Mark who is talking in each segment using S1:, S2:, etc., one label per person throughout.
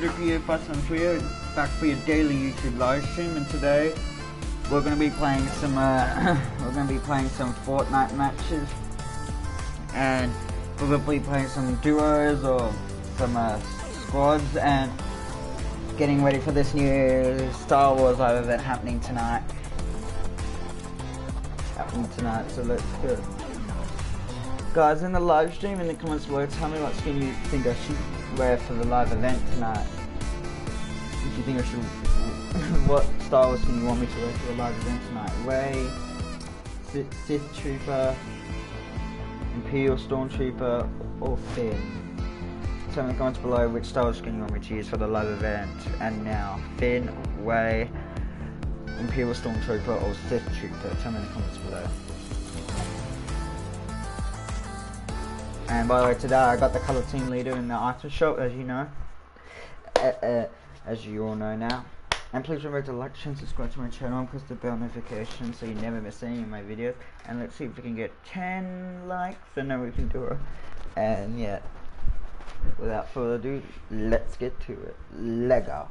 S1: You, Button for you, back for your daily YouTube live stream, and today we're going to be playing some, uh, we're going to be playing some Fortnite matches, and we're going to be playing some duos or some uh, squads, and getting ready for this new Star Wars live event happening tonight. Happening tonight, so let's go. Guys, in the live stream, in the comments below, tell me what skin you think I should wear for the live event tonight. If you think I should, what Star Wars you want me to wear for the live event tonight? Rey, Sith, Trooper, Imperial Stormtrooper, or Finn? Tell me in the comments below which Star Wars skin you want me to use for the live event. And now, Finn, Rey, Imperial Stormtrooper, or Sith Trooper? Tell me in the comments below. And by the way, today I got the cuddle team leader in the item shop, as you know. Uh, uh, as you all know now. And please remember to like, share, and subscribe to my channel and press the bell notification so you never miss any of my videos. And let's see if we can get 10 likes and then we can do it. And yeah, without further ado, let's get to it. Lego.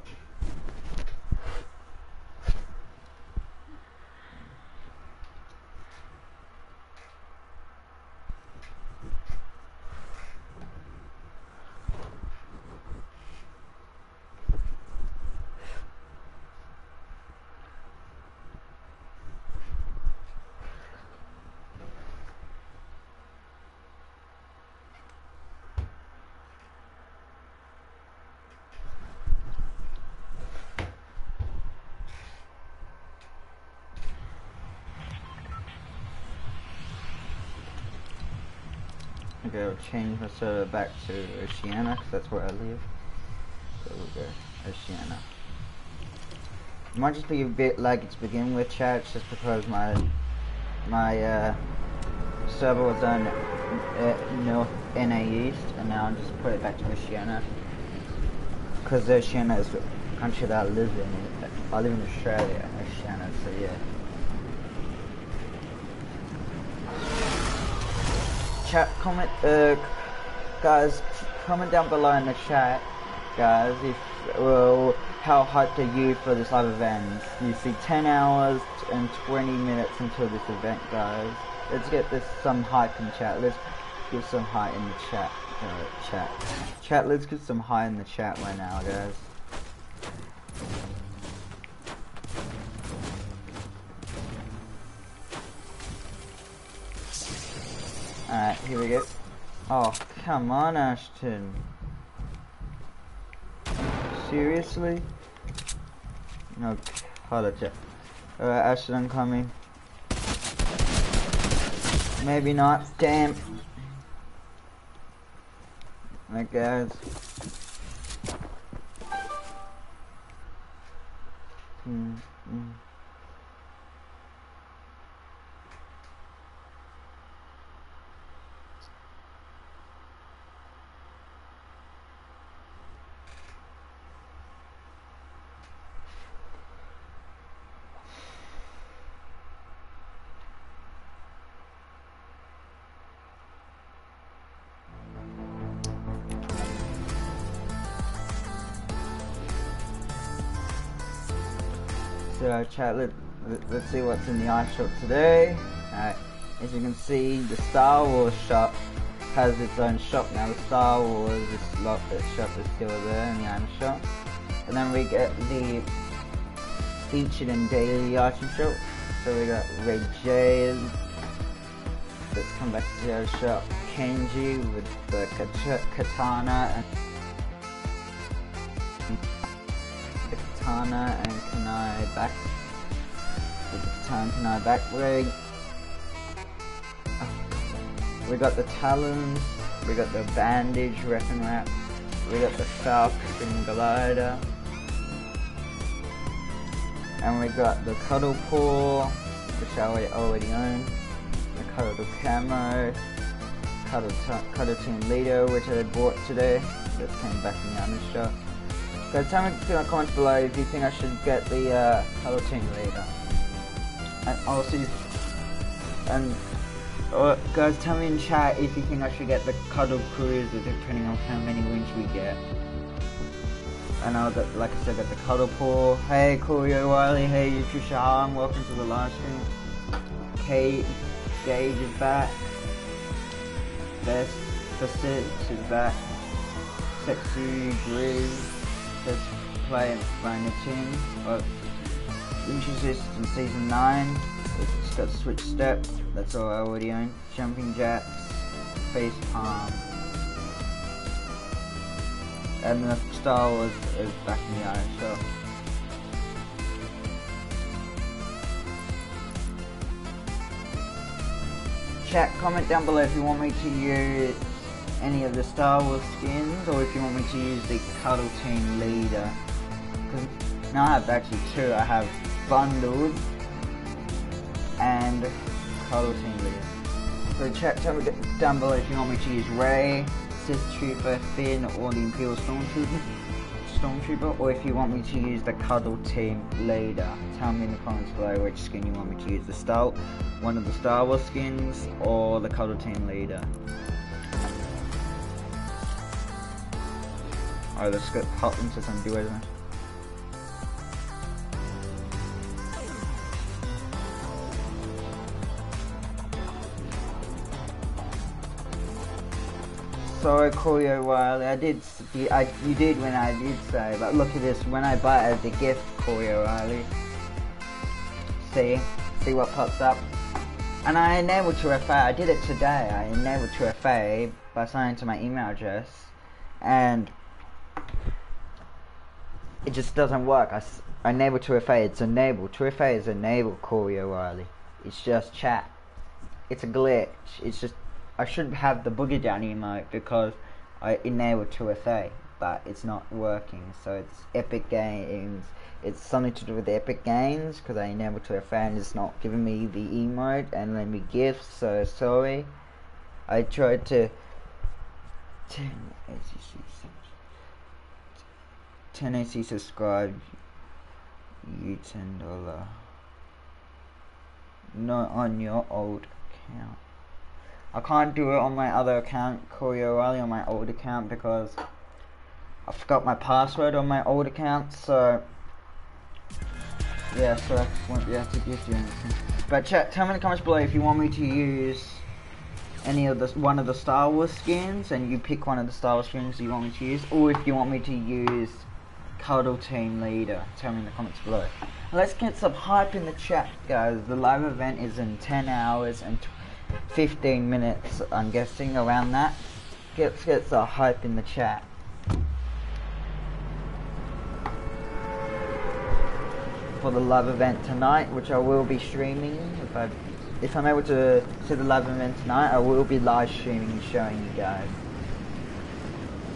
S1: Okay, I'll change my server back to Oceania because that's where I live. So we'll go Oceania. It might just be a bit laggy to begin with, chat, just because my my uh, server was on uh, North NA East, and now I'm just put it back to Oceania because Oceania is the country that I live in. I live in Australia, Oceania, so yeah. Chat comment uh guys comment down below in the chat guys if well how hyped are you for this live event? You see 10 hours and 20 minutes until this event guys. Let's get this some hype in chat. Let's get some hype in the chat uh, chat. Chat let's get some hype in the chat right now guys Alright, here we go. Oh, come on, Ashton. Seriously? No, Jeff. Alright, Ashton, I'm coming. Maybe not. Damn. Alright, guys. Hmm. hmm. So chat, let, let, us see what's in the ice shop today. Alright, as you can see, the Star Wars shop has its own shop now. The Star Wars shop is still there in the item shop. And then we get the featured and daily item shop. So we got Ray J. Let's come back to the shop. Kenji with the katana and katana and kunai back with the katana kunai back leg. We got the talons, we got the bandage weapon wrap, we got the falcon glider, and we got the cuddle paw, which I already own, the cuddle camo, cuddle, cuddle team leader, which I bought today, that came back in the shop. Guys, tell me in the comments below if you think I should get the uh, Team leader. And also, and uh, guys, tell me in chat if you think I should get the Cuddle Cruiser, depending on how many wins we get. And I got, like I said, got the Cuddle Pool. Hey, Corey O'Reilly. Hey, Trisha Harm. Welcome to the live stream. Kate Gage is back. Best Facet is back. Sexy Groove. Let's play Minor Team. But introduced in season 9. It's got Switch Step. That's all I already own. Jumping Jacks. Face Palm. And the Star Wars is back in the Irish show. Chat, comment down below if you want me to use any of the Star Wars skins or if you want me to use the Cuddle Team Leader. Because now I have actually two. I have Bundled and Cuddle Team Leader. So check down below if you want me to use Rey, Sith Trooper, Finn, or the Imperial Stormtrooper. Stormtrooper, or if you want me to use the Cuddle Team Leader. Tell me in the comments below which skin you want me to use. The Star, one of the Star Wars skins, or the Cuddle Team Leader. Alright, let's get hop into some duos. Sorry, Corey O'Reilly. I did. I, you did when I did say, but look at this. When I buy it as a gift, Corey O'Reilly. See, see what pops up. And I enabled 2FA, I did it today. I enabled 2FA by signing to my email address, and it just doesn't work. I, enable 2FA, it's enable. 2FA is enable Corey O'Reilly. It's just chat. It's a glitch. It's just, I should have the boogie down emote because I enabled 2FA, but it's not working. So it's Epic Games. It's something to do with Epic Games because I enabled 2FA and it's not giving me the emote and let me gifts. So sorry. I tried to. 10, 80, Tennessee subscribe you ten dollar. Not on your old account. I can't do it on my other account Corey O'Reilly on my old account because I forgot my password on my old account so yeah so I won't be able to give you anything. But chat, tell me in the comments below if you want me to use any of the one of the Star Wars skins and you pick one of the Star Wars skins you want me to use or if you want me to use Cuddle Team Leader. Tell me in the comments below. Let's get some hype in the chat, guys. The live event is in 10 hours and 15 minutes, I'm guessing, around that. Get, get the hype in the chat. For the live event tonight, which I will be streaming. If I, if I'm able to see the live event tonight, I will be live streaming and showing you guys.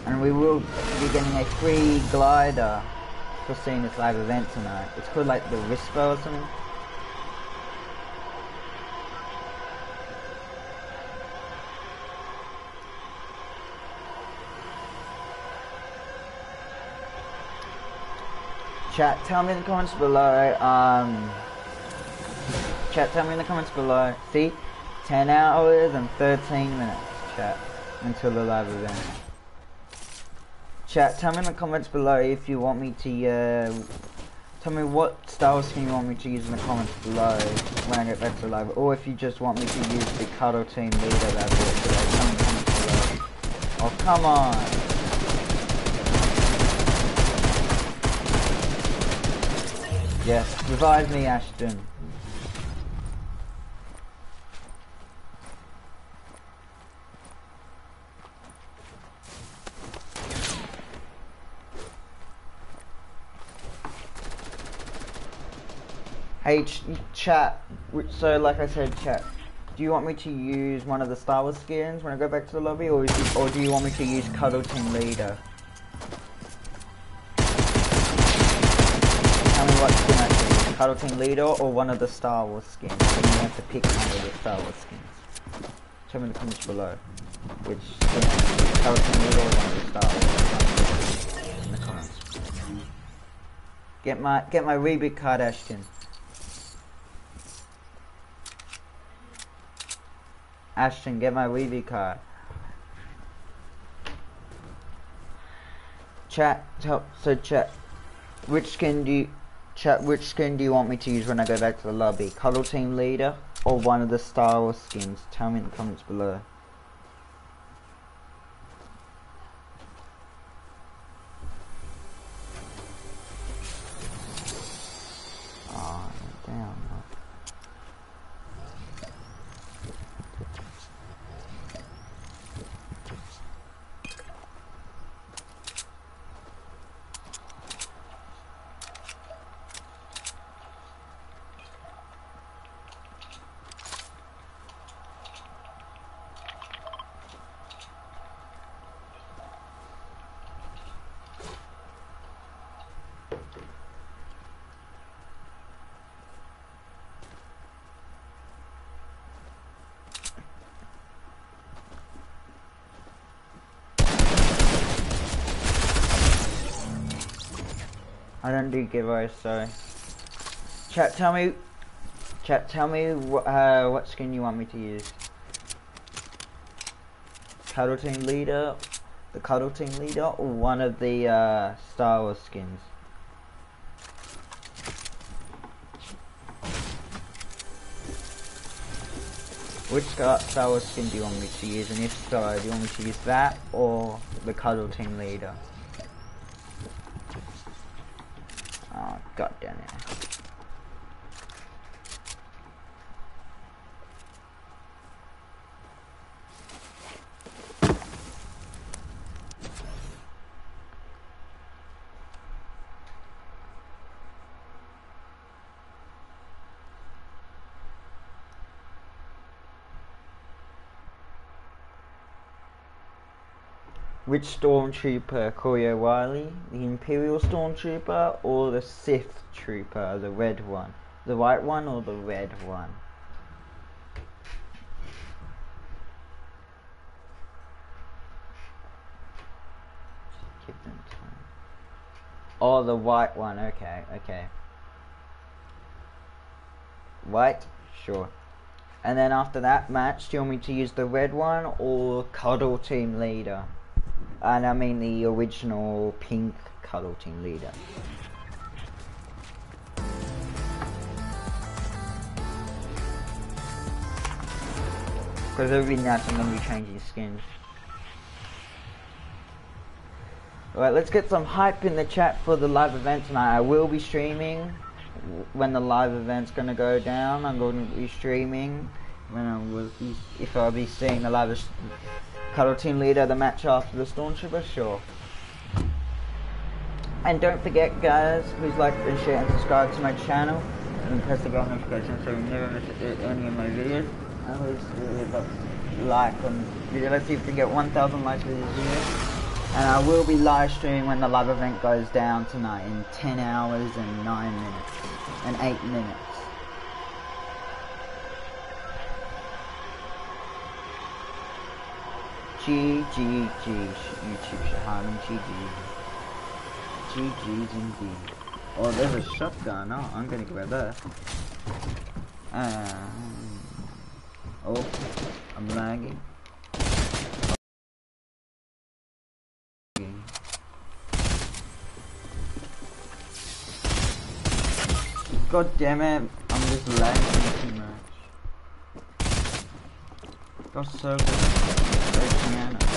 S1: And we will be getting a free glider for seeing this live event tonight. It's called like the Whisper or something. Chat, tell me in the comments below. Um, chat, tell me in the comments below. See, 10 hours and 13 minutes, chat, until the live event. Chat, tell me in the comments below if you want me to, uh, tell me what style scheme you want me to use in the comments below when I get back to live, or if you just want me to use the cuddle team leader that I. Oh, come on. Yes, revive me, Ashton. Hey, ch chat. So, like I said, chat. Do you want me to use one of the Star Wars skins when I go back to the lobby, or, you, or do you want me to use Cuddle Team Leader? Tell me what skin I use, Cuddle Team Leader or one of the Star Wars skins. And you have to pick one of the Star Wars skins. Tell me in the comments below. Which skin, Cuddle Team Leader or one of the Star Wars skins. In the comments. Get my, get my reboot card, Ashton. Get my Weeby card. Chat, help, so chat, which skin do you, chat, which skin do you want me to use when I go back to the lobby? Cuddle Team Leader or one of the Star Wars skins? Tell me in the comments below. Oh, damn. I don't do giveaways, sorry. Chat, tell me. Chat, tell me wh uh, what skin you want me to use. Cuddle Team Leader, the Cuddle Team Leader, or one of the uh, Star Wars skins. Which Star Wars skin do you want me to use? And if so, do you want me to use that or the Cuddle Team Leader? Oh, god damn it. Which stormtrooper, Corey O'Reilly? The Imperial Stormtrooper or the Sith Trooper, the red one? The white one or the red one? Give them time. Oh, the white one, okay, okay. White? Sure. And then after that match, do you want me to use the red one or Cuddle Team Leader? And I mean the original pink Cuddle Team Leader. Because every night I'm going to be changing skins. Alright, let's get some hype in the chat for the live event tonight. I will be streaming when the live event's going to go down. I'm going to be streaming when I will be, if I'll be seeing the live Cuddle Team Leader the match after the Stormtrooper, sure. And don't forget guys, please like and share and subscribe to my channel and press the bell notification so you never miss any of my videos. I always really love like on video. Let's see if we can get 1,000 likes for this video. And I will be live streaming when the live event goes down tonight in 10 hours and 9 minutes and 8 minutes. G G G YouTube Shahan GG GG's indeed. Oh, there's a shotgun. Oh, I'm gonna grab that. Um, oh, I'm lagging. God damn it, I'm just lagging too much. Got so good out of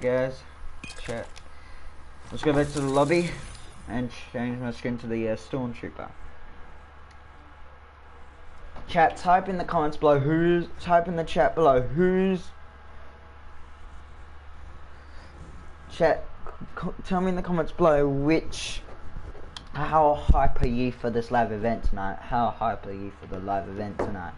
S1: Guys, chat. Let's go back to the lobby and change my skin to the uh, Stormtrooper. Chat, type in the comments below who's, type in the chat below who's, chat, tell me in the comments below which, how hype are you for this live event tonight? How hype are you for the live event tonight?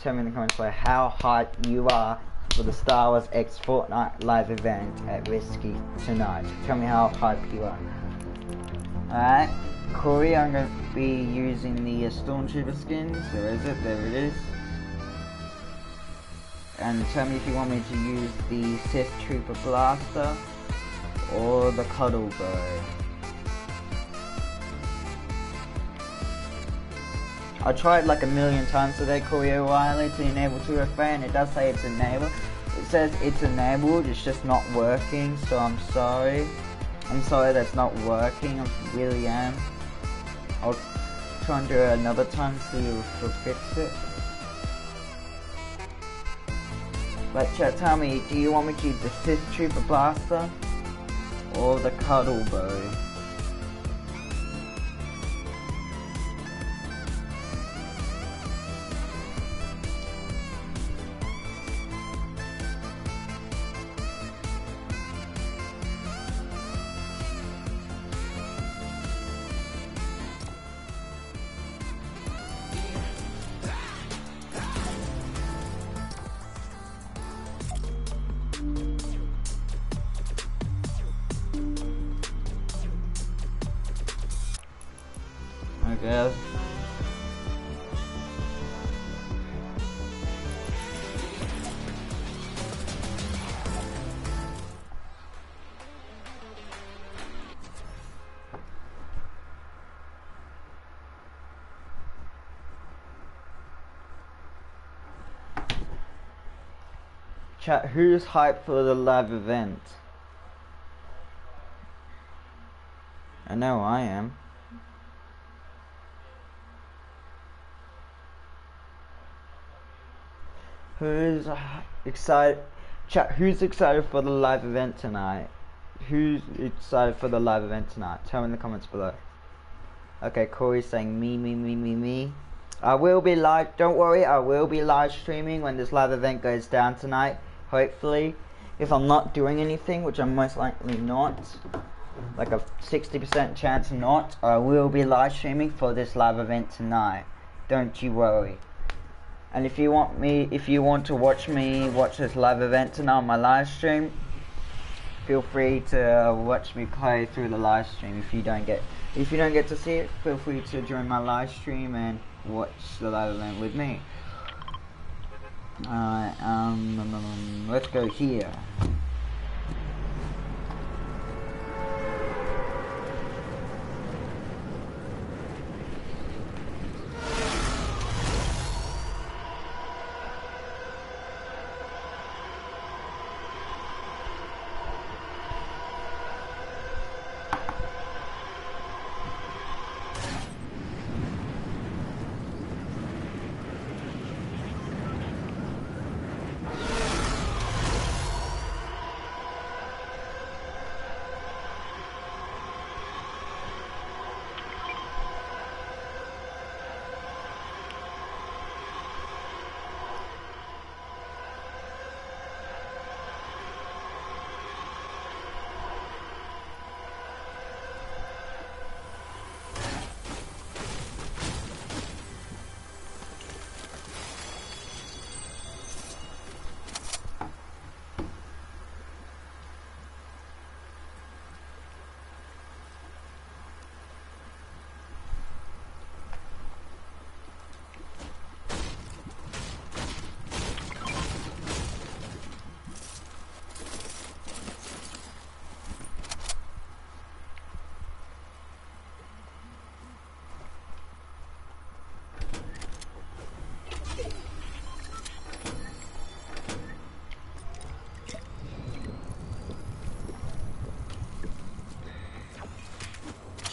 S1: Tell me in the comments below how hype you are for the Star Wars X Fortnite live event at Risky tonight. Tell me how hype you are. Alright, Corey, I'm going to be using the uh, Stormtrooper skins. There is it, there it is. And tell me if you want me to use the Sith Trooper Blaster or the Cuddle Bow. I tried like a million times today, Corey O'Reilly, to enable 2FA and it does say it's enabled. It says it's enabled, it's just not working, so I'm sorry. I'm sorry that's not working, I really am. I'll try and do it another time if we'll fix it. But chat, tell me, do you want me to use the Sith Trooper Blaster or the Cuddle Chat, who's hyped for the live event? I know I am. Who's excited? Chat. Who's excited for the live event tonight? Who's excited for the live event tonight? Tell me in the comments below. Okay, Corey's saying me, me, me, me, me. I will be live. Don't worry, I will be live streaming when this live event goes down tonight. Hopefully, if I'm not doing anything, which I'm most likely not, like a 60% chance not, I will be live streaming for this live event tonight. Don't you worry. And if you want me, if you want to watch me watch this live event tonight on my live stream, feel free to watch me play through the live stream. If you don't get, if you don't get to see it, feel free to join my live stream and watch the live event with me. Um, um let's go here.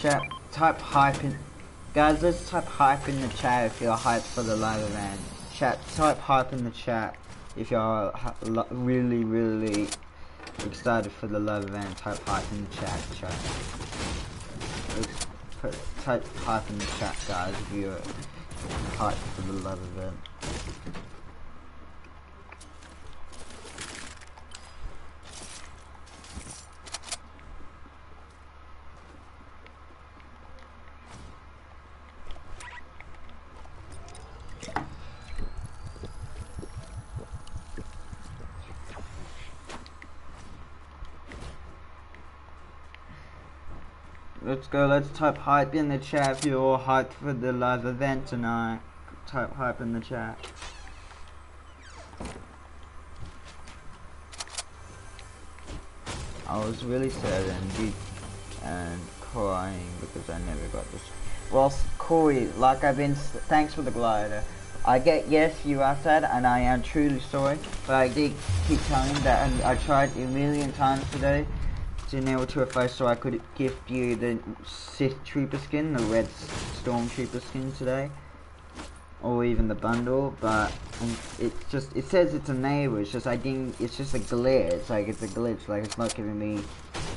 S1: Chat, type hype in. Guys, let's type hype in the chat if you're hyped for the live event. Chat, type hype in the chat if you're really, really excited for the live event, type hype in the chat, chat. Put, type hype in the chat, guys, if you're hyped for the live event. Let's go, let's type hype in the chat if you're all hyped for the live event tonight. Type hype in the chat. I was really sad and deep and crying because I never got this. Well, Corey, like I've been, thanks for the glider. I get yes, you are sad, and I am truly sorry, but I did keep telling that, and I tried a million times today to enable 2FO so I could gift you the Sith Trooper skin, the red Stormtrooper skin today, or even the bundle, but um, it just, it says it's enabled, it's just I didn't, it's just a glitch, it's like it's a glitch, like it's not giving me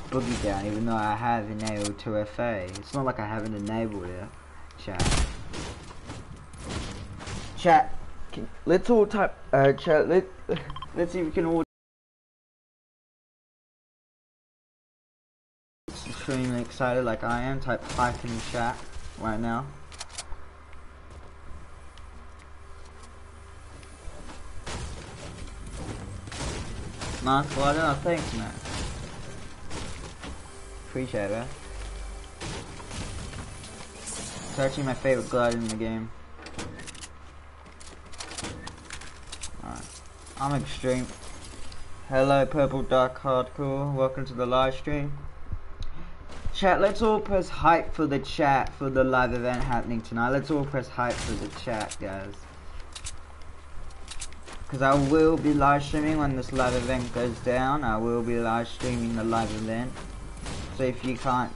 S1: boogie down, even though I have enabled 2FA. It's not like I haven't enabled it, chat. Chat, let's all type, uh, chat, let, let's see if we can all extremely excited like I am, type hype in the chat right now. Nice glider, oh, thanks man. Appreciate it. It's actually my favorite glider in the game. Alright. I'm extreme. Hello Purple Dark Hardcore, welcome to the live stream. Chat, let's all press hype for the chat for the live event happening tonight. Let's all press hype for the chat, guys. Because I will be live streaming when this live event goes down. I will be live streaming the live event. So if you can't,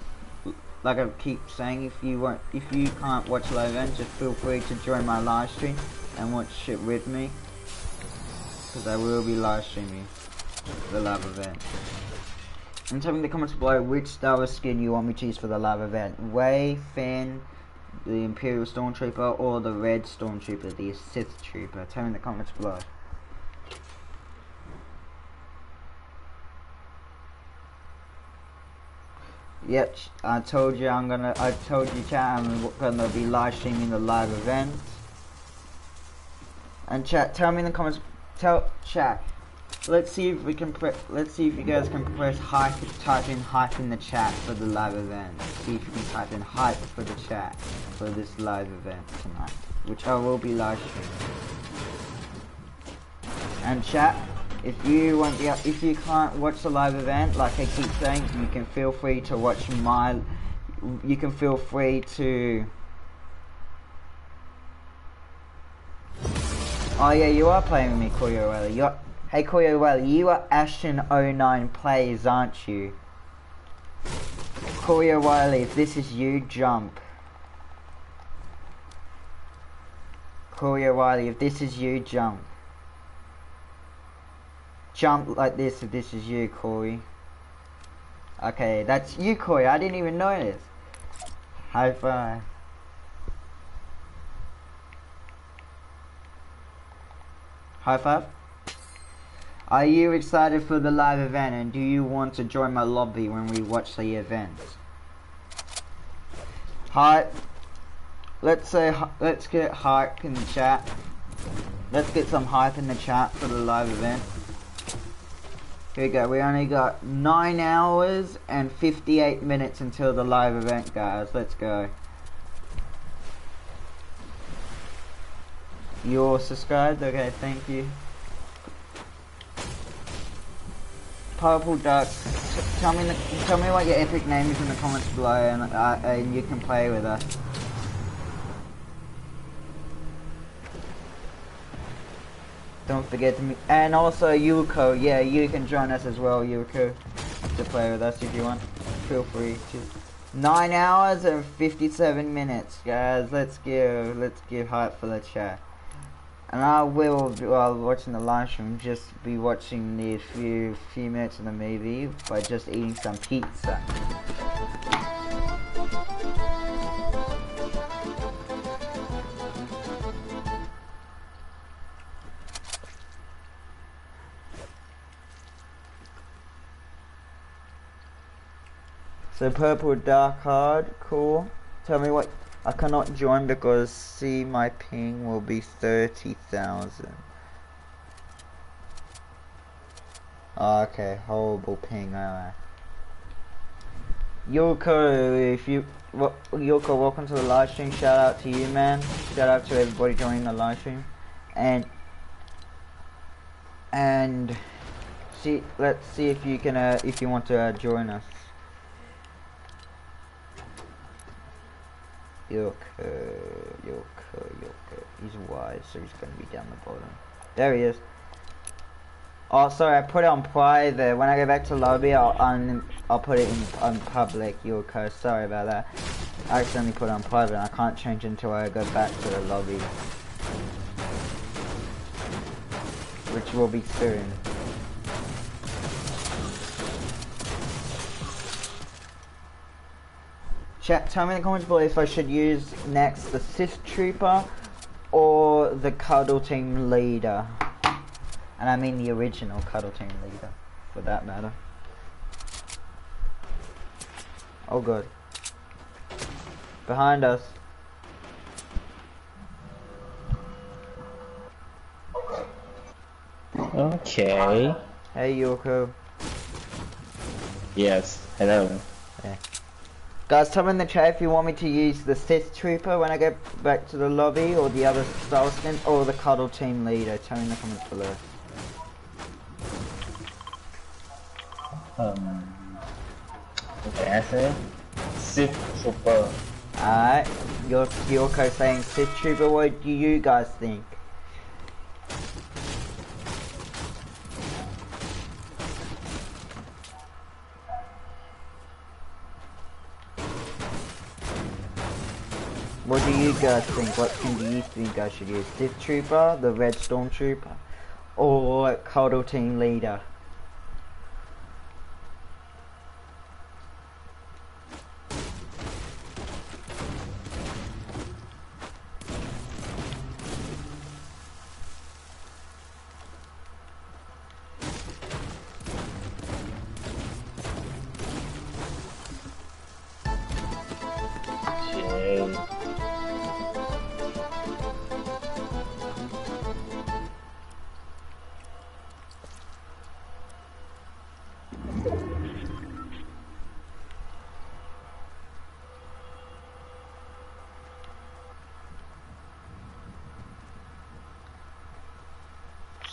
S1: like I keep saying, if you want, if you can't watch live event, just feel free to join my live stream and watch it with me. Because I will be live streaming the live event. And tell me in the comments below which Star Wars skin you want me to use for the live event. Rey, Finn, the Imperial Stormtrooper, or the Red Stormtrooper, the Sith Trooper. Tell me in the comments below. Yep, I told you I'm gonna, I told you chat I'm gonna be live streaming the live event. And chat, tell me in the comments, tell, chat, let's see if we can let's see if you guys can press hype type in hype in the chat for the live event. See if you can type in hype for the chat for this live event tonight which I will be live streaming. And chat if you want the if you can't watch the live event like I keep saying you can feel free to watch my you can feel free to Oh yeah, you are playing with me, Koyo You're Hey Koyo well, you are Ashton09 plays, aren't you? Corey O'Reilly, if this is you, jump. Corey O'Reilly, if this is you, jump. Jump like this if this is you, Corey. Okay, that's you, Corey. I didn't even notice. High five. High five. Are you excited for the live event and do you want to join my lobby when we watch the event? Hype. Let's say, let's get hype in the chat. Let's get some hype in the chat for the live event. Here we go, we only got 9 hours and 58 minutes until the live event guys, let's go. You're subscribed? Okay, thank you. Purple Duck, tell me tell me what your epic name is in the comments below, and uh, and you can play with us. Don't forget to me, and also Yuko, yeah, you can join us as well, Yuko, to play with us if you want. Feel free to. Nine hours and 57 minutes, guys. Let's give let's give hype for the chat. And I will, while watching the live stream, just be watching the few few minutes of the movie by just eating some pizza. So purple dark hard, cool. Tell me what I cannot join because see my ping will be 30,000. Oh, okay, horrible ping, alright. Yoko, if you, well, Yoko, welcome to the live stream. Shout out to you, man. Shout out to everybody joining the live stream. And, and, see, let's see if you can, uh, if you want to uh, join us. Yoko, Yoko, Yoko. He's wide, so he's going to be down the bottom. There he is. Oh, sorry, I put it on private. When I go back to lobby, I'll un I'll put it in on public. Yoko, sorry about that. I accidentally put it on private. and I can't change until I go back to the lobby, which will be soon. Tell me in the comments below if I should use next the Sith Trooper or the Cuddle Team Leader. And I mean the original Cuddle Team Leader, for that matter. Oh good. Behind us.
S2: Okay.
S1: Hey Yoko.
S2: Yes, hello.
S1: Guys, tell me in the chat if you want me to use the Sith Trooper when I get back to the lobby, or the other style skins, or the Cuddle Team Leader. Tell me in the comments below.
S2: Um, okay, I say Sith Trooper.
S1: Alright, Yoko saying Sith Trooper, what do you guys think? What do you guys think? What skin do you think I should use? Sith Trooper, the Red Stormtrooper, or Cuddle Team Leader?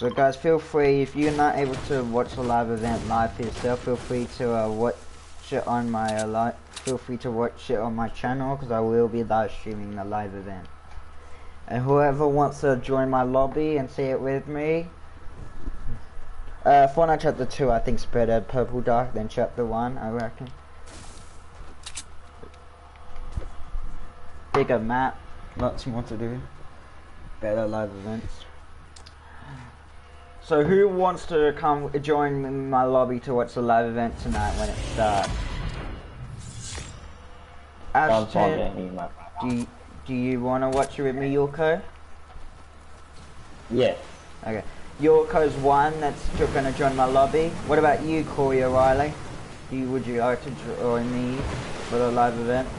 S1: So guys, feel free, if you're not able to watch the live event live for yourself, feel free to uh, watch it on my, uh, li feel free to watch it on my channel, because I will be live streaming the live event. And whoever wants to join my lobby and see it with me, uh, Fortnite Chapter 2 I think's better, Purple Dark, than Chapter 1, I reckon. Bigger map, lots more to do, better live events. So who wants to come join my lobby to watch the live event tonight when it starts?
S2: Don't
S1: Ashton,
S2: at me, my
S1: do you, do you want to watch it with me, Yoko?
S2: Yeah.
S1: Okay. Yorko's one that's going to join my lobby. What about you, Corey O'Reilly? Do you, would you like to join me for the live event?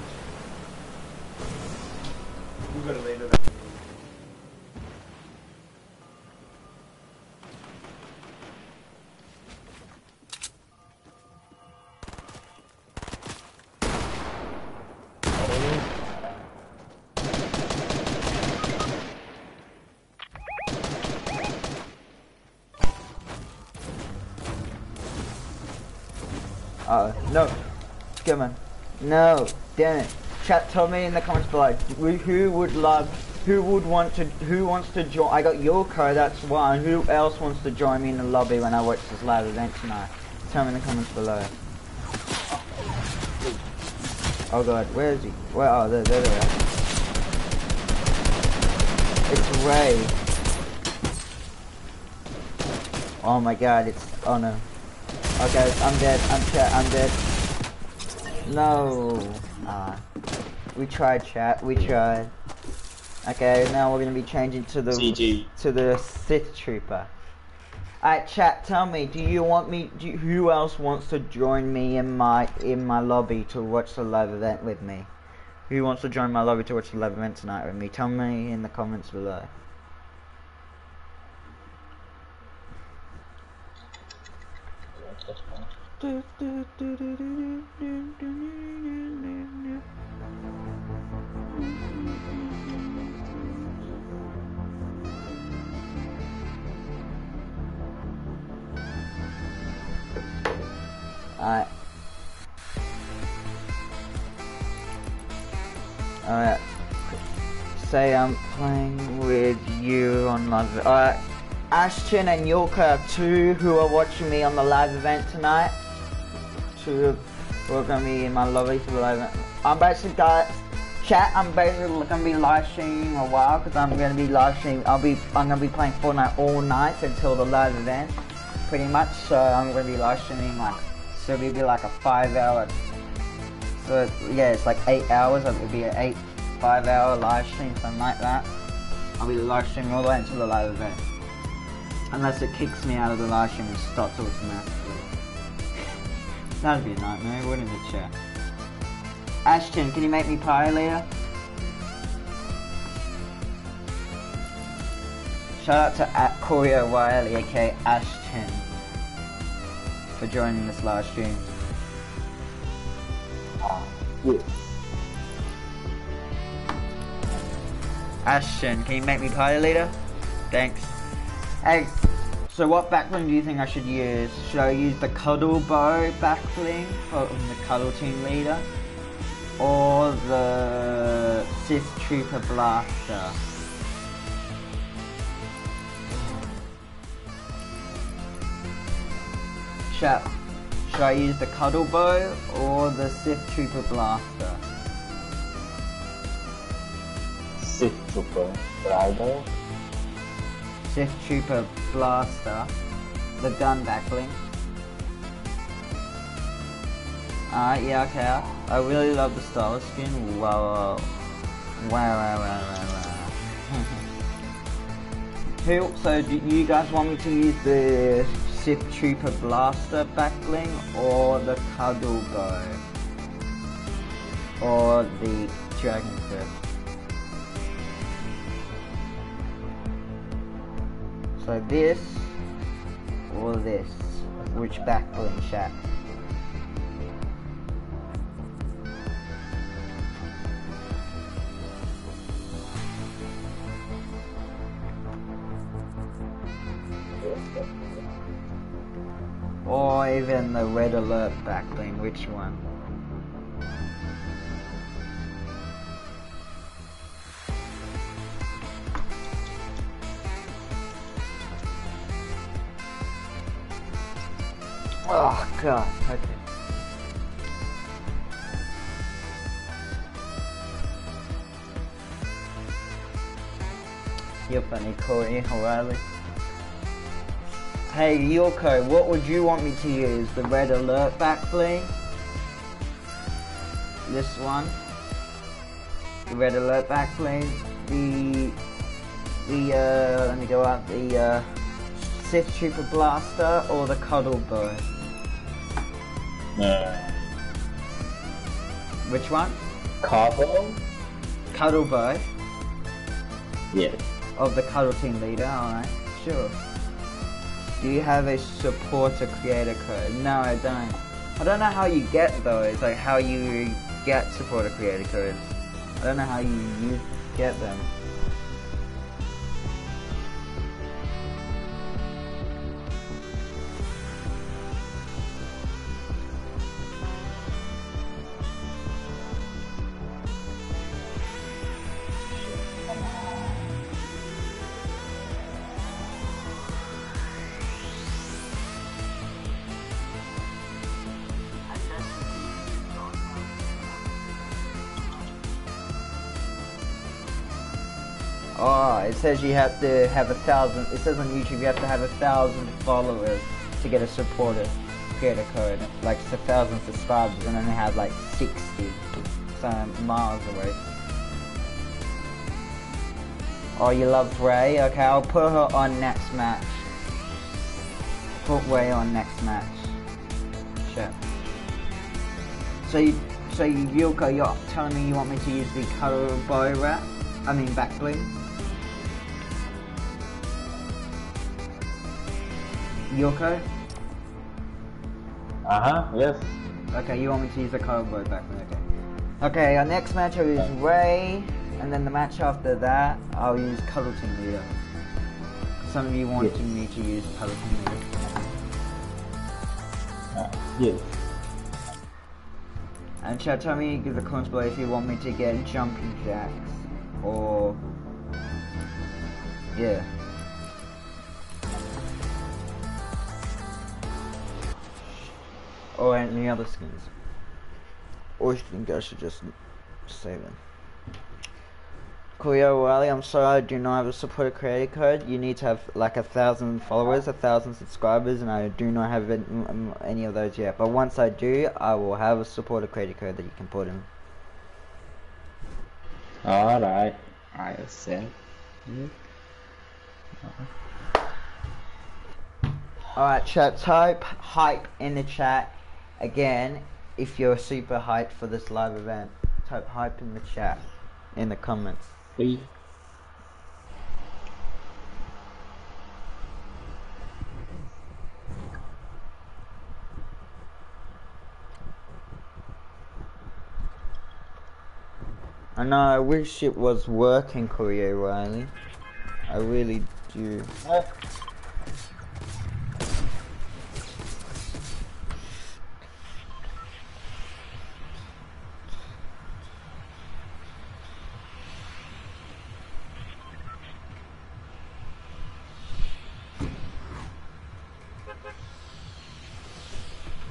S1: Uh, no. Come on. No. Damn it. Chat, tell me in the comments below. Who would love, who would want to, who wants to join? I got Yoko, that's one. Who else wants to join me in the lobby when I watch this live event tonight? Tell me in the comments below. Oh god, where is he? Where? Oh, there, there they are. It's Ray. Oh my god, it's oh no. Okay, I'm dead. I'm. I'm dead. No. Ah. We tried chat. We tried. Okay, now we're gonna be changing to the
S2: CG.
S1: to the Sith Trooper. Alright, chat. Tell me, do you want me? Do you, who else wants to join me in my in my lobby to watch the live event with me? Who wants to join my lobby to watch the live event tonight with me? Tell me in the comments below. Alright. Alright. Say I'm playing with you on live. Alright. Ashton and Yorka are two who are watching me on the live event tonight. Are gonna be in my for live. I'm basically got chat. I'm basically gonna be live streaming a while because I'm gonna be live streaming. I'll be I'm gonna be playing Fortnite all night until the live event, pretty much. So I'm gonna be live streaming like so it'll be like a five hour. So yeah, it's like eight hours. It'll be an eight five hour live stream, something like that. I'll be live streaming all the way until the live event. Unless it kicks me out of the live stream and stops automatically. That'd be a nightmare, wouldn't it, chat? Ashton, can you make me pie later? Shout out to at Corey aka Ashton, for joining this live stream.
S2: Yeah.
S1: Ashton, can you make me pie later? Thanks. Hey, so what backbling do you think I should use? Should I use the Cuddle Bow backbling from the Cuddle Team Leader? Or the Sith Trooper Blaster? Should, should I use the Cuddle Bow or the Sith Trooper Blaster?
S2: Sith Trooper Rider.
S1: Sith Trooper Blaster, the gun backbling. Alright, uh, yeah, okay. I really love the Star Wars skin. Wow, wow, wow, wow, wow. Who, so do you guys want me to use the Sith Trooper Blaster backbling or the Cuddle Bow? Or the Dragon Fist? So this or this, which backbling shot? Or even the red alert backbling, which one? Oh god, okay. You're funny, Corey O'Reilly. Hey, Yoko, what would you want me to use? The red alert back bling? This one? The red alert back bling? The, the, uh, let me go out, the, uh, Sith Trooper Blaster or the Cuddle Bow?
S2: Uh,
S1: Which one?
S2: Carbo.
S1: Cuddle Bow
S2: Yeah.
S1: of the Cuddle Team Leader, alright, sure. Do you have a supporter creator code? No, I don't. I don't know how you get those, like how you get supporter creator codes. I don't know how you, you get them. It says you have to have a thousand. It says on YouTube you have to have a thousand followers to get a supporter creator code. Like it's a thousand subscribers and only have like 60. So I'm miles away. Oh, you love Rey? Okay, I'll put her on next match. Put Rey on next match. Sure. So you, so you, Yoko, you're telling me you want me to use the Cuddle Bow wrap? I mean back bling? Yoko?
S2: Uh-huh, yes.
S1: Okay, you want me to use the Cuddle Bow back bling, okay. Okay, our next match is Rey, and then the match after that, I'll use Cuddle Team Leader. Some of you wanted
S2: Yes.
S1: me to use Cuddle Team Leader.
S2: Uh, yes.
S1: And chat, tell me in the comments below if you want me to get jumping jacks or yeah. Oh, or any other skins. Or you think I should just save them. Coolio Wiley, I'm sorry I do not have a supporter creator code. You need to have like a thousand followers, a thousand subscribers, and I do not have any of those yet. But once I do, I will have a supporter creator code that you can put in.
S2: Alright. I accept.
S1: Alright, chat, type hype in the chat again if you're super hyped for this live event. Type hype in the chat, in the comments.
S2: Please.
S1: I know, I wish it was working, Corey O'Reilly. I really do.
S2: Uh,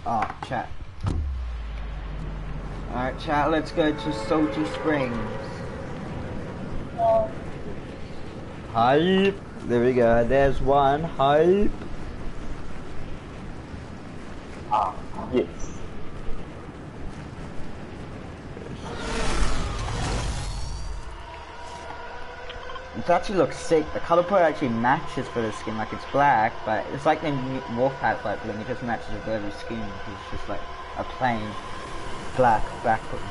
S1: Oh, chat. Alright, chat, let's go to Salty Springs. Hype. There we go. There's one. Hype.
S2: ah, yes.
S1: It actually looks sick. The color palette actually matches for the skin. Like it's black, but it's like the Wolfpack like bling. It just matches with every skin. It's just like a plain black background.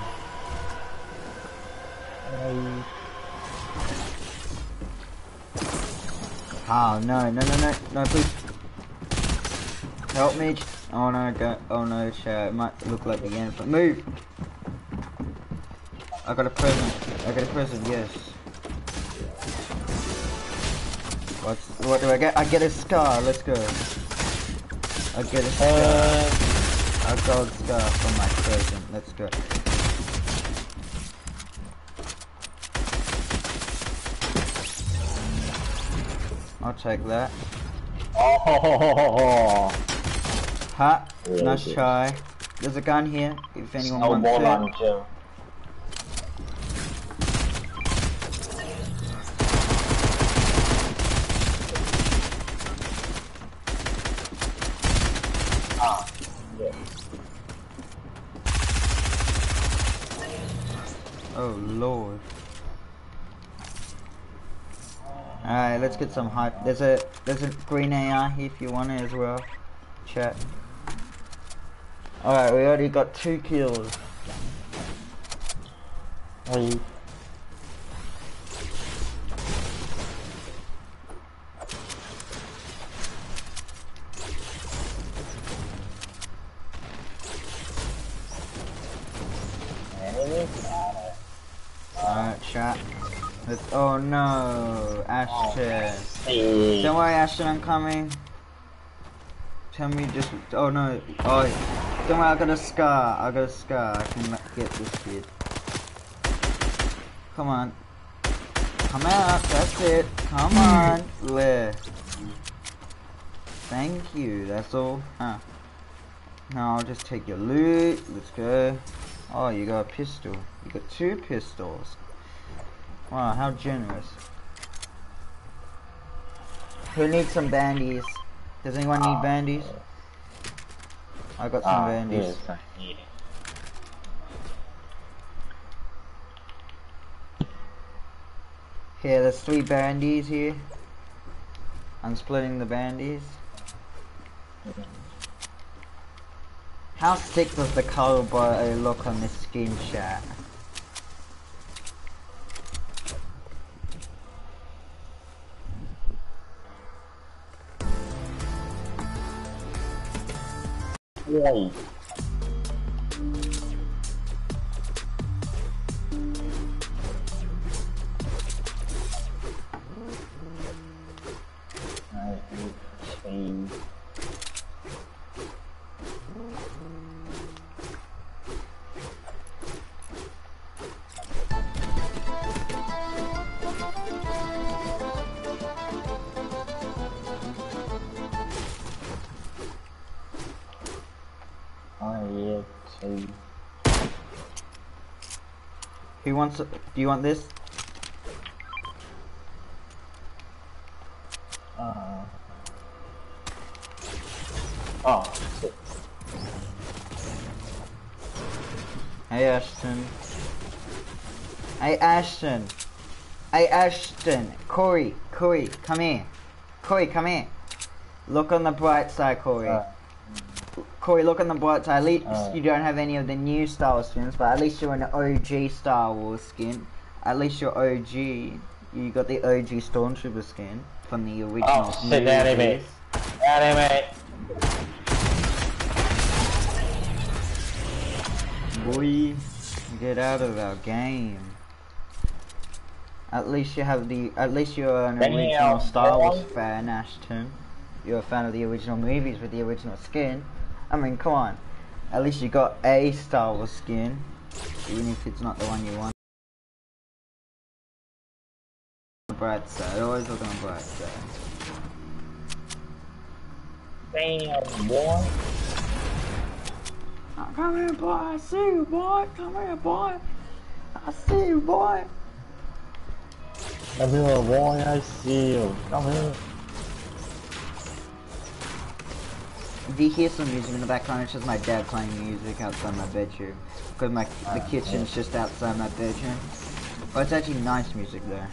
S1: Oh no, no, no, no, no, please. Help me. Oh no, go, oh no. It might look like the end, but move. I got a present. I got a present, yes. What's, what do I get? I get a scar, let's go. I get a scar.
S2: Uh,
S1: a gold scar from my present, let's go. I'll take that.
S2: oh,
S1: Ha!
S2: Really
S1: nice try. There's a gun here, if anyone
S2: snowball
S1: wants it.
S2: launcher.
S1: Oh lord. Alright, let's get some hype. There's a there's a green AR here if you want it as well. Chat. Alright, we already got two kills.
S2: Hey.
S1: Alright, chat. Let's oh no, Ashton. Oh.
S2: Hey.
S1: Don't worry, Ashton, I'm coming. Tell me just oh no. Oh don't worry, I got a scar. I got a scar. I can get this kid. Come on. Come out, that's it. Come hmm. on. Left. Thank you, that's all. Huh. Now I'll just take your loot. Let's go. Oh, you got a pistol. You got two pistols. Wow, how generous. Who needs some bandies? Does anyone need bandies? I got some
S2: Ah,
S1: bandies.
S2: yes, I need.
S1: Here, there's three bandies here. I'm splitting the bandies. How sick does the Cuddle Bow look on this skin chat?
S2: Wait. I need change.
S1: Who wants? Do you want this?
S2: Uh, oh, shit.
S1: Hey Ashton. Hey Ashton. Hey Ashton. Corey. Corey, come here. Corey, come here. Look on the bright side, Corey.
S2: Uh,
S1: Corey, look on the bright side. At least
S2: Uh.
S1: you don't have any of the new Star Wars skins, but at least you're an OG Star Wars skin. At least you're OG. You got the OG Stormtrooper skin from the original
S2: Oh, shit, the anime.
S1: movies.
S2: anime.
S1: Boy, get out of our game. At least you have the. At least you're an original Star Wars fan, Ashton. You're a fan of the original movies with the original skin. I mean, come on. At least you got a Star Wars skin, even if it's not the one you want. Bright side. Always look on the bright side.
S2: Damn, boy.
S1: Oh, come here, boy. I see you, boy. Come here, boy. I see you, boy.
S2: Come here, boy, I see you. Come here.
S1: If you hear some music in the background, it's just my dad playing music outside my bedroom. Because my the kitchen's just outside my bedroom. But it's actually nice music there.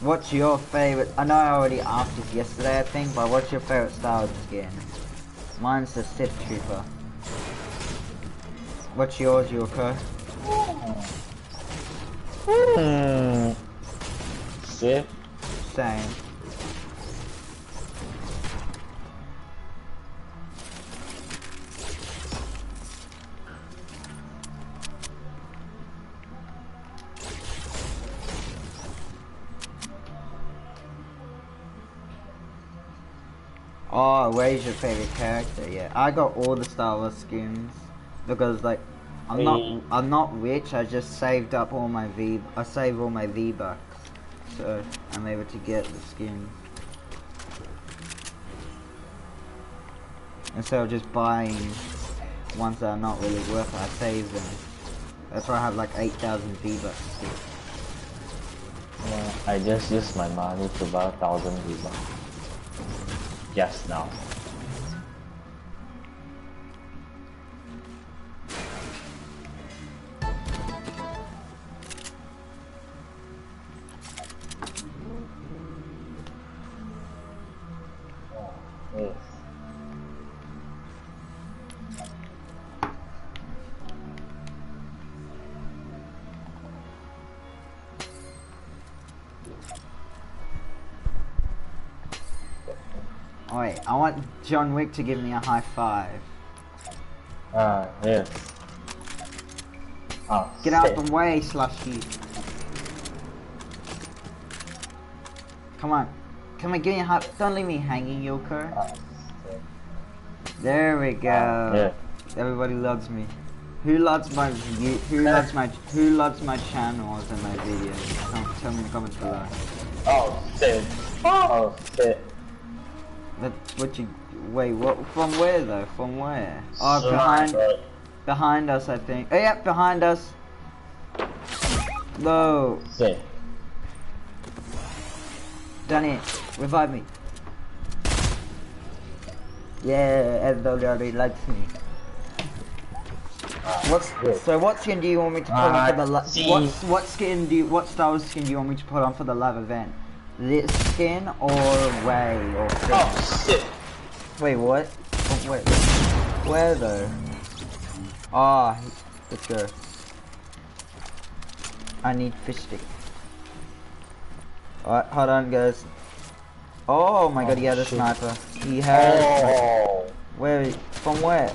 S1: What's your favorite? I know I already asked this yesterday, I think, but what's your favorite Star Wars skin? Mine's the Sith Trooper. What's yours, Yoko?
S2: Hmm. Sith?
S1: Same. Oh, where's your favorite character? Yeah, I got all the Star Wars skins because like I'm not I'm not rich. I just saved up all my V. I saved all my V bucks, so I'm able to get the skins instead of just buying ones that are not really worth it. I save them. That's why I have like 8,000 V bucks.
S2: Yeah, I just used my money to buy 1,000 V-Bucks. Just now.
S1: John Wick to give me a high five.
S2: Ah, yes. Ah,
S1: Get out the way, slushy. Come on. Come on, give me a high. Don't leave me hanging, Yoko.
S2: Ah, shit.
S1: There we go.
S2: Ah, yeah.
S1: Everybody loves me. Who loves my? Who loves my Who loves my channels and my videos? Tell, tell me in the comments below.
S2: Oh, shit. Oh, shit.
S1: That's what you. Wait, what? From where though? From where? Oh,
S2: Sorry,
S1: behind,
S2: but-
S1: behind us, I think. Oh yeah, behind us. No. Done it. Revive me. Yeah, everybody already likes me. What's
S2: good.
S1: so? What skin do you want me to put on for the?
S2: Uh, see.
S1: what what skin do you, what style skin do you want me to put on for the live event? This skin or way or thing?
S2: Oh shit.
S1: Wait, what? Oh, wait, where though? Ah, let's go. I need fish stick. Alright, hold on, guys. Oh my god, he had a
S2: shit.
S1: sniper. He has.
S2: Oh.
S1: Where? From where?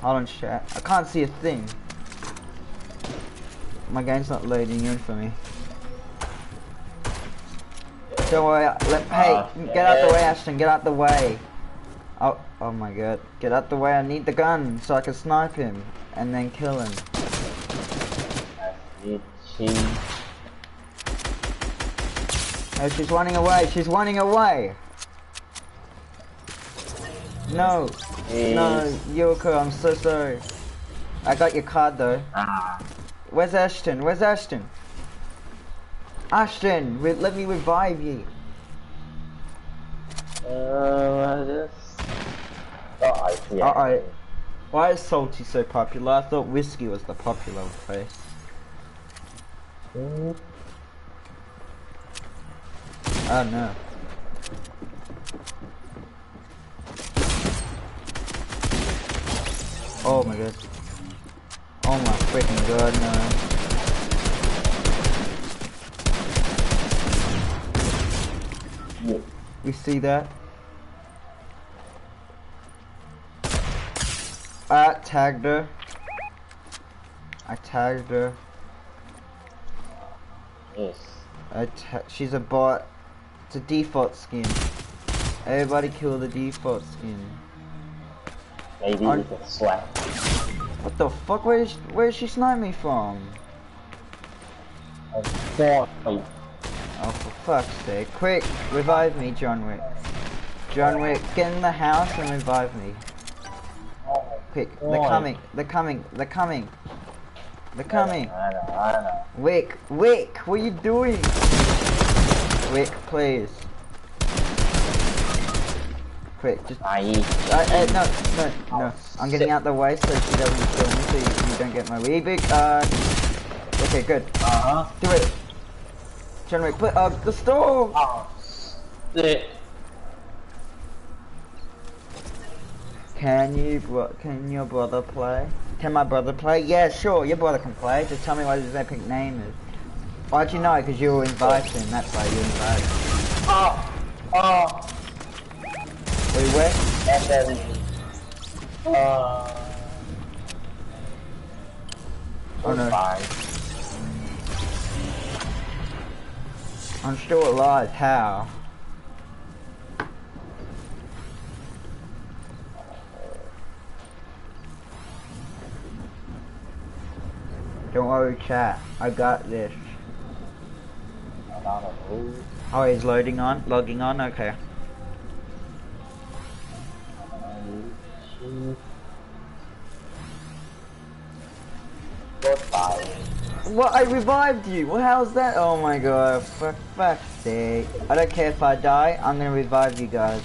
S1: Hold on, chat. I can't see a thing. My game's not loading in for me. Don't worry. Let, hey,
S2: Ah,
S1: get out the way,
S2: yeah.
S1: Ashton. Get out the way. Oh, oh my god. Get out the way. I need the gun so I can snipe him and then kill him. Oh, she's running away. She's running away. No, no, Yoko. I'm so sorry. I got your card though.
S2: Ah.
S1: Where's Ashton? Where's Ashton? Ashton, let me revive you.
S2: Uh, Oh, see. it.
S1: Alright. Why is Salty so popular? I thought Whiskey was the popular place.
S2: Mm,
S1: Oh no. Oh my god. Oh my freaking god, no.
S2: yeah.
S1: You see that? I tagged her. I tagged her.
S2: Yes.
S1: I ta- she's a bot. It's a default skin. Everybody kill the default skin.
S2: Maybe we can swap.
S1: What the fuck? Where is where is she snipe me from?
S2: Oh,
S1: Oh, for fuck's sake! Quick, revive me, John Wick. John Wick, get in the house and revive me. Quick, they're coming. They're coming. They're coming. They're coming.
S2: I know, I know.
S1: Wick, Wick, what are you doing? Wick, please. Quick, just.
S2: I eat.
S1: Uh, uh, no, no, no. I'm getting out the way so she doesn't kill me, so you, you don't get my Weebic. Uh, okay, good.
S2: Uh huh.
S1: Do it. Wick, put uh, the storm.
S2: Oh, shit.
S1: Can you, can your brother play? Can my brother play? Yeah, sure. Your brother can play. Just tell me what his epic name is. Why'd you know? Because you were invited. That's why you invited.
S2: Oh, oh.
S1: Wait, where?
S2: And then. Uh.
S1: Oh no. I'm still alive. How? Don't worry, chat. I got this. Oh, he's loading on, logging on. Okay. What? I revived you. Well, how's that? Oh my god. For fuck's sake. I don't care if I die. I'm gonna revive you guys.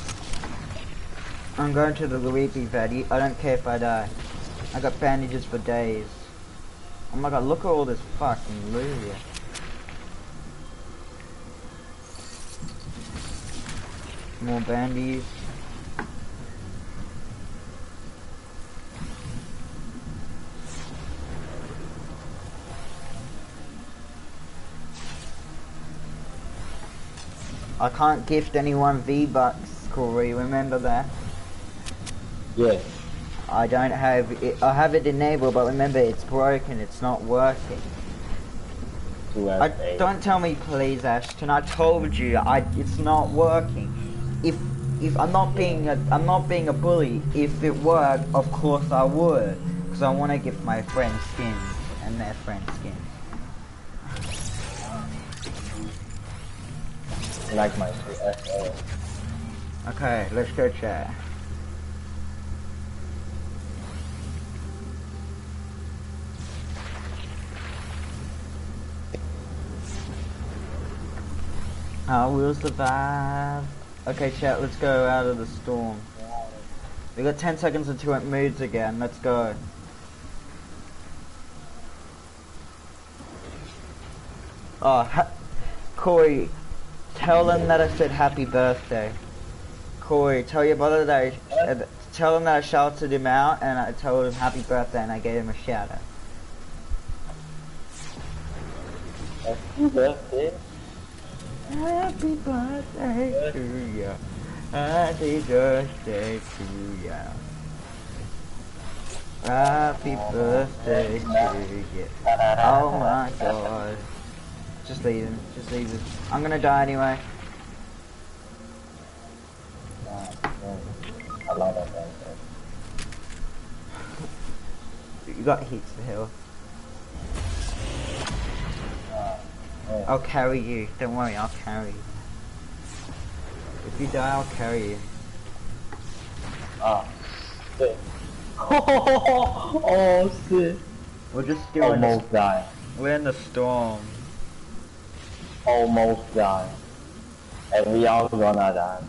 S1: I'm going to the Luigi Valley. I don't care if I die. I got bandages for days. Oh my god, look at all this fucking loot here. More bandies. I can't gift anyone V-Bucks, Corey, remember that?
S2: Yeah.
S1: I don't have it, I have it enabled, but remember it's broken, it's not working. I, don't tell me please, Ashton. I told you, I it's not working. If if I'm not being a I'm not being a bully. If it worked, of course I would, because I want to give my friends skins and their friends skins.
S2: like my
S1: Okay, let's go chat. I will survive. Okay, chat, let's go out of the storm. We got 10 seconds until it moves again. Let's go. Oh, Corey, tell them that I said happy birthday. Corey, tell your brother that I, uh, tell him that I shouted him out and I told him happy birthday and I gave him a shout out.
S2: Happy birthday.
S1: Happy birthday to you. Happy birthday to you. Happy birthday to you. Oh my god. Just leave him. Just leave him. I'm gonna die anyway. You got heaps of health. I'll carry you. Don't worry, I'll carry you. If you die, I'll carry you.
S2: Ah. Shit. oh shit.
S1: We're just still in the,
S2: Almost died.
S1: we're in the storm.
S2: Almost died. And we all gonna die.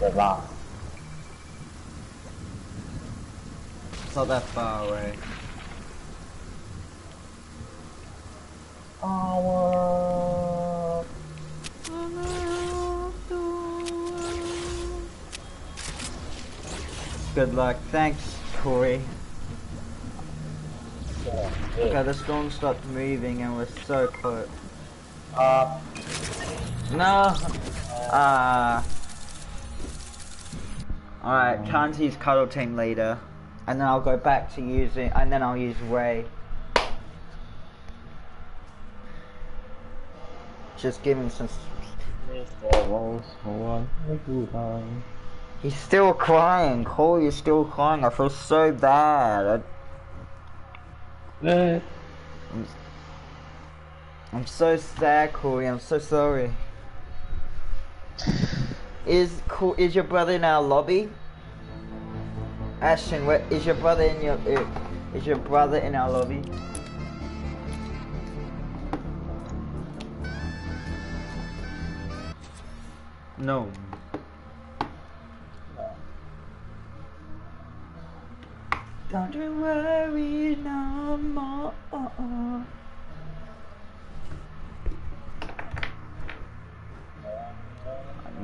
S2: The last.
S1: Not that far away. Good luck. Thanks, Corey. Okay, the storm stopped moving and we're so close.
S2: Uh,
S1: No! Ah. Alright, Kanzi's cuddle team leader. And then I'll go back to using, and then I'll use Rey. Just give him some. He's still crying. Corey is still crying. I feel so bad. I, I'm so sad, Corey. I'm so sorry. Is is your brother in our lobby? Ashton, where is your brother in your uh, is your brother in our lobby? No. Don't you worry no more.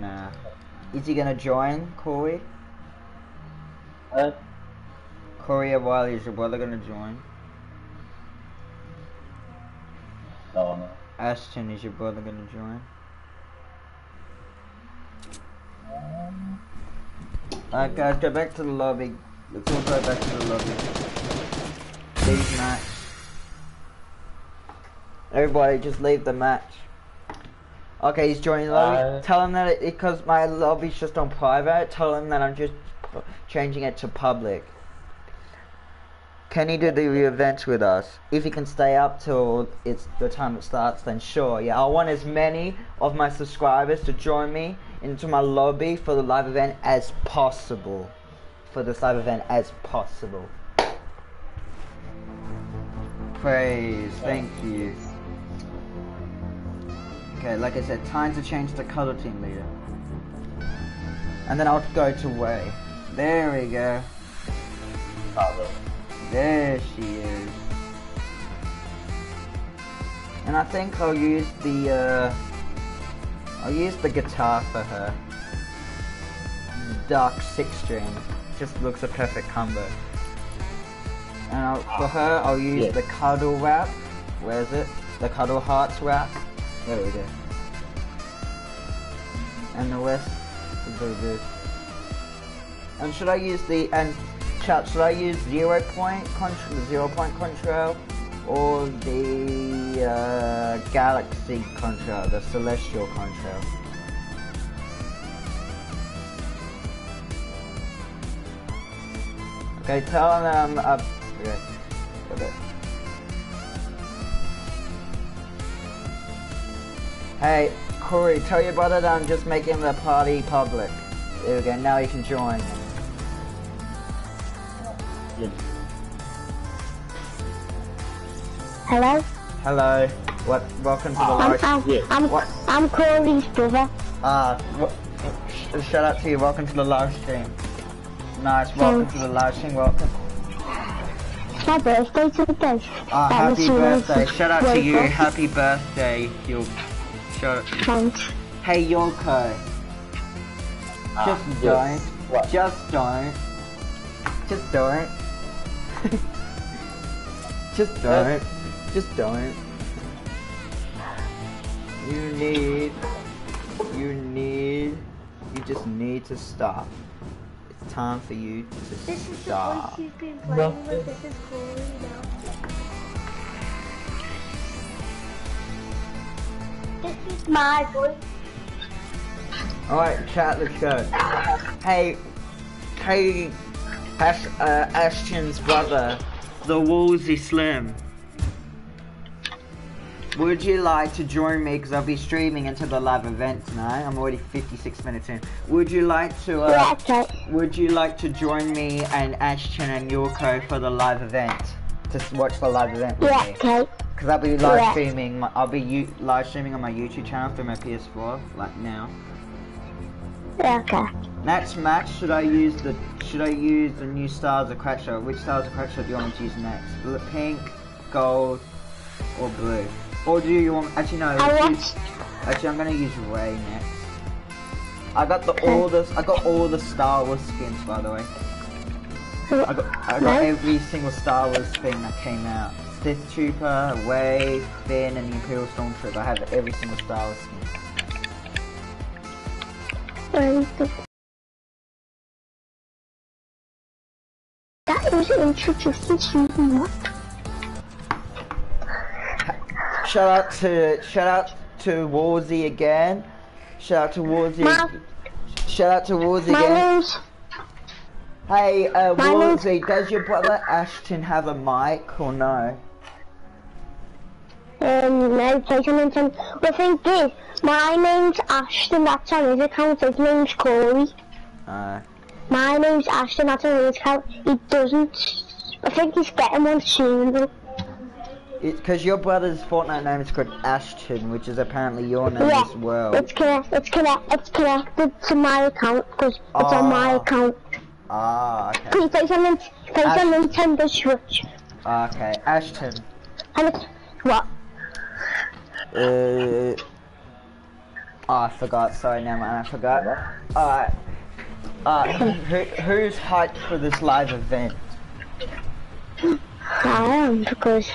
S1: Nah. Is he gonna join, Corey?
S2: Uh,
S1: Corey Wiley, is your brother gonna join?
S2: no, no.
S1: Ashton, is your brother gonna join? Alright guys, go back to the lobby. Let's all go back to the lobby. Leave the match. Everybody just leave the match. Okay, he's joining the lobby.
S2: Uh,
S1: tell him that it, because my lobby's just on private, tell him that I'm just changing it to public. Can he do the events with us? If he can stay up till it's the time it starts, then sure. Yeah, I want as many of my subscribers to join me into my lobby for the live event as possible. For this live event as possible. Praise, thank you. Okay, like I said, time to change the Cuddle Team Leader. And then I'll go to Way. There we go.
S2: Father.
S1: There she is. And I think I'll use the uh I'll use the guitar for her. Dark six string. Just looks a perfect combo. And I'll, for her I'll use
S2: Yeah.
S1: the cuddle wrap. Where is it? The cuddle hearts wrap. There we go. And the rest do this. And should I use the and chat? Should I use zero point control, zero point control, or the uh, galaxy control, the celestial control? Okay, tell them up. Okay, got it. Hey, Corey, tell your brother that I'm just making the party public. There we go. Now you can join.
S2: Yes.
S3: Hello?
S1: Hello. What? Welcome to the
S3: I'm,
S1: live.
S3: I'm,
S2: Yeah.
S3: I'm,
S1: What?
S3: I'm Corey's brother.
S1: Ah, wh- sh- shout out to you. Welcome to the live stream. Nice. Welcome to the live stream. Welcome.
S3: It's my birthday today.
S1: Ah,
S3: That
S1: happy birthday. Shout out to you.
S3: cool.
S1: Happy birthday. You. Shout.
S3: Thanks.
S1: Hey Yoko.
S2: Ah,
S1: Just
S2: yes.
S1: don't.
S2: What?
S1: Just don't. Just don't. Just don't. Just don't. You need. You need. You just need to stop. It's time for you to
S4: This is the
S1: stop.
S4: voice you've been playing with. This is Corey now. This is my voice.
S1: Alright, chat, let's go. Hey, hey, Ash, uh, Ashton's brother, the Woolsey Slim. Would you like to join me? Because I'll be streaming into the live event tonight. I'm already 56 minutes in. Would you like to,
S3: Yeah,
S1: uh,
S3: okay.
S1: would you like to join me and Ashton and Yurko for the live event? To watch the live event with
S3: Yeah,
S1: me?
S3: okay.
S1: Because I'll be live
S3: Yeah.
S1: streaming. My, I'll be u- live streaming on my YouTube channel through my PS4, like now. Next match, should I use the should I use the new Stars of Crackshot? Which Stars of Crackshot do you want me to use next? Pink, gold, or blue? Or do you want? Actually, no.
S3: I want.
S1: use- actually, I'm gonna use Rey next. I got the all the I got all the Star Wars skins by the way. I got I got
S3: Nice.
S1: every single Star Wars thing that came out. Sith Trooper, Way, Finn, and the Imperial Stormtrooper. I have every single Star Wars skin.
S3: That was introducing season one.
S1: Shout out to shout out to Warzy again. Shout out to Warzy.
S3: My,
S1: Shout out to Warzy again.
S3: name's
S1: Hey, uh, Warzy, does your brother Ashton have a mic or no?
S3: Um no PlayStation Nintendo. The thing is, my name's Ashton. That's on his account. His name's Corey.
S1: Uh,
S3: My name's Ashton. That's on his account. He doesn't. I think he's getting one soon. though.
S1: it's because your brother's Fortnite name is called Ashton, which is apparently your name
S3: Yeah,
S1: as well.
S3: it's connect. It's connect. It's connected to my account because it's on my
S1: Ah.
S3: account.
S1: Ah, okay.
S3: On Nin- plays on
S1: Ash-
S3: Nintendo Switch.
S1: Okay, Ashton.
S3: And it's what?
S1: Uh, oh, I forgot. Sorry, never mind. I forgot. Alright. Uh, who, who's hyped for this live event?
S3: I am because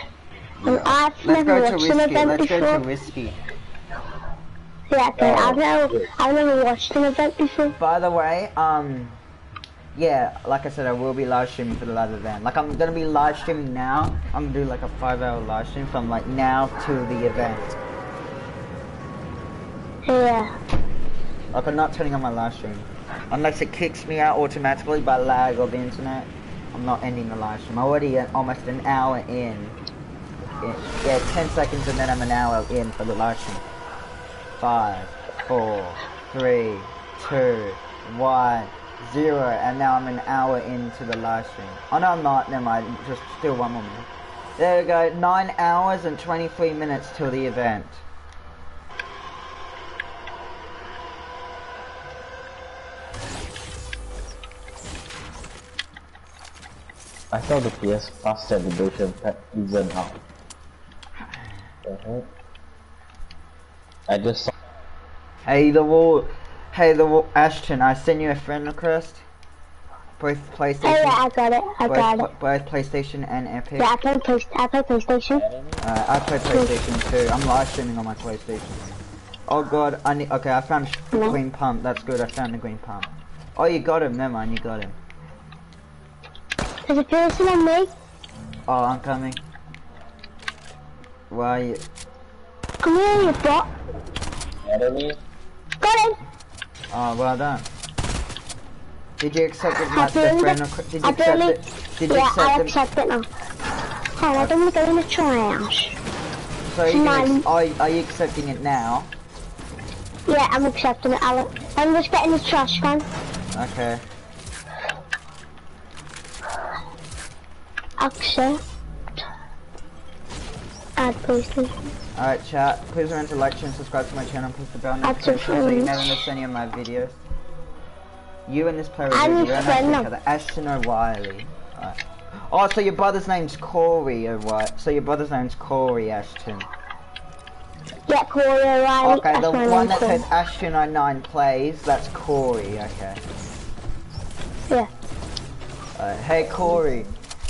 S3: um, I've
S1: Let's
S3: never
S1: go
S3: watched an event
S1: Let's go
S3: before.
S1: to whiskey.
S3: Yeah, okay.
S2: Oh,
S3: I've never, I've never watched an event before.
S1: By the way, um, yeah, like I said, I will be live streaming for the live event. Like I'm gonna be live streaming now. I'm gonna do like a five-hour live stream from like now to the event.
S3: Yeah.
S1: Like I'm not turning on my live stream unless it kicks me out automatically by lag or the internet. I'm not ending the live stream. I'm already at almost an hour in. Yeah, yeah, 10 seconds and then I'm an hour in for the live stream. Five, four, three, two, one, zero, and now I'm an hour into the live stream. Oh no, I'm not. Never mind. Just still one more minute. There we go. Nine hours and 23 minutes till the event.
S2: I saw the PS Plus celebration pack isn't out. The heck? I just saw
S1: Hey, the wall. Hey, the. Ashton, I sent you a friend request. Both PlayStation.
S3: Oh yeah, I got it. I got it.
S1: both PlayStation and Epic.
S3: Yeah, I play play, I play PlayStation.
S1: Uh, I play PlayStation too. I'm live streaming on my PlayStation. Oh god, I need. Okay, I found a
S3: No.
S1: green pump. That's good. I found the green pump. Oh, you got him. Never mind. You got him.
S3: There's a person on me.
S1: Oh, I'm coming. Why? You...
S3: Come here, you bot.
S2: enemy.
S3: Got him.
S1: Oh, well done. Did you accept it? The
S3: believe
S1: friend
S3: it.
S1: Did you accept it? Did you
S3: Yeah, I
S1: accept it?
S3: accept it now. Oh, I don't want to go in the trash.
S1: So you can
S3: Mine.
S1: are, are you accepting it now?
S3: Yeah, I'm accepting it, Alan. I'm just getting the trash can.
S1: Okay.
S3: Accept. Add PlayStation.
S1: Alright chat, please remember to like, share and subscribe to my channel and push the bell notification so you never miss any of my videos. You and this player are don't
S3: friend
S1: each other. Ashton O'Reilly. Alright. Oh, so your brother's name's Corey O'Reilly. So your brother's name's Corey Ashton.
S3: Yeah, Corey O'Reilly.
S1: Okay, the one that says Ashton 09 plays, that's Corey, okay.
S3: Yeah.
S1: Uh, hey Corey,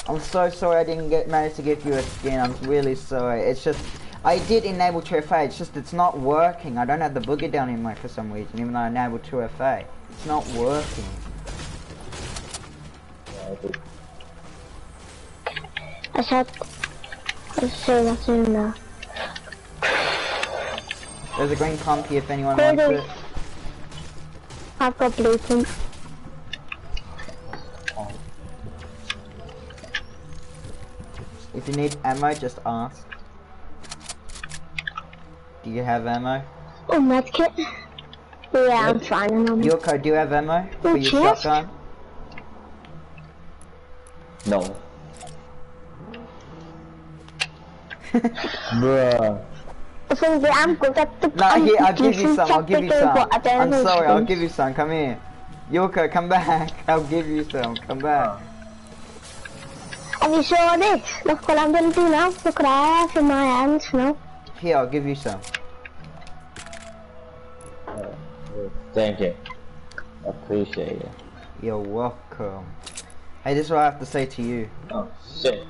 S1: I'm so sorry I didn't get manage to give you a skin. I'm really sorry. It's just I did enable 2FA. It's just it's not working. I don't have the booger down in my for some reason, even though I enabled 2FA. It's not working.
S2: I
S3: said. See what's in there.
S1: There's a green pumpy if anyone
S3: Corey,
S1: wants it.
S3: I've got blueprint.
S1: If you need ammo, just ask. Do you have ammo?
S3: Oh, medkit. Yeah, I'm fine. I'm
S1: Yoko, do you have ammo for
S3: Oh,
S1: your
S3: chest?
S1: shotgun?
S2: No. Bruh.
S3: I think that I'm good at the.
S1: No,
S3: I'm
S1: here, I'll give you some, I'll give you some.
S3: I don't
S1: I'm sorry, I'll give you some, come here. Yoko, come back, I'll give you some, come back.
S3: Have you saw this? Look what I'm gonna do now. Look what I have in my hands now.
S1: Here, I'll give you some.
S2: Thank you. I appreciate it.
S1: You're welcome. Hey, this is what I have to say to you.
S2: Oh shit.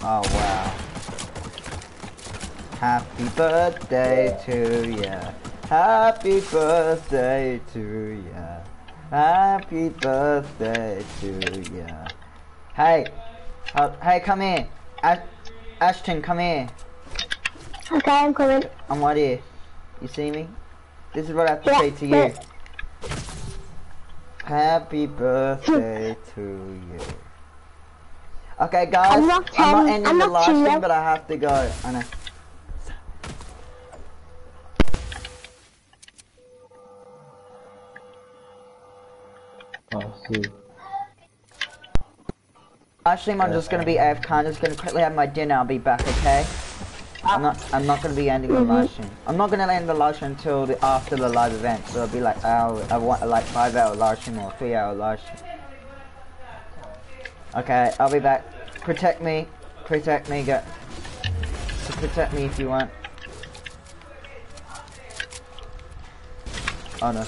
S1: Oh, wow. Happy birthday to ya. Happy birthday to ya. Happy birthday to ya. Hey, uh, hey, come here. Ash Ashton, come here.
S3: Okay, I'm coming.
S1: I'm right here. You see me? This is what I have to
S3: Yeah,
S1: say to you. Happy birthday to you. Okay, guys,
S3: I'm not
S1: I'm not ending
S3: I'm
S1: the
S3: not
S1: live stream,
S3: yet.
S1: but I have to go. I know.
S2: Oh see.
S1: Live stream, I'm just gonna be AFK. I'm just gonna quickly have my dinner. I'll be back, okay? I'm not. I'm not gonna be ending the
S3: Mm-hmm.
S1: live stream. I'm not gonna end the live stream until the, after the live event. So it'll be like hour. I want like five hour live stream or three hour live stream. Okay, I'll be back. Protect me. Protect me. Get. Protect me if you want. Oh no.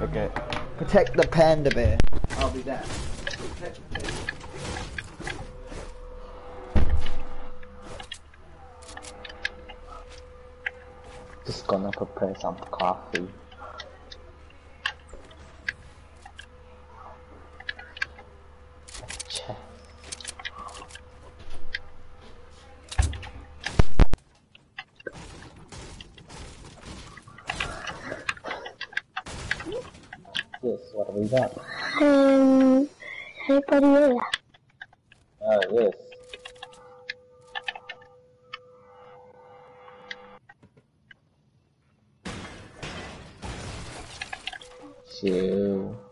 S1: Okay. Protect the panda bear. I'll be back. Protect
S2: Just gonna prepare some coffee. Check. Yes, what we got?
S3: Um, here?
S2: Oh, yes. Chill.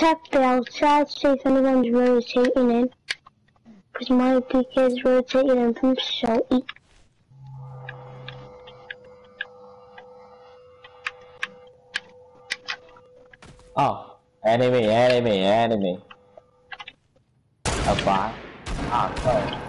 S2: It.
S3: I'll try to see if anyone's rotating in. Because my PK is rotating in from salty.
S2: Oh, enemy, enemy, enemy. A bot? Ah. Oh,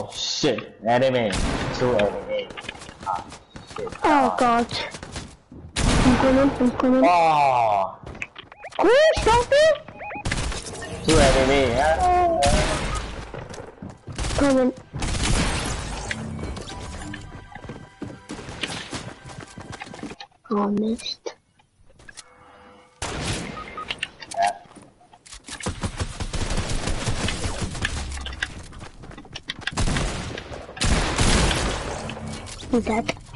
S2: Oh shit, enemy. Two enemy. Ah, shit.
S3: Oh god. I'm coming, I'm coming.
S2: Oh,
S3: Oh, stop it!
S2: two enemy. Yeah.
S3: Coming. Oh, missed. He's dead.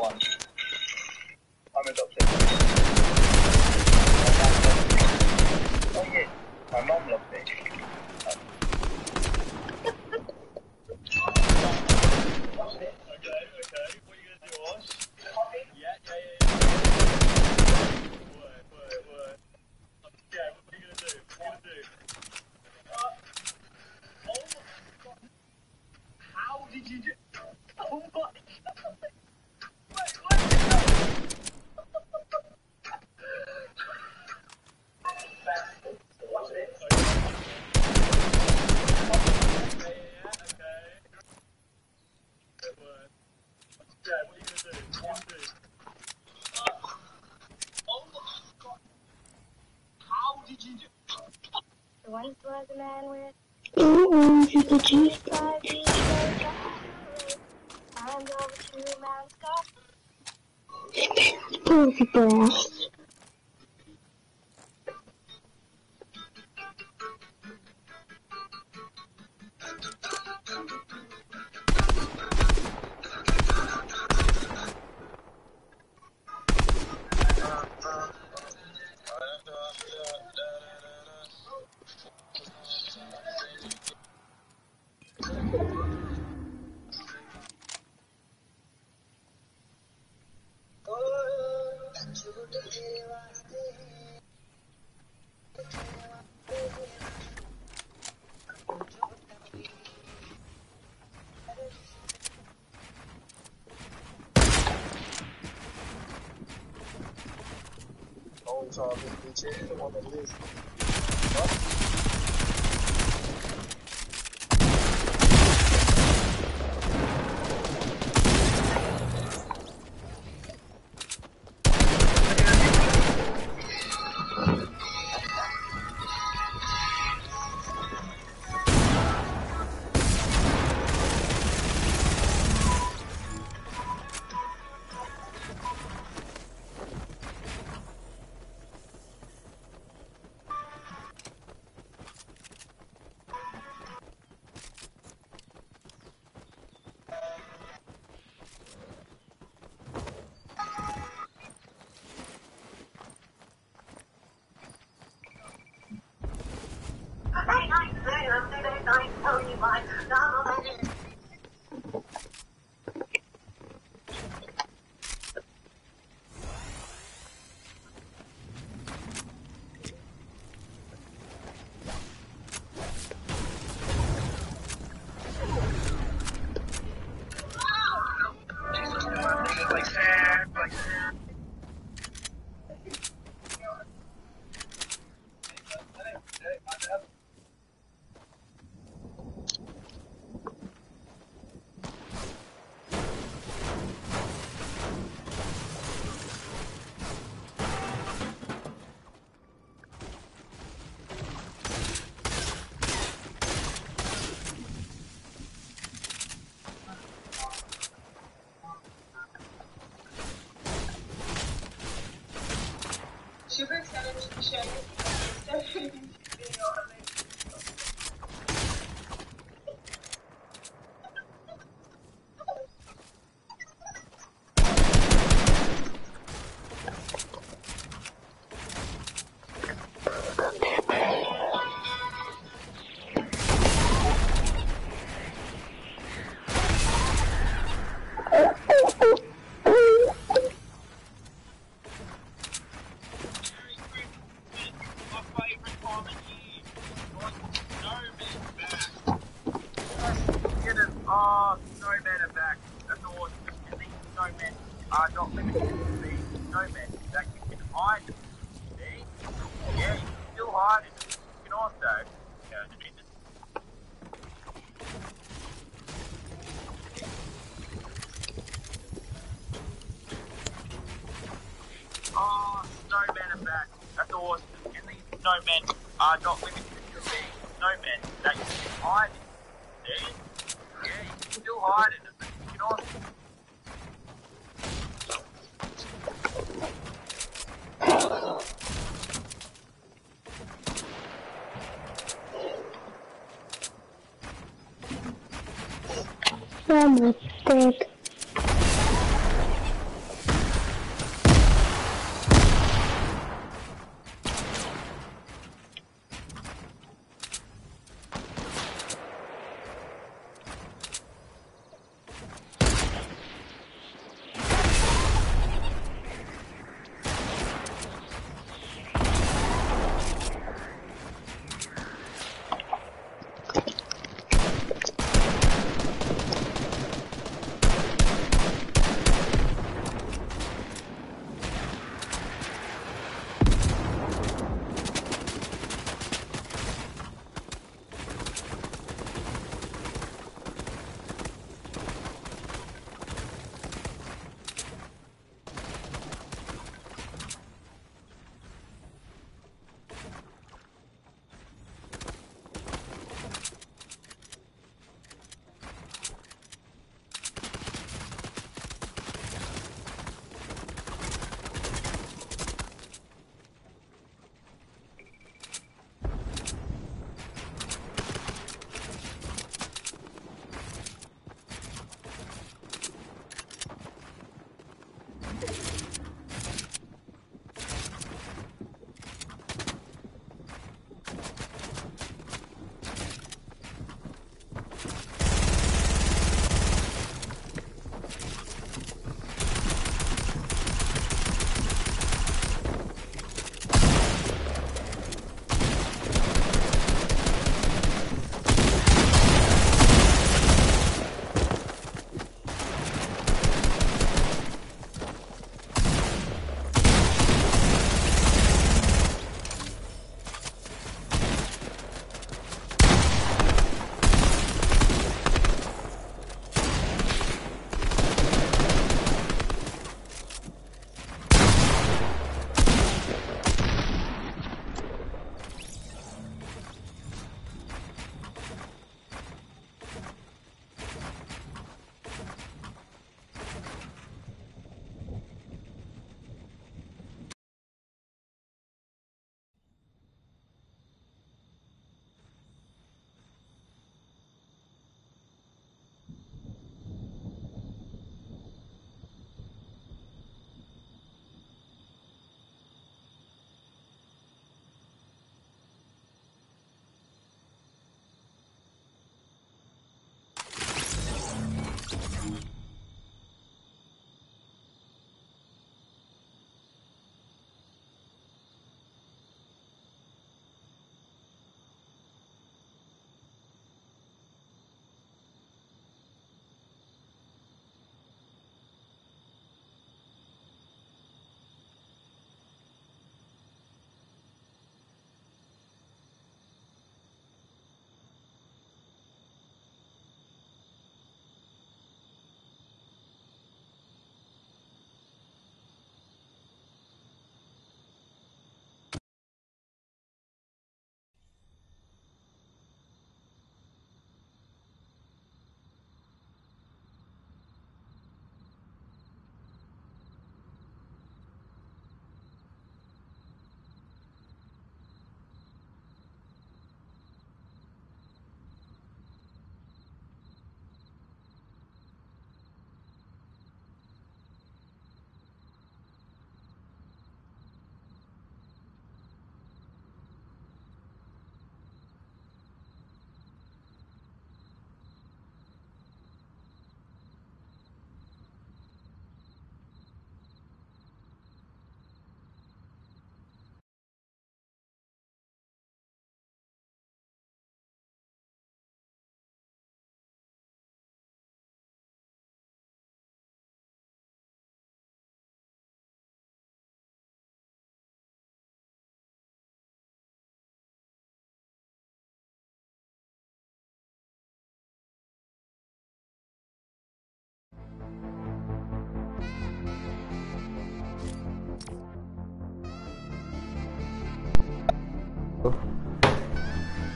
S5: One.
S3: man with
S5: Utah, this bitch. He's the one that lives. outside. Yeah, Oh, snowmen are back. That's awesome. And these snowmen are not limited to being snowmen. They can hide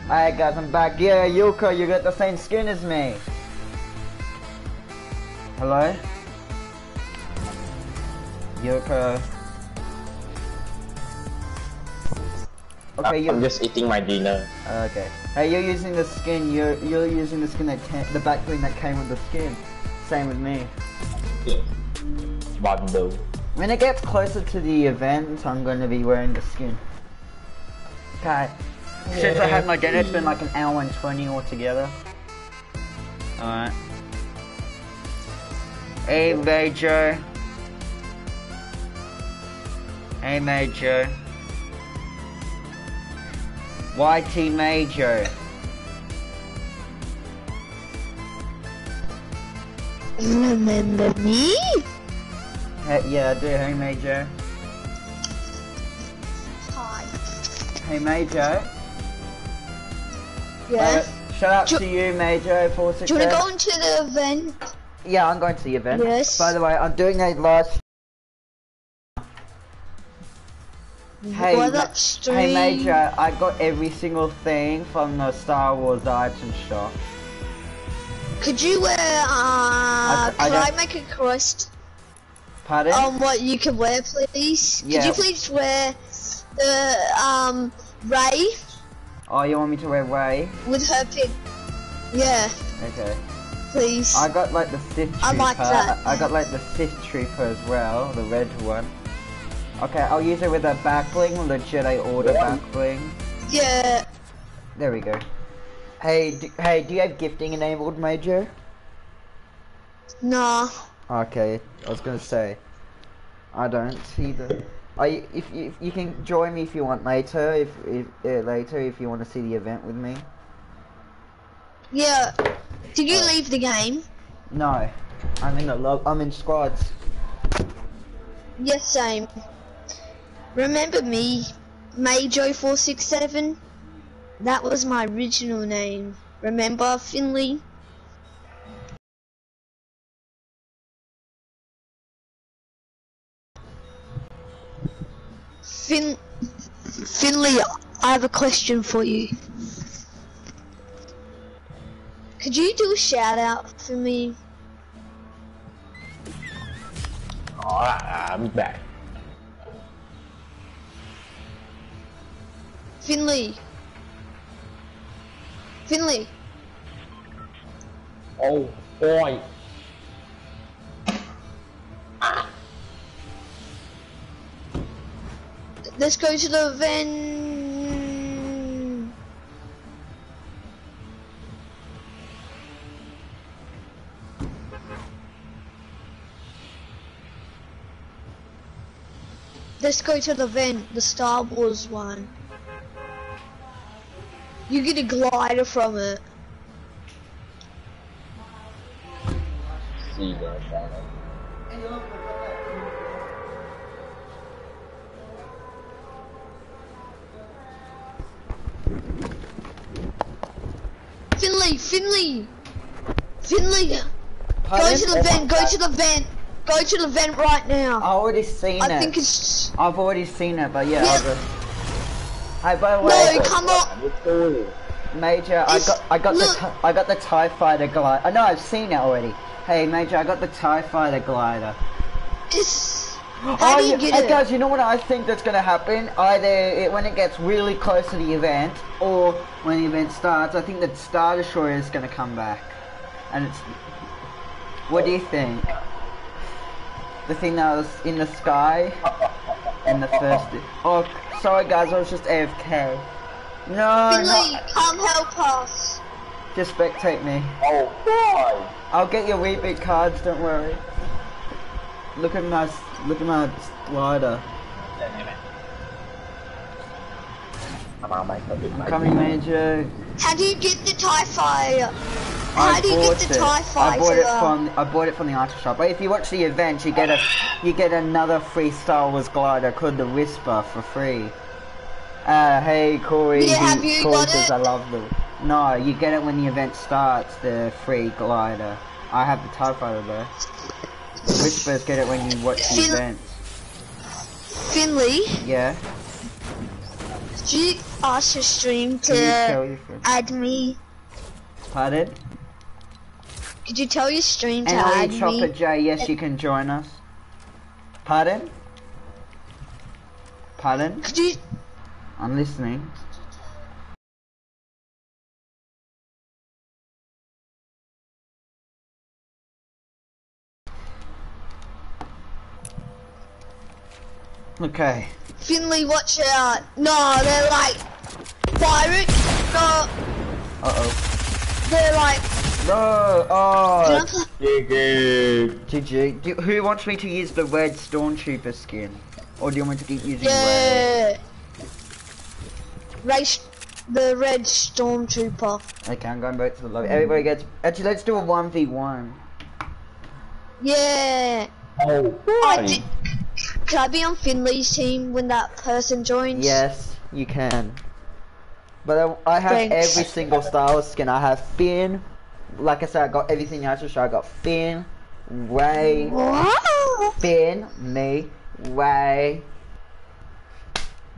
S1: Alright guys, I'm back. Yeah, Yuka, you got the same skin as me. Hello? Yuka. Okay, you.
S2: I'm just eating my dinner.
S1: Okay. Hey, you're using the skin. You're you're using the skin that came, the back bling that came with the skin. Same with me.
S2: Yeah. Bundle.
S1: When it gets closer to the event, I'm going to be wearing the skin. Okay. Since I had my dinner, it's been like an hour and 20 altogether. Alright. Hey, Major. Hey, Major. YT Major.
S6: Remember me?
S1: Hey, yeah, I do. Hey, Major.
S6: Hi.
S1: Hey, Major.
S6: Yes.
S1: Uh, shout out
S6: Do-
S1: to you, Major, for
S6: Do you want to go into the event?
S1: Yeah, I'm going to the event.
S6: Yes.
S1: By the way, I'm doing a live. Hey, Ma- hey, Major, I got every single thing from the Star Wars item shop.
S6: Could you wear, uh,
S1: I
S6: could I make a request
S1: Pardon?
S6: on what you can wear, please?
S1: Yeah.
S6: Could you please wear the, um, Rey
S1: oh, you want me to wear Rey?
S6: with her pic? Yeah,
S1: Okay.
S6: please.
S1: I got like the Sith Trooper.
S6: I like that.
S1: I got like the Sith Trooper as well, the red one. Okay, I'll use it with a back bling, the Jedi Order back bling.
S6: yeah,
S1: There we go. Hey, do, hey, do you have gifting enabled, Major?
S6: nah.
S1: Okay, I was gonna say, I don't either. I if you, if you can join me if you want later, if, if uh, later if you want to see the event with me.
S6: Yeah. Did you
S1: Uh,
S6: leave the game?
S1: No, I'm in the log. I'm in squads.
S6: Yes, same. Remember me, Majo467? That was my original name. Remember, Finlay? Fin Finlay, I have a question for you. Could you do a shout out for me?
S2: Alright, I'm back.
S6: Finlay. Finlay.
S2: Oh boy.
S6: Let's go to the event. Let's go to the event, the Star Wars one. You get a glider from it.
S2: See the shadow.
S6: Finlay, Finlay, Finlay, go to the vent, go to the vent, go to the vent right now.
S1: I already seen
S6: I
S1: it.
S6: I think it's
S1: I've already seen it, but yeah,
S6: Yeah.
S1: Hey, by the way,
S6: no, come on.
S1: Major, I got I got
S6: look.
S1: the I got the Tie Fighter glider. Oh, I know I've seen it already. Hey, Major, I got the Tie Fighter glider.
S6: It's, how
S1: oh,
S6: do you
S1: yeah,
S6: get
S1: hey,
S6: it?
S1: Uh, guys, you know what I think that's gonna happen? Either it, when it gets really close to the event, or when the event starts. I think that Star Destroyer is gonna come back, and it's. What do you think? The thing that was in the sky, in the first. Oh, sorry guys, I was just AFK. No,
S6: Finlay,
S1: no,
S6: come help us.
S1: just spectate me.
S2: Oh boy.
S1: I'll get your wee bit cards. Don't worry. Look at my look at my glider.
S2: I'm on my.
S1: I'm coming, Major.
S6: How do you get the TIE?
S1: I
S6: How do you get the
S1: it.
S6: TIE
S1: I bought it from I bought it from the item shop. But if you watch the event, you get a you get another free Star Wars glider called the Whisper for free. Uh, hey Corey,
S6: Yeah,
S1: he
S6: have you
S1: calls
S6: got
S1: us,
S6: it?
S1: I love them. No, you get it when the event starts. The free glider. I have the Tie Fighter though. Whispers get it when you watch the
S6: Feel-
S1: event.
S6: Finlay,
S1: Yeah.
S6: did you ask your stream to add me?
S1: Pardon?
S6: Could you tell your stream to add
S1: NLE Chopper
S6: me?
S1: J, yes, you can join us. Pardon? Pardon?
S6: Could you?
S1: I'm listening. Okay.
S6: Finlay, watch out. No, they're like pirates. No,
S1: Uh oh.
S6: they're like.
S1: No! Oh!
S2: GG.
S1: GG. Do, who wants me to use the red Stormtrooper skin? Or do you want me to keep using red?
S6: Yeah. Race the red stormtrooper.
S1: Okay, I'm going back to the lobby. Everybody gets. Actually, let's do a 1v1.
S6: Yeah.
S2: Oh,
S6: I did. Can I be on Finlay's team when that person joins?
S1: Yes, you can. But I, I have
S6: Thanks.
S1: every single Star Wars skin. I have Finn. Like I said, I got everything else to show. I got Finn, Rey,
S6: Wow.
S1: Finn, me, Rey,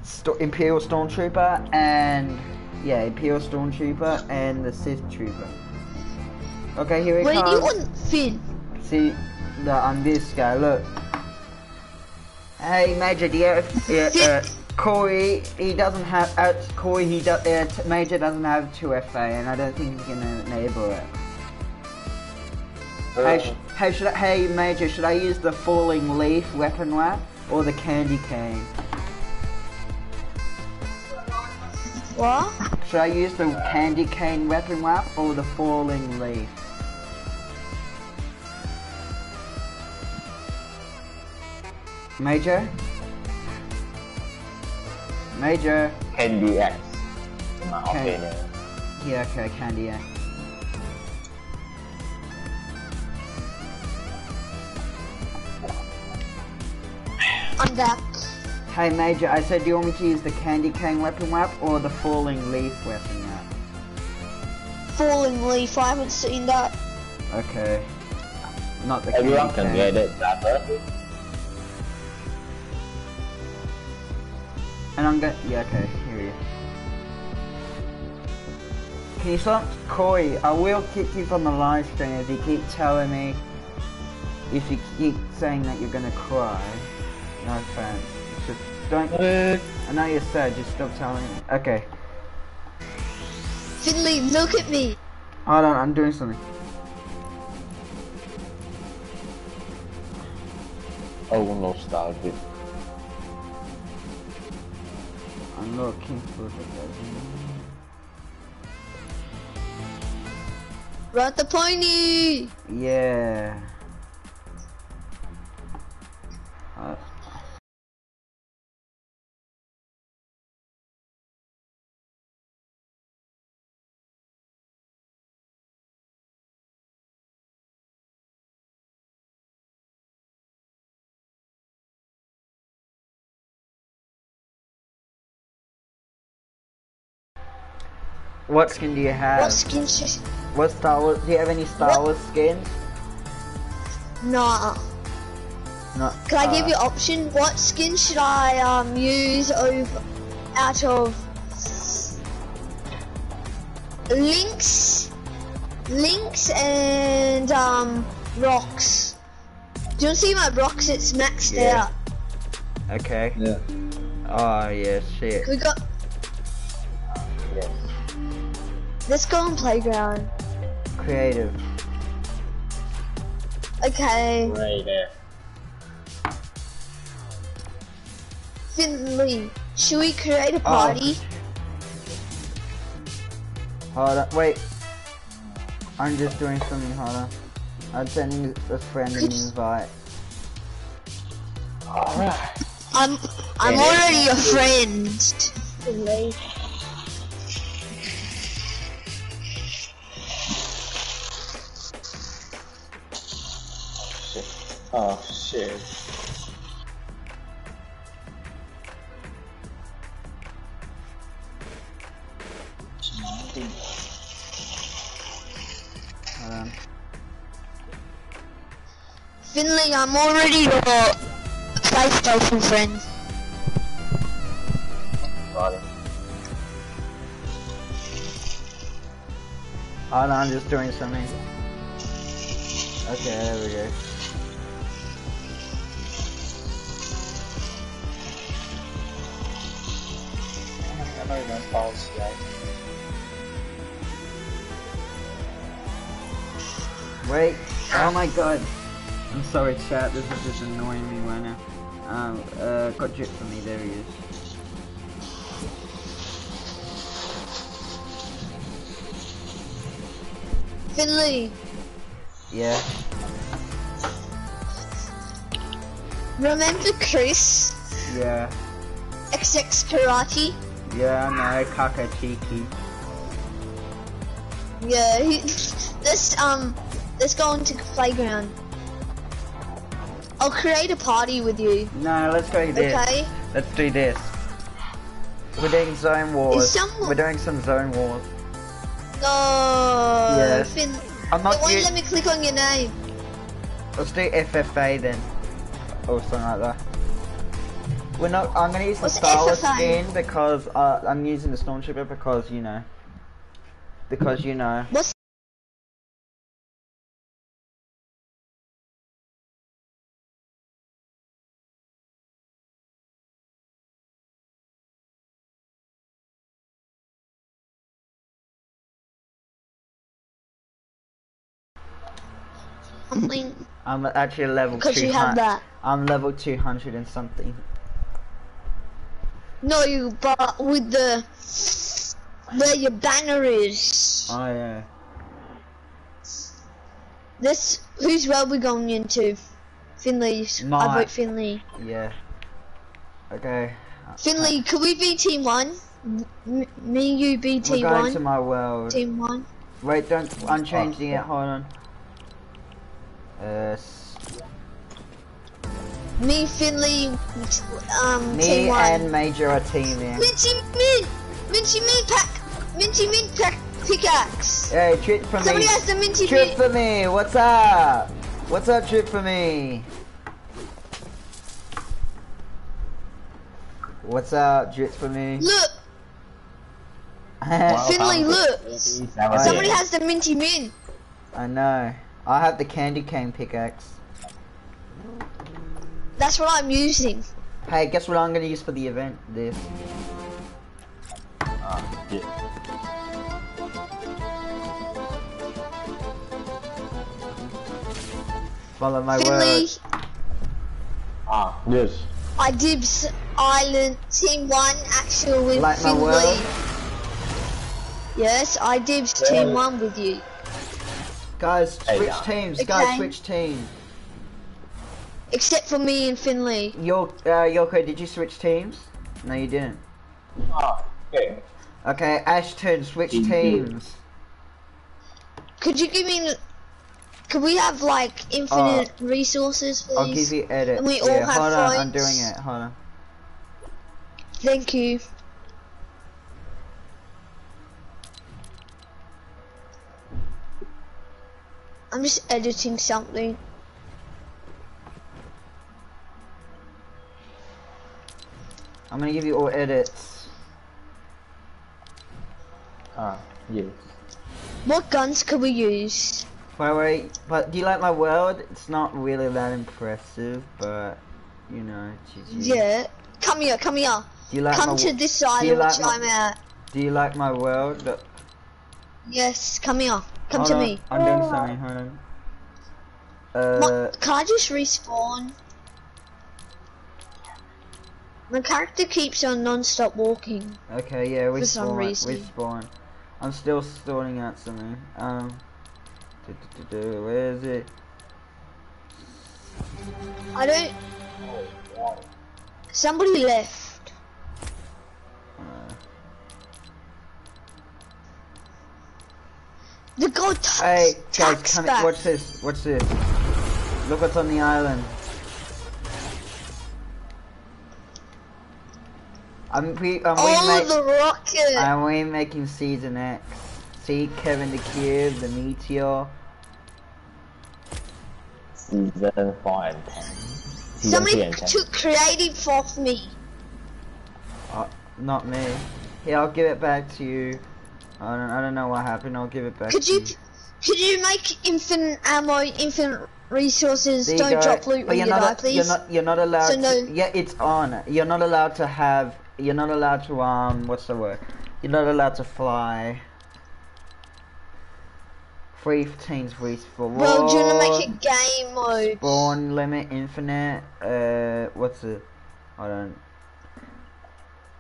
S1: Sto- Imperial Stormtrooper, and yeah, Imperial Stormtrooper and the Sith Trooper. Okay, here we go.
S6: Wait,
S1: come.
S6: you want Finn?
S1: See, the, I'm this guy. Look. Hey, Major, do you have, yeah, uh, Corey? He doesn't have. Uh, Corey, he does. Uh, Major doesn't have two FA, and I don't think he can enable it. Hey, sh- hey, should I, hey, Major, should I use the falling leaf weapon wrap or the candy cane?
S6: What?
S1: Should I use the candy cane weapon wrap or the falling leaf? Major? Major?
S2: Candy X. In my
S1: Okay.
S2: opinion.
S1: Yeah, okay, candy, yeah.
S6: I'm back.
S1: Hey Major, I said do you want me to use the candy cane weapon wrap or the falling leaf weapon wrap?
S6: Falling leaf. I haven't seen that.
S1: Okay. Not the
S2: Everyone
S1: candy
S2: can
S1: cane.
S2: get it, brother.
S1: And I'm gonna, yeah, okay, here we go. Can you stop Corey, I will kick you from the live stream if you keep telling me if you keep saying that you're gonna cry. No offense. Just don't I know you're sad, just stop telling me. Okay.
S6: Finlay, look at me.
S1: Hold on, I'm doing something.
S2: Oh, nostalgic.
S1: I'm looking for the
S6: Run the pony.
S1: Yeah. What skin do you have?
S6: What skin?
S1: What Star Wars? Do you have any Star
S6: What?
S1: Wars skins?
S6: Nah.
S1: No.
S6: Can I give
S1: uh,
S6: you option? What skin should I um use over out of Lynx, Lynx and um Rox? Do you want to see my Rox? It's maxed
S1: Yeah.
S6: out.
S1: Okay.
S2: Yeah.
S1: Oh yeah, shit.
S6: We got.
S2: Yes.
S6: Let's go on playground.
S1: Creative.
S6: Okay,
S2: Right there.
S6: Finlay, should we create a
S1: Oh.
S6: party?
S1: Hold on, wait. I'm just doing something. Hold on. I'm sending a friend an invite.
S2: Alright.
S6: I'm I'm already a friend.
S2: Oh, shit.
S6: Finlay, I'm already your five thousand friend.
S1: Got Hold on, I'm just doing something. Okay, there we go.
S2: I know you're false, right?
S1: Wait. Oh my god. I'm sorry, chat. This is just annoying me right now. Um, uh, got drip for me. There he is.
S6: Finlay,
S1: Yeah.
S6: remember Chris?
S1: Yeah.
S6: XX Karate?
S1: Yeah, I know. Kaka Cheeky.
S6: Yeah, he, let's um, let's go into playground. I'll create a party with you.
S1: No, let's go this.
S6: Okay.
S1: Let's do this. We're doing zone wars.
S6: someone-
S1: We're doing some zone wars.
S6: No.
S1: Yes.
S6: Fin,
S1: I'm
S6: it
S1: not
S6: won't
S1: u-
S6: let me click on your name.
S1: Let's do FFA then. Or something like that. We're not. I'm gonna use the
S6: What's
S1: Star Wars skin because uh, I'm using the Stormtrooper because you know. Because you know.
S6: What's something?
S1: I'm actually level
S6: Because you have
S1: 200.
S6: that.
S1: I'm level 200 and something.
S6: No, you but with the where your banner is.
S1: Oh yeah.
S6: This whose world we going into? Finlay's. I vote Finlay.
S1: Yeah. Okay.
S6: Finlay, could we be team one? M- me, you be team
S1: We're
S6: team
S1: going
S6: one.
S1: to my world.
S6: Team one.
S1: Wait, don't unchanging it. Hold on. Uh, s-
S6: Me, Finlay, um,
S1: me
S6: team one.
S1: and Major are teaming.
S6: Minty Mint! Minty Mint pack! Minty Mint pack pickaxe!
S1: Hey, trip for
S6: Somebody
S1: me.
S6: has the Minty
S1: Trip
S6: Mint!
S1: for me. What's up? What's up, trip for me? What's up, drip for me?
S6: Look!
S2: Wow. Finlay,
S6: look! Somebody has the Minty Mint!
S1: I know. I have the candy cane pickaxe.
S6: That's what I'm using.
S1: Hey, guess what I'm gonna use for the event? This.
S2: Ah, yeah.
S1: Follow my
S6: Finlay,
S1: word.
S2: Ah, yes.
S6: I dibs Island Team 1 actually with
S1: Like my
S6: Finlay.
S1: world?
S6: Yes, I dibs
S2: Yeah.
S6: Team 1 with you.
S1: Guys, switch
S2: uh,
S1: teams. Guys, switch teams.
S6: Except for me and Finlay.
S1: Yo, uh, Yoko, did you switch teams? No, you didn't.
S2: Ah, okay.
S1: Okay, Ashton, switch
S2: Did you?
S1: teams.
S6: Could you give me... Could we have like infinite resources please?
S1: Uh, I'll give you edit.
S6: And we all have
S1: hold on, I'm doing it. Hold on.
S6: Thank you. I'm just editing something.
S1: I'm gonna give you all edits.
S2: Ah, yes.
S6: What guns could we use?
S1: By the way, but do you like my world? It's not really that impressive, but you know, GG.
S6: Yeah. Come here, come here.
S1: Do you like
S6: come to this side
S1: do you
S6: which
S1: like my-
S6: I'm at.
S1: Do you like my world? Look,
S6: Yes, come here. Come
S1: hold
S6: to
S1: on,
S6: me.
S1: I'm doing something. Hold on. Uh,
S6: What- can I just respawn? My character keeps on non-stop walking.
S1: okay, yeah, we
S6: for some
S1: spawn. We
S6: reason.
S1: spawn. I'm still sorting out something. Um, do, do, do, where is it?
S6: I don't. Somebody left.
S1: Uh,
S6: The god
S1: Hey, guys, come
S6: back.
S1: watch this. Watch this. Look what's on the island. I'm we um, I'm
S6: Oh,
S1: we
S6: the rocket!
S1: I'm we making season X. See Kevin the Cube, the Meteor.
S2: Season 4 and 10. Season
S6: Somebody
S2: and 10.
S6: took creative off me.
S1: Uh, not me. Here, I'll give it back to you. I don't, I don't know what happened. I'll give it back
S6: Could
S1: to
S6: you, could you make infinite ammo, infinite resources?
S1: There you
S6: Don't
S1: go.
S6: drop loot
S1: But
S6: when
S1: you're not,
S6: die, please.
S1: You're not, you're not allowed
S6: So
S1: to.
S6: no-
S1: Yeah, it's on. You're not allowed to have. You're not allowed to um. What's the word? You're not allowed to fly. Free teens respawn.
S6: Bro, do you wanna make a game mode?
S1: Spawn limit infinite. Uh, what's it? I don't.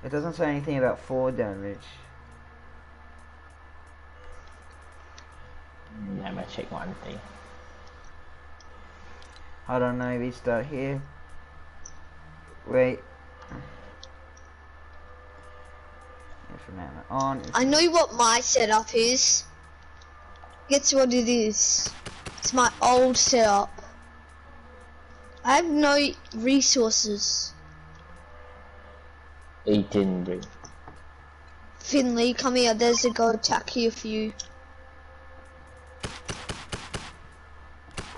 S1: It doesn't say anything about fall damage.
S2: Let me check one thing.
S1: I don't know. If we start here. Wait. Infinite on.
S6: I know what my setup is. Guess what it is? It's my old setup. I have no resources.
S2: 18 drink.
S6: Finley, come here. There's a go attack here for you.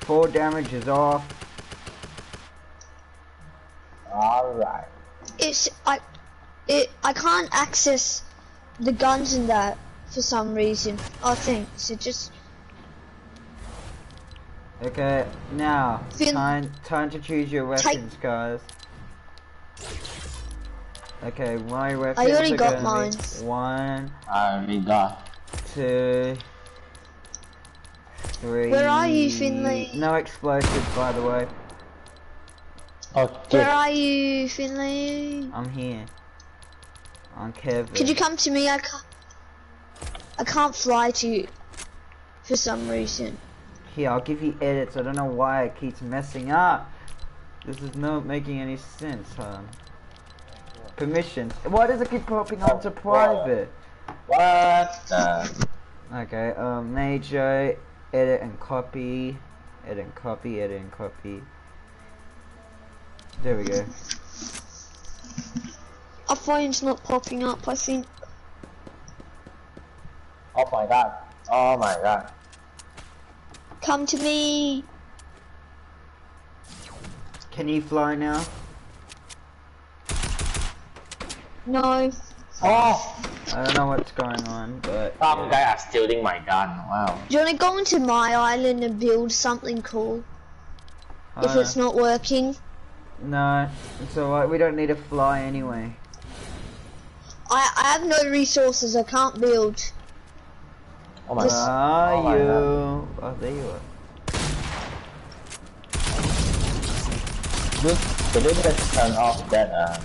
S1: Fall damage is off.
S2: Alright.
S6: It's I, it I can't access the guns in that for some reason. I think so. Just
S1: Okay, now
S6: Finn-
S1: time time to choose your
S6: Take-
S1: weapons, guys. Okay, my weapons
S6: already
S1: are
S6: got
S1: gonna
S6: mine.
S1: be one,
S2: Uh, we got.
S1: two, three.
S6: Where are you, Finlay?
S1: No explosives, by the way.
S2: Okay.
S6: where are you, Finlay?
S1: I'm here. I'm Kevin.
S6: Could you come to me? I can't. I can't fly to you for some reason.
S1: Here, I'll give you edits. I don't know why it keeps messing up. This is not making any sense, huh? Permissions. Why does it keep popping onto private?
S2: What the?
S1: Okay, um, major, edit and copy, edit and copy, edit and copy. There we go.
S6: Our phone's not popping up. I think.
S2: Oh my god. Oh my god.
S6: Come to me.
S1: Can you fly now?
S6: No.
S2: Oh!
S1: I don't know what's going on, but
S2: Some
S1: yeah.
S2: guy are stealing my gun. Wow.
S6: Do you want to go into my island and build something cool? if
S1: Uh,
S6: it's not working.
S1: no, it's alright. We don't need to fly anyway.
S6: I I have no resources. I can't build.
S2: Oh my
S1: Where
S6: Just-
S1: are
S2: Oh my
S1: you? Oh, there you are.
S2: Look, could you just turn off that um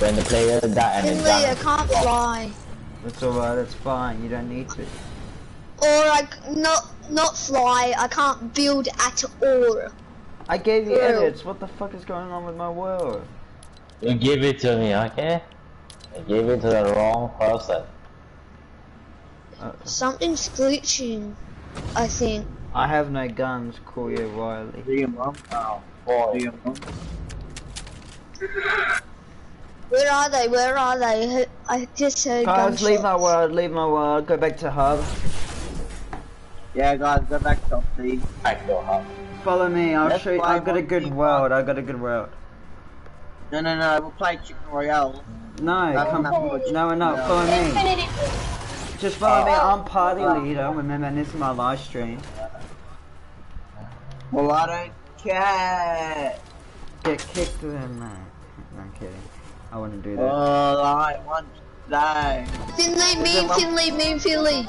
S2: when the player die and
S6: Finlay,
S2: then
S6: I can't fly.
S1: That's alright. that's fine. You don't need to.
S6: Or I c- not not fly. I can't build at all.
S1: I gave you
S6: Ew.
S1: edits. What the fuck is going on with my world?
S2: You give it to me, okay? You gave it to the wrong person.
S1: Uh,
S6: Something's glitching. I think.
S1: I have no guns. Call you Riley.
S5: Do your mum?
S2: Oh, boy.
S5: Do your mum?
S6: Where are they? Where are they? I just heard
S1: Guys, leave my world. Leave my world. Go back to hub.
S5: Yeah, guys, go back to please.
S2: I go up.
S1: Follow me. I'll
S5: Let's
S1: show you. I've got a good world. I've got a good world.
S5: No, no, no, we'll play Chicken Royale.
S1: No,
S5: That's
S1: come.
S5: not good.
S1: No, no.
S5: No.
S1: Follow me.
S4: Infinity.
S1: Just follow me. I'm party leader. Remember, this is my live stream.
S5: Well, I don't care.
S1: Get kicked then, man. No, I'm kidding. I wouldn't do that.
S5: All I want today.
S6: Finlay, me and
S1: Is
S6: Finlay, me and Finlay.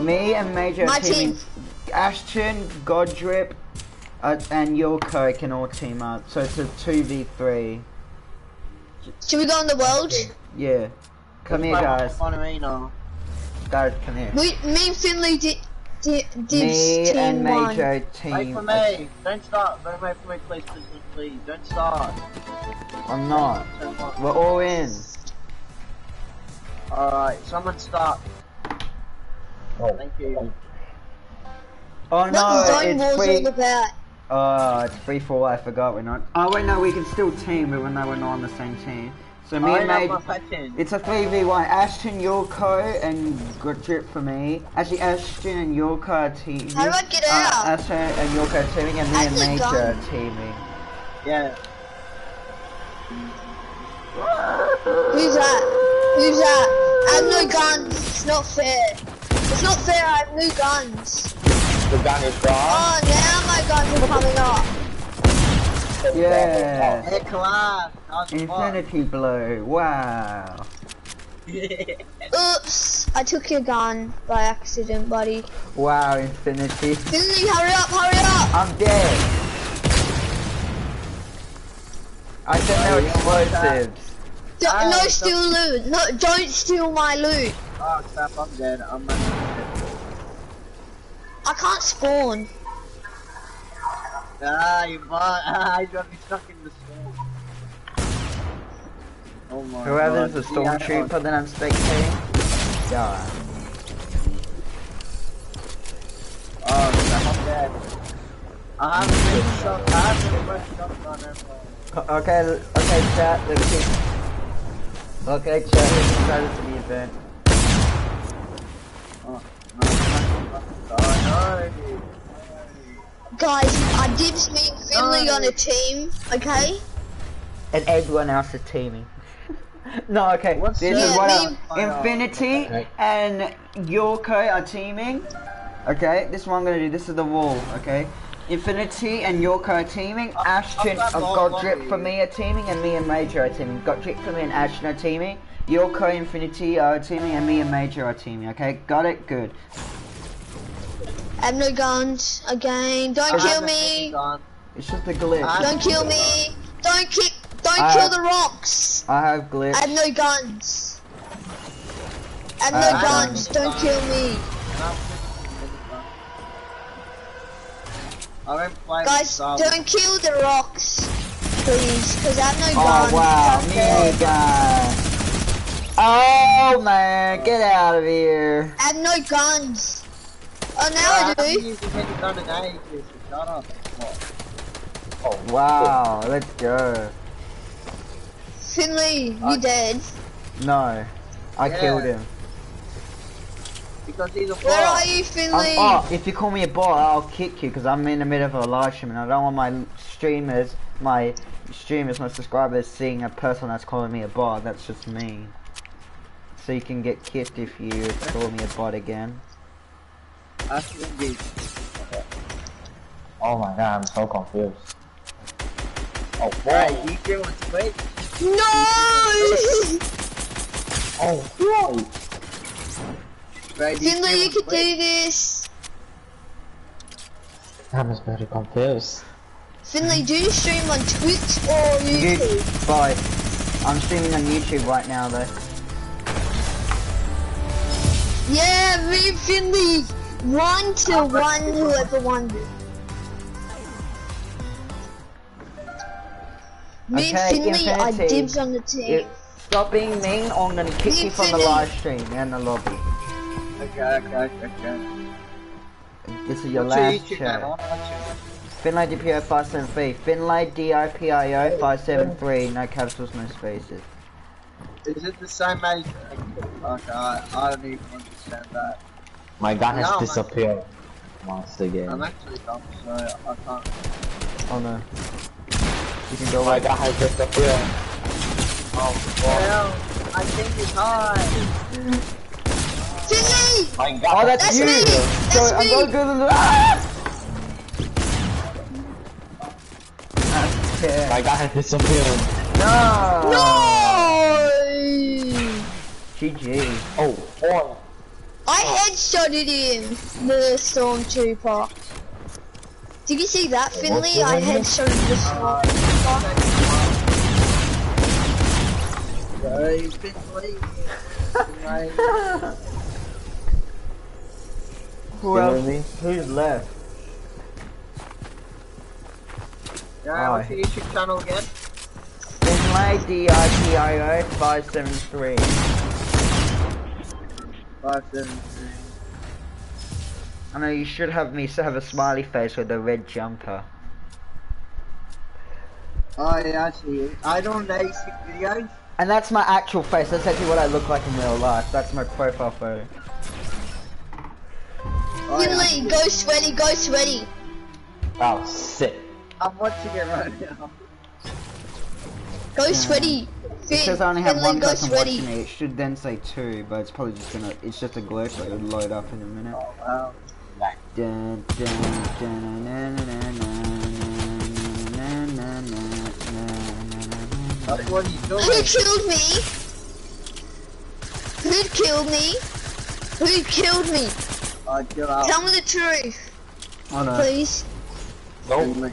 S1: Me and Major
S6: My
S1: are
S6: team.
S1: Ashton, Godrip, uh, and Yoko can all team up. So it's a 2v3.
S6: Should we go on the world?
S1: Yeah. Come here,
S5: Play
S1: guys.
S5: Follow me now.
S1: Guys, come here.
S6: We, me and Finlay did. Di, dibs
S1: Me
S6: team
S1: and
S6: one.
S1: Major
S5: Wait
S1: team.
S5: for me. Don't start. Don't wait for me, please, please, please, please. Don't start.
S1: I'm not. We're all in.
S5: Alright, someone start.
S2: Oh.
S5: Thank you.
S1: Oh
S6: What
S1: no,
S6: the
S1: it's
S6: war's
S1: free.
S6: All about?
S1: Oh, it's free for all. I forgot we're not. Oh wait, no, we can still team, but we're no, we're not on the same team. So me
S5: I
S1: and
S5: know
S1: Major. It's a 3v1. Ashton, Yoko, and Godrip for me. Actually, Ashton and Yoko are teaming.
S6: How do I get
S1: Uh,
S6: out?
S1: Ashton and Yoko are teaming, and me and
S6: the
S1: Major are teaming.
S5: Yeah.
S6: Who's that? Who's that? I have no guns. It's not fair. It's not fair. I have no guns.
S2: The gun is gone.
S6: Oh, now my guns are coming up.
S1: Yeah.
S7: Hey, come on. Nice one.
S1: Infinity blow. Wow.
S6: Oops. I took your gun by accident, buddy.
S1: Wow, Infinity.
S6: Finlay, hurry up, hurry up.
S1: I'm dead. I said no explosives.
S6: D-
S7: Ah,
S6: no steal loot. No, don't steal my loot.
S7: Oh, crap, I'm dead. I'm not
S6: I can't spawn.
S7: Ah, you bought. Ah, you got me stuck in the storm. Oh my
S1: Whoever's
S7: god.
S1: the stormtrooper that I'm spectating. Yeah.
S7: Oh, I'm dead. I haven't been shot. I haven't been shot on everyone.
S1: O- Okay, okay, chat. Let's see. Okay, chat. Let's start to the event.
S7: Oh, oh, no.
S6: Guys, I dibs me and Finlay on a team, okay?
S1: And everyone else is teaming. no, okay.
S7: What's
S1: this
S6: that?
S1: is what
S6: Yeah,
S1: I,
S7: me-
S1: Infinity
S2: Okay.
S1: and Yorko are teaming. Okay, this is what I'm gonna do. This is the wall. Okay. Infinity and Yorko are teaming. Ashton,
S7: I've got
S1: Godrip for me are teaming, and me and Major are teaming. Godrip for me and Ashton are teaming. Yorko, Infinity are teaming, and me and Major are teaming. Okay, got it. Good.
S6: I have no guns again. Don't
S1: I
S6: kill me.
S1: It's just a glitch.
S7: I-
S6: Don't kill me. Don't kick. Don't
S1: I-
S6: kill the rocks.
S1: I have glitch.
S6: I have no guns. I have
S1: Uh,
S6: no
S1: I
S6: guns.
S7: don't-
S6: Don't kill me.
S7: I went playing
S6: Guys,
S7: some-
S6: don't kill the rocks, please, because I have no
S1: Oh
S6: guns.
S1: wow,
S6: Okay.
S1: minigun. Oh man, get out of here.
S6: I have no guns. Oh, now
S7: I
S6: I
S7: haven't
S6: do.
S7: used any gun in ages, so shut up. What?
S1: Wow, let's go.
S6: Finlay, you
S7: Uh,
S6: dead.
S1: No, I
S7: Yeah.
S1: killed him.
S7: Because he's a
S6: Where are you,
S1: I'm,
S6: Finlay?
S1: oh, if you call me a bot, I'll kick you because I'm in the middle of a live stream and I don't want my streamers, my streamers, my subscribers seeing a person that's calling me a bot. That's just me. So you can get kicked if you call me a bot again.
S7: That's indeed.
S2: Oh my god, I'm so confused. Oh,
S7: Right,
S2: whoa.
S7: you doing wait.
S6: No!
S2: Oh, whoa.
S7: Right,
S6: Finlay, you can do this.
S2: I'm just very confused.
S6: Finlay, do you stream on Twitch or
S1: You,
S6: YouTube?
S1: bye. I'm streaming on YouTube right now though.
S6: Yeah, me and Finlay. One to one, whoever won. Me and
S1: Okay,
S6: Finlay are
S1: Infinity.
S6: dibs on the team.
S1: If, stop being mean or I'm gonna kick you from the live stream and the lobby.
S7: Okay, okay, okay, okay.
S1: This is your
S7: What's
S1: last
S7: YouTube
S1: chat.
S7: channel? What's your-
S1: Finlay DPO 573. Finlay DIPIO 573. No capitals, no spaces.
S7: Is it the same as? Okay, I, I don't even understand that.
S2: My gun has
S7: No,
S2: disappeared once again.
S7: I'm actually dumb, so I can't.
S1: Oh no. You can go
S2: My gun has disappeared. Oh,
S7: Well, I think it's high.
S6: Finlay!
S2: my
S1: Oh,
S2: gun.
S1: that's,
S6: That's
S1: you!
S6: me!
S1: So
S6: That's
S1: I'm
S6: me!
S1: going to the. Ah! Okay.
S2: My gun has disappeared.
S1: No!
S6: No!
S1: GG.
S2: Oh, oh.
S6: I headshotted him, the stormtrooper. Did you see that, Finlay? I headshotted the stormtrooper.
S7: So he's been
S1: Who else? Who's left?
S7: yeah, what's
S1: Aye.
S7: your YouTube channel again?
S1: Finlay DIPIO 573.
S7: Five seven three.
S1: I know you should have me have a smiley face with a red jumper.
S7: Oh yeah, I see. I don't like sick videos.
S1: And that's my actual face. That's actually what I look like in real life. That's my profile photo.
S7: Oh, yeah.
S6: Finlay, go sweaty, go sweaty.
S2: Oh, sick.
S7: I'm watching it right now.
S6: Go sweaty.
S1: It says I only have one person
S6: ready.
S1: watching me. It should then say two, but it's probably just gonna. It's just a glitch. It'll load up in a minute.
S2: Oh, wow.
S1: dun.
S6: Who killed me? Who killed me? Who killed me?
S2: Oh,
S6: Tell me the truth.
S1: Oh, no.
S6: Please.
S2: Nope.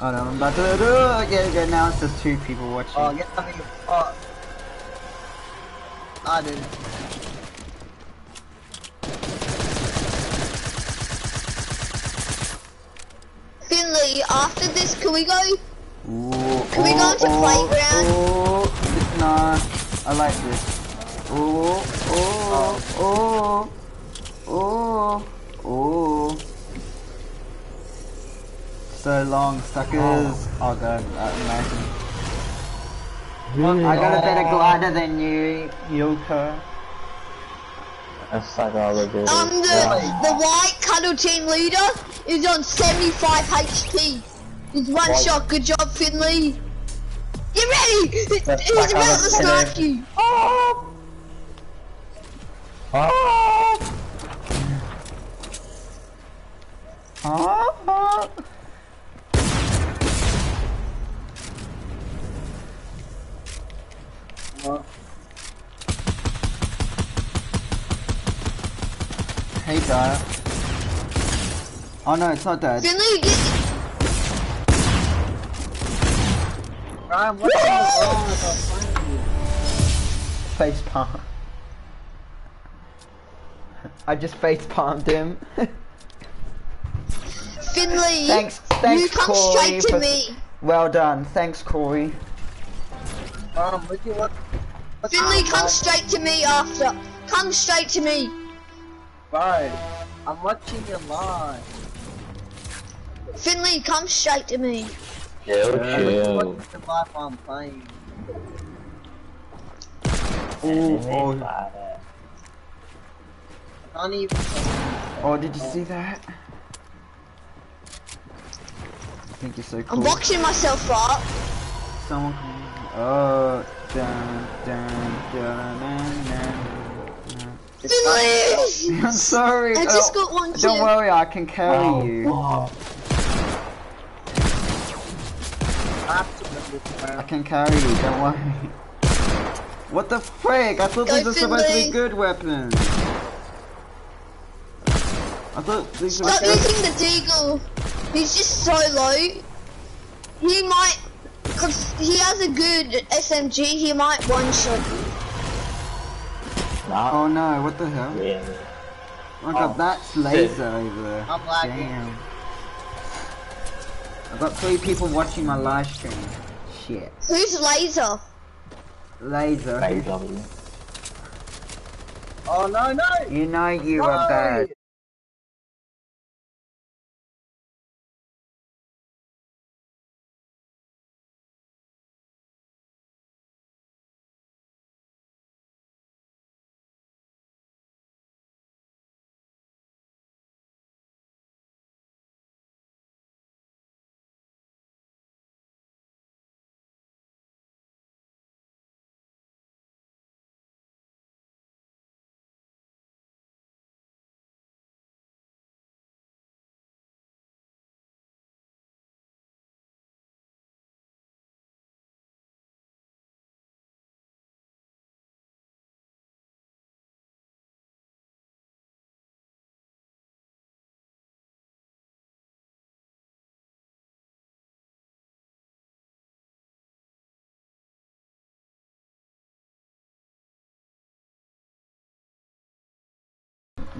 S1: Oh, Hold on. I'm about to do it. Okay, okay. Now it's just two people watching.
S2: Oh, get me. Oh. I did.
S6: Finlay, after this, can we go?
S1: Ooh,
S6: Can we go to
S1: ooh,
S6: playground?
S1: ooh, Nah, I like this. Ooh, ooh, oh. ooh, ooh, ooh. So long, suckers. Oh, god, uh, imagine. I got a better glider than you, Yoko.
S2: That's like all of it.
S6: Um, the, the white cuddle team leader is on 75 HP. He's one
S2: White.
S6: shot. Good job, Finlay. Get ready! He's
S2: That's
S6: about to
S2: on
S6: snipe you.
S2: Oh.
S1: Ah.
S2: Oh.
S1: Hey, Daya. Oh no, it's not Dad.
S6: Finlay, get,
S2: Ryan, what the hell is wrong with us you?
S1: Face palm. I just face palmed him.
S6: Finlay.
S1: Thanks- thanks,
S6: You come
S1: Corey,
S6: straight to me.
S1: well done. Thanks, Corey.
S2: Um, look at what. What
S6: Finlay,
S2: the-
S6: come straight to me after. Come straight to me.
S2: Bro, I'm watching you live.
S6: Finlay, come straight to me.
S2: I'm
S7: Chill,
S2: watching
S7: chill.
S2: you live I'm playing.
S1: Oh, oh,
S2: I even.
S1: oh, did you see that? I think you're so cool.
S6: I'm boxing myself up.
S1: Someone can... Oh, dun, dun, dun, dun, dun,
S6: Finlay!
S1: dun. I'm sorry.
S6: I just
S1: oh,
S6: got one
S1: Don't worry, I can carry oh, you.
S2: Absolutely,
S1: I can carry you, don't worry. What the frick? I thought
S6: Go,
S1: these were supposed to be good weapons. I thought these were
S6: Stop using the deagle. He's just so low. He might, cause he has a good SMG. He might one shot.
S7: Nah,
S1: Oh no, what the hell?
S7: really.
S1: Oh god,
S7: Oh,
S1: that's laser over there.
S2: I'm lagging.
S1: Damn. I've got three people watching my live stream. Shit.
S6: Who's laser?
S1: Laser.
S7: Like, W.
S2: Oh no, no!
S1: You know you are bad.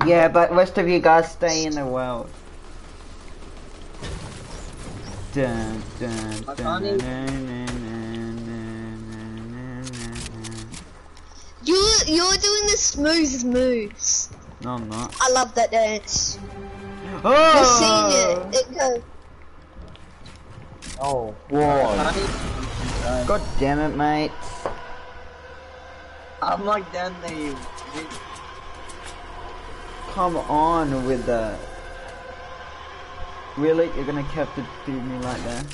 S1: Yeah, but rest of you guys stay in the world. Dun, dun, dun,
S2: can't
S1: dun, dun, dun, dun, dun, dun, dun.
S6: You you're doing the smooth moves.
S1: No, I'm not.
S6: I love that dance.
S1: Oh!
S6: You're seeing it. It go.
S7: Oh,
S2: I
S7: whoa.
S1: God damn it, mate.
S2: I'm like down there.
S1: Come on with that. Really? You're gonna keep to do me like that?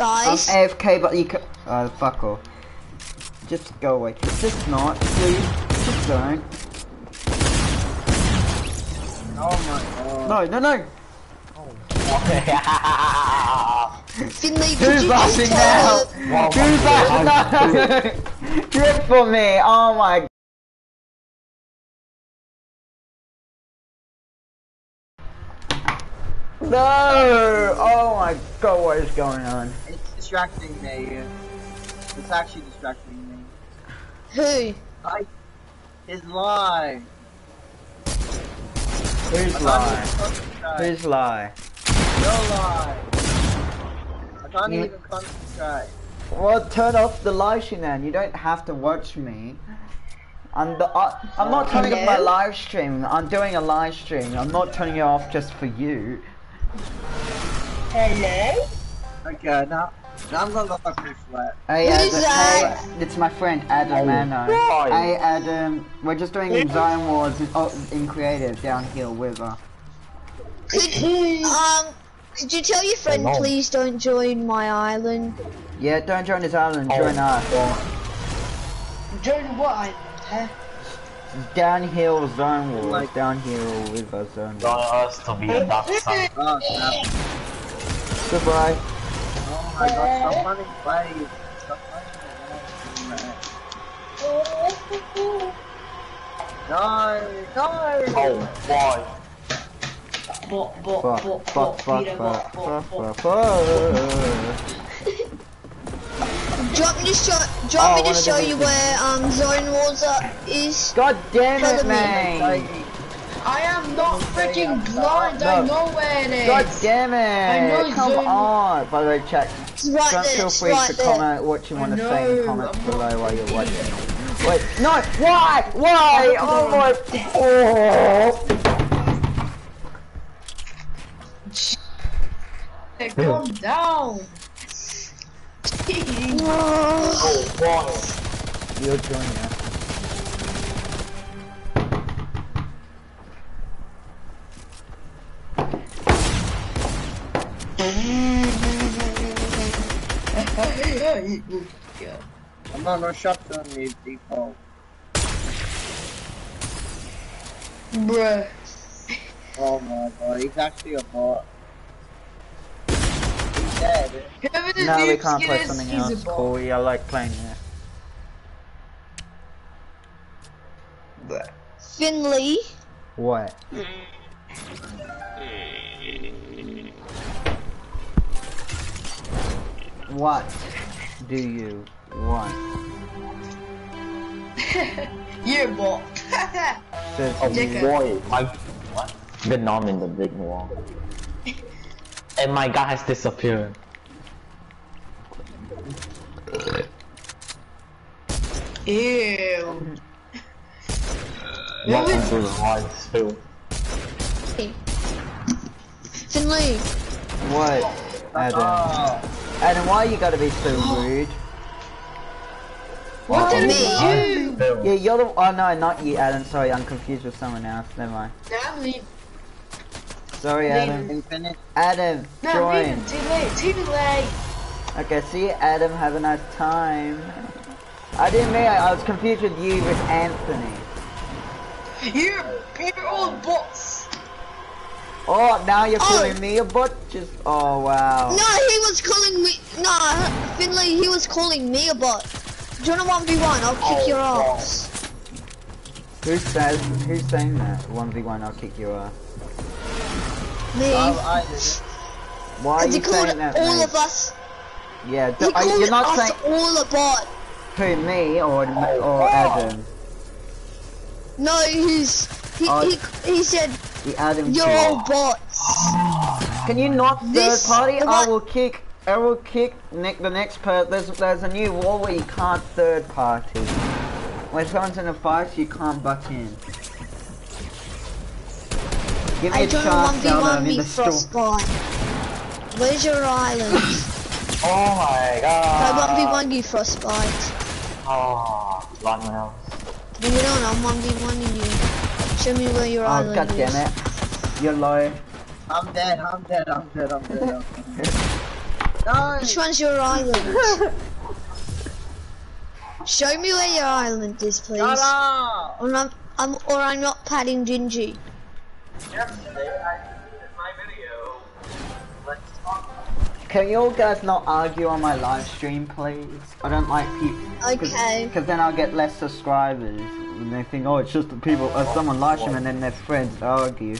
S6: guys.
S1: I'm AFK, but you can. Uh, fuck off. Just go away. Just not, please. Just don't.
S5: Oh my god.
S1: No, no, no.
S6: Finlay, could
S1: Who's
S6: you just
S1: laughing now?
S6: her-
S1: Who's
S2: my
S1: laughing now? Good for me. Oh my. No! Oh my god, what is going on?
S5: It's distracting me. It's actually distracting me.
S6: Who?
S5: I, his lie.
S1: Who's
S5: I can't
S1: lie? Who's lie?
S5: Your lie. I can't
S1: You-
S5: even concentrate.
S1: Well, turn off the live stream then. You don't have to watch me. I'm the, uh, I'm not turning off my live stream. I'm doing a live stream. I'm not turning it off just for you.
S8: Hello?
S5: Okay, now, now I'm gonna fuck this flat.
S1: Hey,
S6: Who's
S1: Adam,
S6: that?
S1: hey, it's my friend Adam
S2: Hey.
S1: Mano.
S2: Hi.
S1: Hey, Adam, we're just doing Zone Wars in, oh, in creative downhill with her.
S6: Could, um, could you tell your friend
S2: No.
S6: please don't join my island?
S1: Yeah, don't join this island,
S2: Oh,
S1: join us.
S8: Join what? Huh?
S1: Downhill Zone Wars,
S5: Like-
S1: downhill with us Zone Wars.
S2: Join us to be a dark side.
S5: Oh snap.
S1: Goodbye.
S5: Oh my god, stop running away. Stop running away. No, no.
S2: Oh boy.
S1: Fuck,
S8: bot,
S1: fuck,
S8: bot,
S1: fuck,
S8: bot.
S1: fuck.
S6: Do you want me to show? Do you want
S1: Oh,
S6: me to show you
S1: things.
S6: where um Zone Wars are- is?
S1: God damn it, man!
S8: I am not freaking blind, I know where it is.
S1: God damn i
S8: know
S1: it! Come
S8: Zoom-
S1: on! By the way, chat.
S6: It's right
S1: Don't feel free
S6: right
S1: to
S6: there.
S1: comment what you want to say in
S8: know,
S1: comments
S8: I'm
S1: below while you're watching. Wait, no! Why? Why? Oh my! Oh!
S8: Hey, calm down. Jeez.
S2: Oh boy.
S1: You're joining us.
S5: I'm not no shots on you, default.
S8: Bruh.
S5: Oh my god, he's actually a bot. He's dead.
S1: No, we can't play something
S8: he's
S1: else.
S8: bot.
S1: Cool, I like playing this.
S6: Finlay.
S1: What? What do you want?
S8: You're a bot.
S1: Says
S2: Oh boy. My what? The nom in the big wall. And my guy has disappeared.
S8: Ew.
S2: Welcome to the rice field.
S6: Finlay.
S1: What? Adam.
S5: Oh,
S1: Adam, why you gotta be so rude?
S8: What did
S6: Me.
S8: we do?
S2: Oh,
S1: yeah, you're the. Oh no, not you, Adam. Sorry, I'm confused with someone else. Never mind.
S8: Nah, I'm leaving.
S1: Sorry, Adam.
S5: infinite.
S1: Adam,
S8: Nah, I'm
S1: join.
S8: leaving. Too late. Too late.
S1: Okay, see you, Adam. Have a nice time. I didn't mean. I, I was confused with you with Anthony.
S8: You're, you're all bots.
S1: Oh, now you're
S6: Oh.
S1: calling me a bot? Just. Oh wow.
S6: No, he was calling me. No, Finlay. He was calling me a bot. Do you want a one v one? I'll kick
S2: Oh,
S6: your ass.
S1: Who says? Who's saying that? One v one, I'll kick your ass.
S6: Me.
S5: I did it.
S1: Why are
S6: and he
S1: you
S6: called
S1: saying that?
S6: all
S1: mate?
S6: of us.
S1: Yeah,
S6: He
S1: d- are, you're not
S6: us
S1: saying
S6: all a bot.
S1: who me or
S2: Oh,
S1: or
S2: wow.
S1: Adam.
S6: No, he's he
S1: Oh.
S6: he, he said
S1: The Adam.
S6: you're all bots.
S1: Can you not third
S6: This-
S1: party? I will kick. I will kick ne- the next per. There's there's a new wall where you can't third party. When someone's in a fight, you can't butt in. Give me
S6: I
S1: a
S6: don't
S1: chance,
S6: want v
S1: Zelda.
S6: one
S1: I'm in
S6: me
S1: the store.
S6: frostbite. Where's your island?
S2: Oh my god.
S6: I one v
S2: god.
S6: one you frostbite.
S2: Oh, run now.
S6: No, you don't. I'm one v one you. Show me where your
S1: Oh
S6: island
S1: god
S6: is.
S1: damn it! You're low.
S5: I'm dead, I'm dead, I'm dead, I'm dead. I'm dead.
S7: No!
S6: Which one's your island? Show me where your island is, please.
S7: Shut up!
S6: Or I'm, I'm, or I'm not patting Gingy.
S5: Yesterday, I did my video. Let's talk.
S1: Can you all guys not argue on my live stream, please? I don't like people.
S6: Okay.
S1: Because then I'll get less subscribers. And they think, oh, it's just the people, uh, someone live stream and then their friends argue.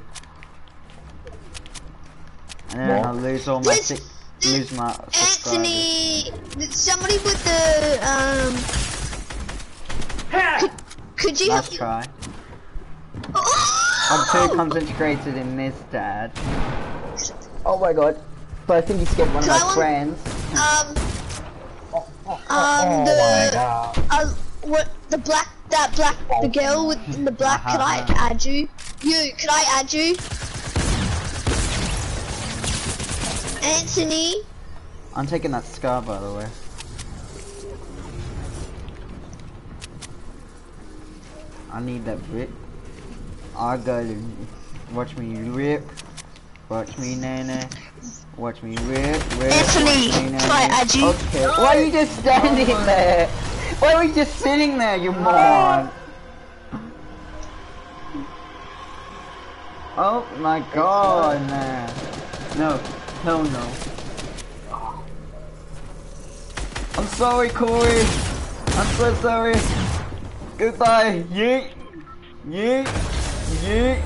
S1: And then I'll lose all my,
S6: This-
S1: si- lose my subscribers.
S6: Anthony, somebody with the um. Could, could you
S1: Nice
S6: help?
S1: try.
S6: Oh!
S1: I'm too concentrated in this, Dad. Oh my god. But I think he scared one of
S6: Do I
S1: my friends.
S6: Um,
S2: Oh
S6: um,
S2: my
S6: the
S2: god.
S6: uh, what the black that black the girl with in the black. Could I add you? You, could I add you? Anthony,
S1: I'm taking that scar, by the way. I need that rip. I gotta watch me rip. Watch me nana. Watch me rip, rip.
S6: Anthony,
S1: watch me, nana.
S6: can I add?
S1: Okay. Why are you just standing oh there? Why are you just sitting there, you moron? Oh my god, man. No, no, no. I'm sorry, Corey. I'm so sorry. Goodbye. Yeet. Yeet. Yeet.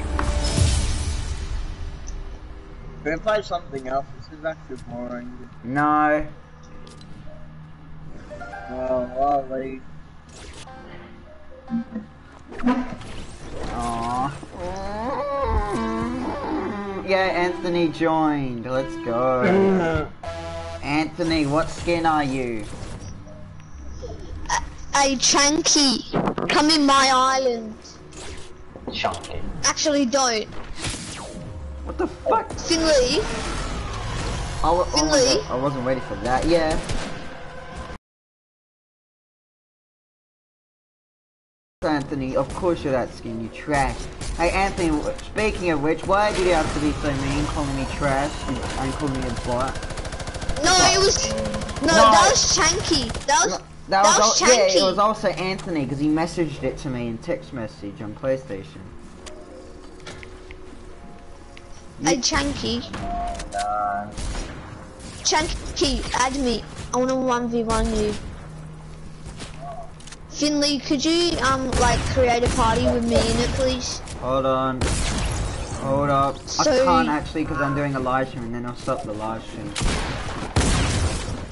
S7: Can we play something else? This is actually boring.
S1: No.
S7: Oh, well, like,
S1: Aww. Yeah, Anthony joined. Let's go. Anthony, what skin are you?
S6: a Chunky, come in my island.
S2: Chunky.
S6: Actually, don't.
S1: What the fuck?
S6: Finlay,
S1: I, wa- oh Finlay? I wasn't ready for that. Yeah. Anthony, of course you're that skin, you trash. Hey Anthony, speaking of which, why did you have to be so mean, calling me trash and, and calling me a bot?
S6: no, it was no,
S1: No.
S6: that was Chunky. That was
S1: That
S6: that
S1: was,
S6: was
S1: al- yeah, it was also Anthony because he messaged it to me in text message on PlayStation.
S6: a Chunky.
S2: Uh,
S6: Chunky, add me. I wanna one v one you. Finlay, could you um like create a party with me in it, please?
S1: Hold on. Hold up. I can't actually because I'm doing a live stream and then I'll stop the live stream.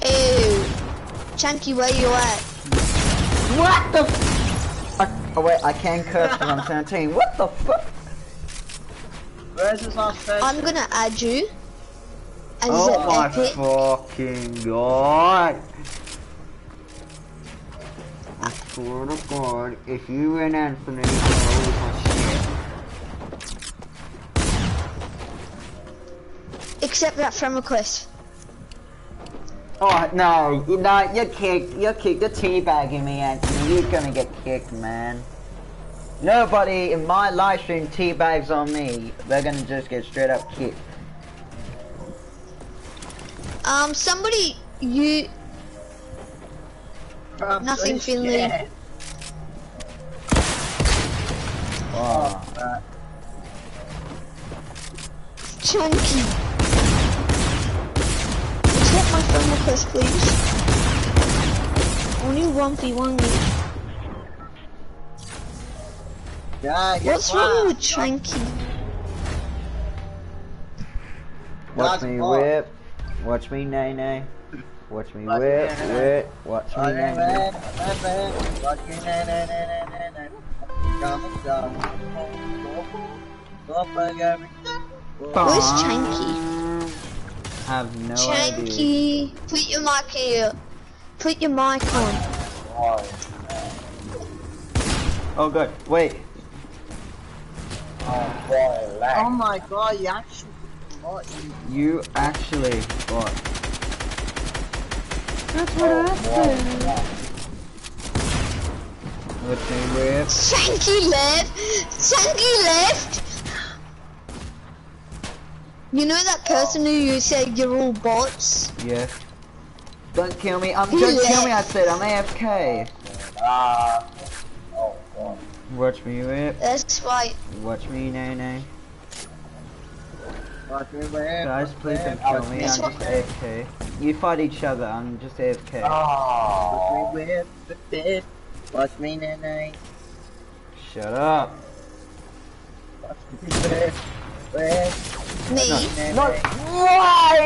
S6: Ew. Chunky, where you at?
S1: What the f- I, Oh wait, I can't curse because I'm 17. What the fuck?
S7: where's this last person?
S6: I'm gonna add you. As
S1: Oh my
S6: epic.
S1: fucking god. I swear to god, if you and Anthony are lose my shit.
S6: Accept that friend request.
S1: Oh no, you no, you're kicked. You're kicked. You're teabagging me, Anthony. You're gonna get kicked, man. Nobody in my live stream teabags on me. They're gonna just get straight up kicked.
S6: Um, somebody, you,
S7: I'm
S6: nothing,
S7: so
S6: Finlay.
S7: scared.
S1: Oh.
S7: Uh,
S6: Chunky. Accept my friend request, please. Only 1v1 me.
S7: yeah, get
S6: What's wrong with Chunky?
S1: Watch me whip. Watch me nay nay. Watch me
S7: Watch
S1: whip,
S7: me, nay, nay.
S1: whip. Watch me
S7: Oh,
S1: nay nay.
S7: man, man, man, fucking na- na- na- na- na- na. Come, come. Go back
S6: Where's Chunky?
S1: Have no idea.
S6: Chunky, put your mic here. Put your mic on.
S1: Oh good. Wait.
S2: oh boy, lag.
S7: Oh my god, you actually what you
S1: You actually what? Watch me whip.
S6: Chunky left. Chunky left. You know that person who you said you're all bots?
S1: Yeah. Don't kill me. I'm
S6: He
S1: don't kill me. I said I'm AFK.
S2: Ah. Oh, God.
S1: Watch me whip.
S6: That's right.
S1: Watch me no no.
S7: Watch me whip.
S1: Guys, please don't kill me. I'm just AFK. You fight each other. I'm just AFK.
S2: Oh.
S7: Watch me whip. whip, whip. Watch me nay nay.
S1: Shut up.
S7: Watch me whip. Whip.
S6: Me.
S1: No. Why?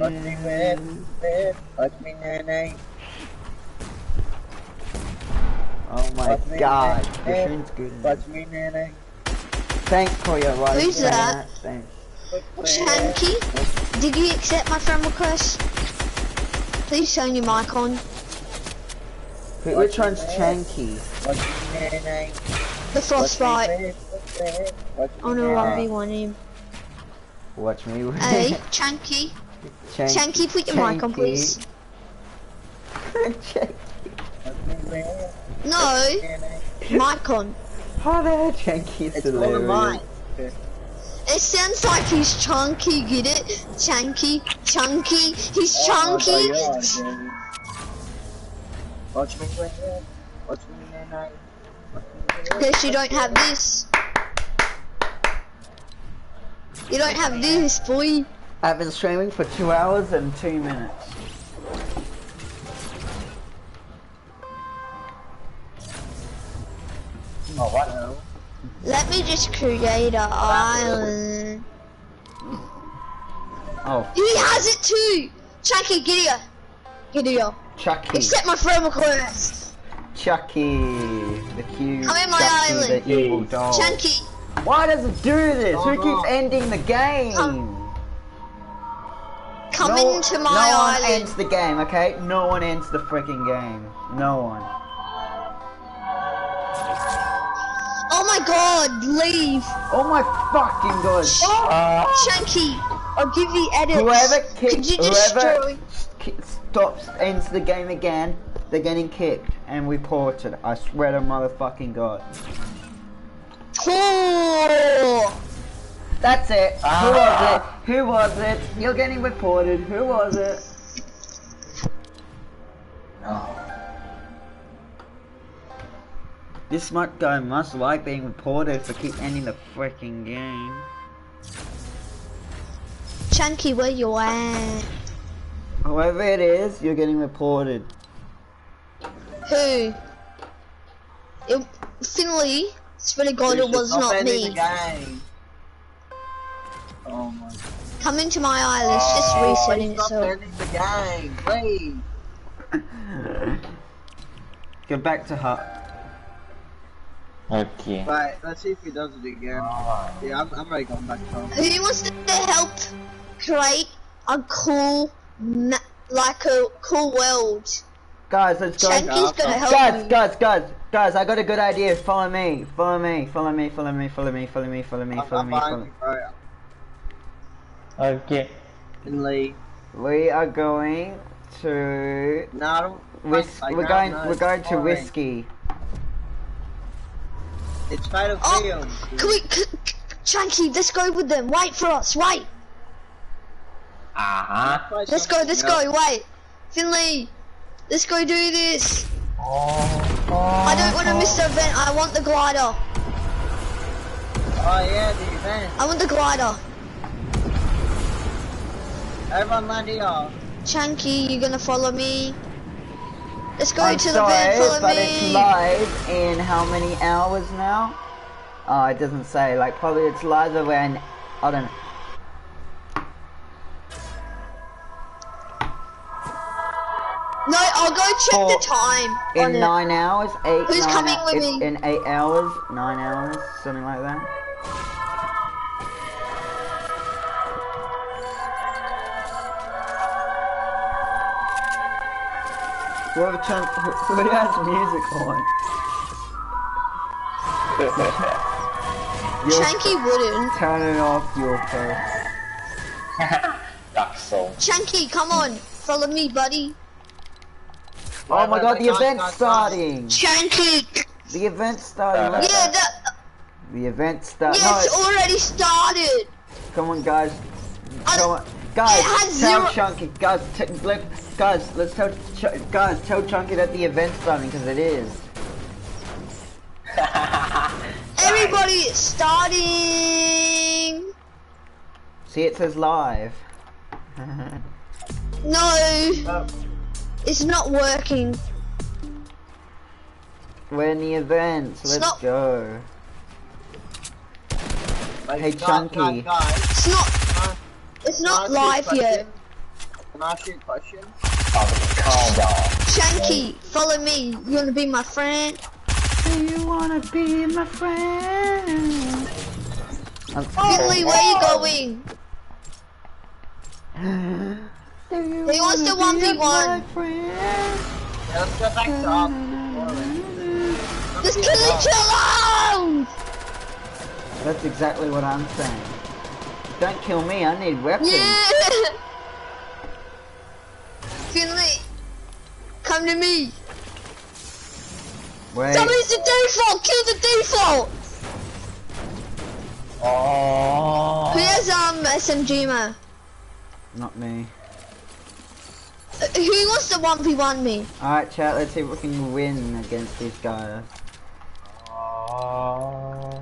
S7: Watch me whip. Whip. Watch me nay nay.
S1: Oh my
S7: Watch
S1: god.
S7: nay,
S1: This good.
S7: Watch me nay nay.
S1: Thanks for your right.
S6: Who's that?
S1: Thanks.
S6: Chanky, did you accept my friend request? Please turn your mic on.
S1: Who- Which one's Chanky?
S7: Watch me nay nay.
S6: The
S7: Watch
S6: frostbite. Wanna
S7: nay, nay.
S6: 1v1 him.
S1: Watch me.
S6: Hey, Chanky.
S1: Chanky.
S6: Chanky, put your mic on, please.
S1: Chanky.
S7: Watch me whip.
S6: No,
S7: Nay, nay.
S6: mic on.
S1: How the hell Chanky's
S7: It's on the
S1: hilarious.
S7: mic.
S6: It sounds like he's chunky, get it? Chunky, chunky, he's
S7: Oh
S6: chunky.
S7: God, Jamie. Watch me whip. Watch me nay nay. Watch me whip.
S6: Guess you don't have this. You don't have this, boy.
S1: I've been streaming for two hours and two minutes.
S2: Oh, what?
S6: Let me just create an island.
S1: Oh,
S6: He has it too! Chunky, get here. Get here.
S1: Chucky.
S6: Accept my friend request.
S1: Chucky. The cute.
S6: Come in my
S1: Chucky,
S6: island.
S1: The evil doll.
S6: Chunky,
S1: Why does it do this? Who
S7: Oh,
S1: keeps ending the game?
S6: Come. come
S1: no,
S6: into my
S1: no one
S6: island.
S1: ends the game, okay? No one ends the freaking game. No one.
S6: Oh my god, leave.
S1: Oh my fucking god.
S2: Uh,
S6: Chunky, I'll give you edits.
S1: Whoever
S6: Could
S1: kicks, whoever stops, ends the game again, they're getting kicked and we reported. I swear to motherfucking god. That's it. Who
S2: Ah.
S1: was it? Who was it? You're getting reported. Who was it?
S2: no.
S1: This smart guy must like being reported for keep ending the freaking game.
S6: Chunky, where you at?
S1: Whoever it is, you're getting reported.
S6: Who? It, Finlay, swear to God, it was not me.
S7: Oh my
S6: Come into my island, it's just
S7: Oh,
S6: resetting
S7: Stop
S6: itself.
S7: the game, please.
S1: Go back to hut.
S2: Okay.
S7: Right, let's see if he does it again. Yeah, I'm, I'm ready going back home.
S6: Who wants to help create a cool, ma- like a cool world?
S1: Guys, let's go.
S6: Chunky's gonna help
S1: Guys,
S6: me.
S1: guys, guys, guys, I got a good idea. Follow me. Follow me. Follow me. Follow me. Follow me. Follow me. Follow me. Follow me. Follow me.
S2: Okay.
S7: Finlay.
S1: We are going to
S7: No,
S1: whis- we're going we're going to whiskey.
S7: It's Fatal
S6: Oh, Can we, c- c- Chunky, let's go with them. Wait for us, wait.
S2: Uh-huh.
S6: Let's go, let's go, wait. Finlay, let's go do this.
S2: Oh,
S6: I don't want to miss the event, I want the glider.
S7: Oh yeah, the event.
S6: I want the glider.
S7: Everyone land here.
S6: Chunky, you gonna follow me? Let's go
S1: I'm
S6: to the
S1: sorry,
S6: event, follow
S1: but it's
S6: me.
S1: live in how many hours now? Oh, it doesn't say. Like probably it's live around. I don't know.
S6: No, I'll go check
S1: For-
S6: the time. on
S1: In
S6: it.
S1: nine hours, eight.
S6: Who's
S1: nine
S6: coming with me?
S1: In eight hours, nine hours, something like that. Whoever turns, who, who has music on? You're
S6: Chunky wouldn't.
S1: turning off your phone.
S2: Dark Soul.
S6: Chunky, come on. Follow me, buddy.
S1: Oh my god, the
S7: Guys,
S1: event's
S7: guys, guys.
S1: starting!
S6: Chunky.
S1: The event's starting!
S2: Uh,
S6: Yeah, that,
S1: The event's starting!
S6: yeah,
S1: No,
S6: it's already started.
S1: come on guys.
S6: I
S1: Come on. Guys,
S6: It has
S1: tell
S6: zero-
S1: Chunky. Guys, t- let, guys, let's tell. Ch- guys, tell Chunky that the event's starting because it is.
S6: Everybody, it's starting.
S1: See, it says live.
S6: No,
S7: Oh,
S6: it's not working.
S1: We're in the event, so let's
S6: not-
S1: go.
S7: like,
S1: Hey, Chunky.
S7: Guys, guys,
S6: It's not.
S7: can
S6: It's not
S7: ask you a
S6: live yet.
S7: Can I ask you a question?
S2: Oh, calm down.
S6: Shanky, follow me. You wanna be my friend?
S1: Do you wanna be my friend? I'm
S6: Finlay, where you oh, going? Oh.
S1: Do you
S6: He wants
S1: wanna
S6: 1v1.
S7: Yeah, let's go back to our
S6: Just kill each other!
S1: That's exactly what I'm saying. Don't kill me, I need weapons.
S6: Yeah! Finlay, come to me.
S1: Wait,
S6: Somebody's the default. Kill the default.
S2: Oh.
S6: Who has um SMG man?
S1: not me.
S6: Uh, Who wants to one v one me?
S1: Alright chat, let's see if we can win against these guys.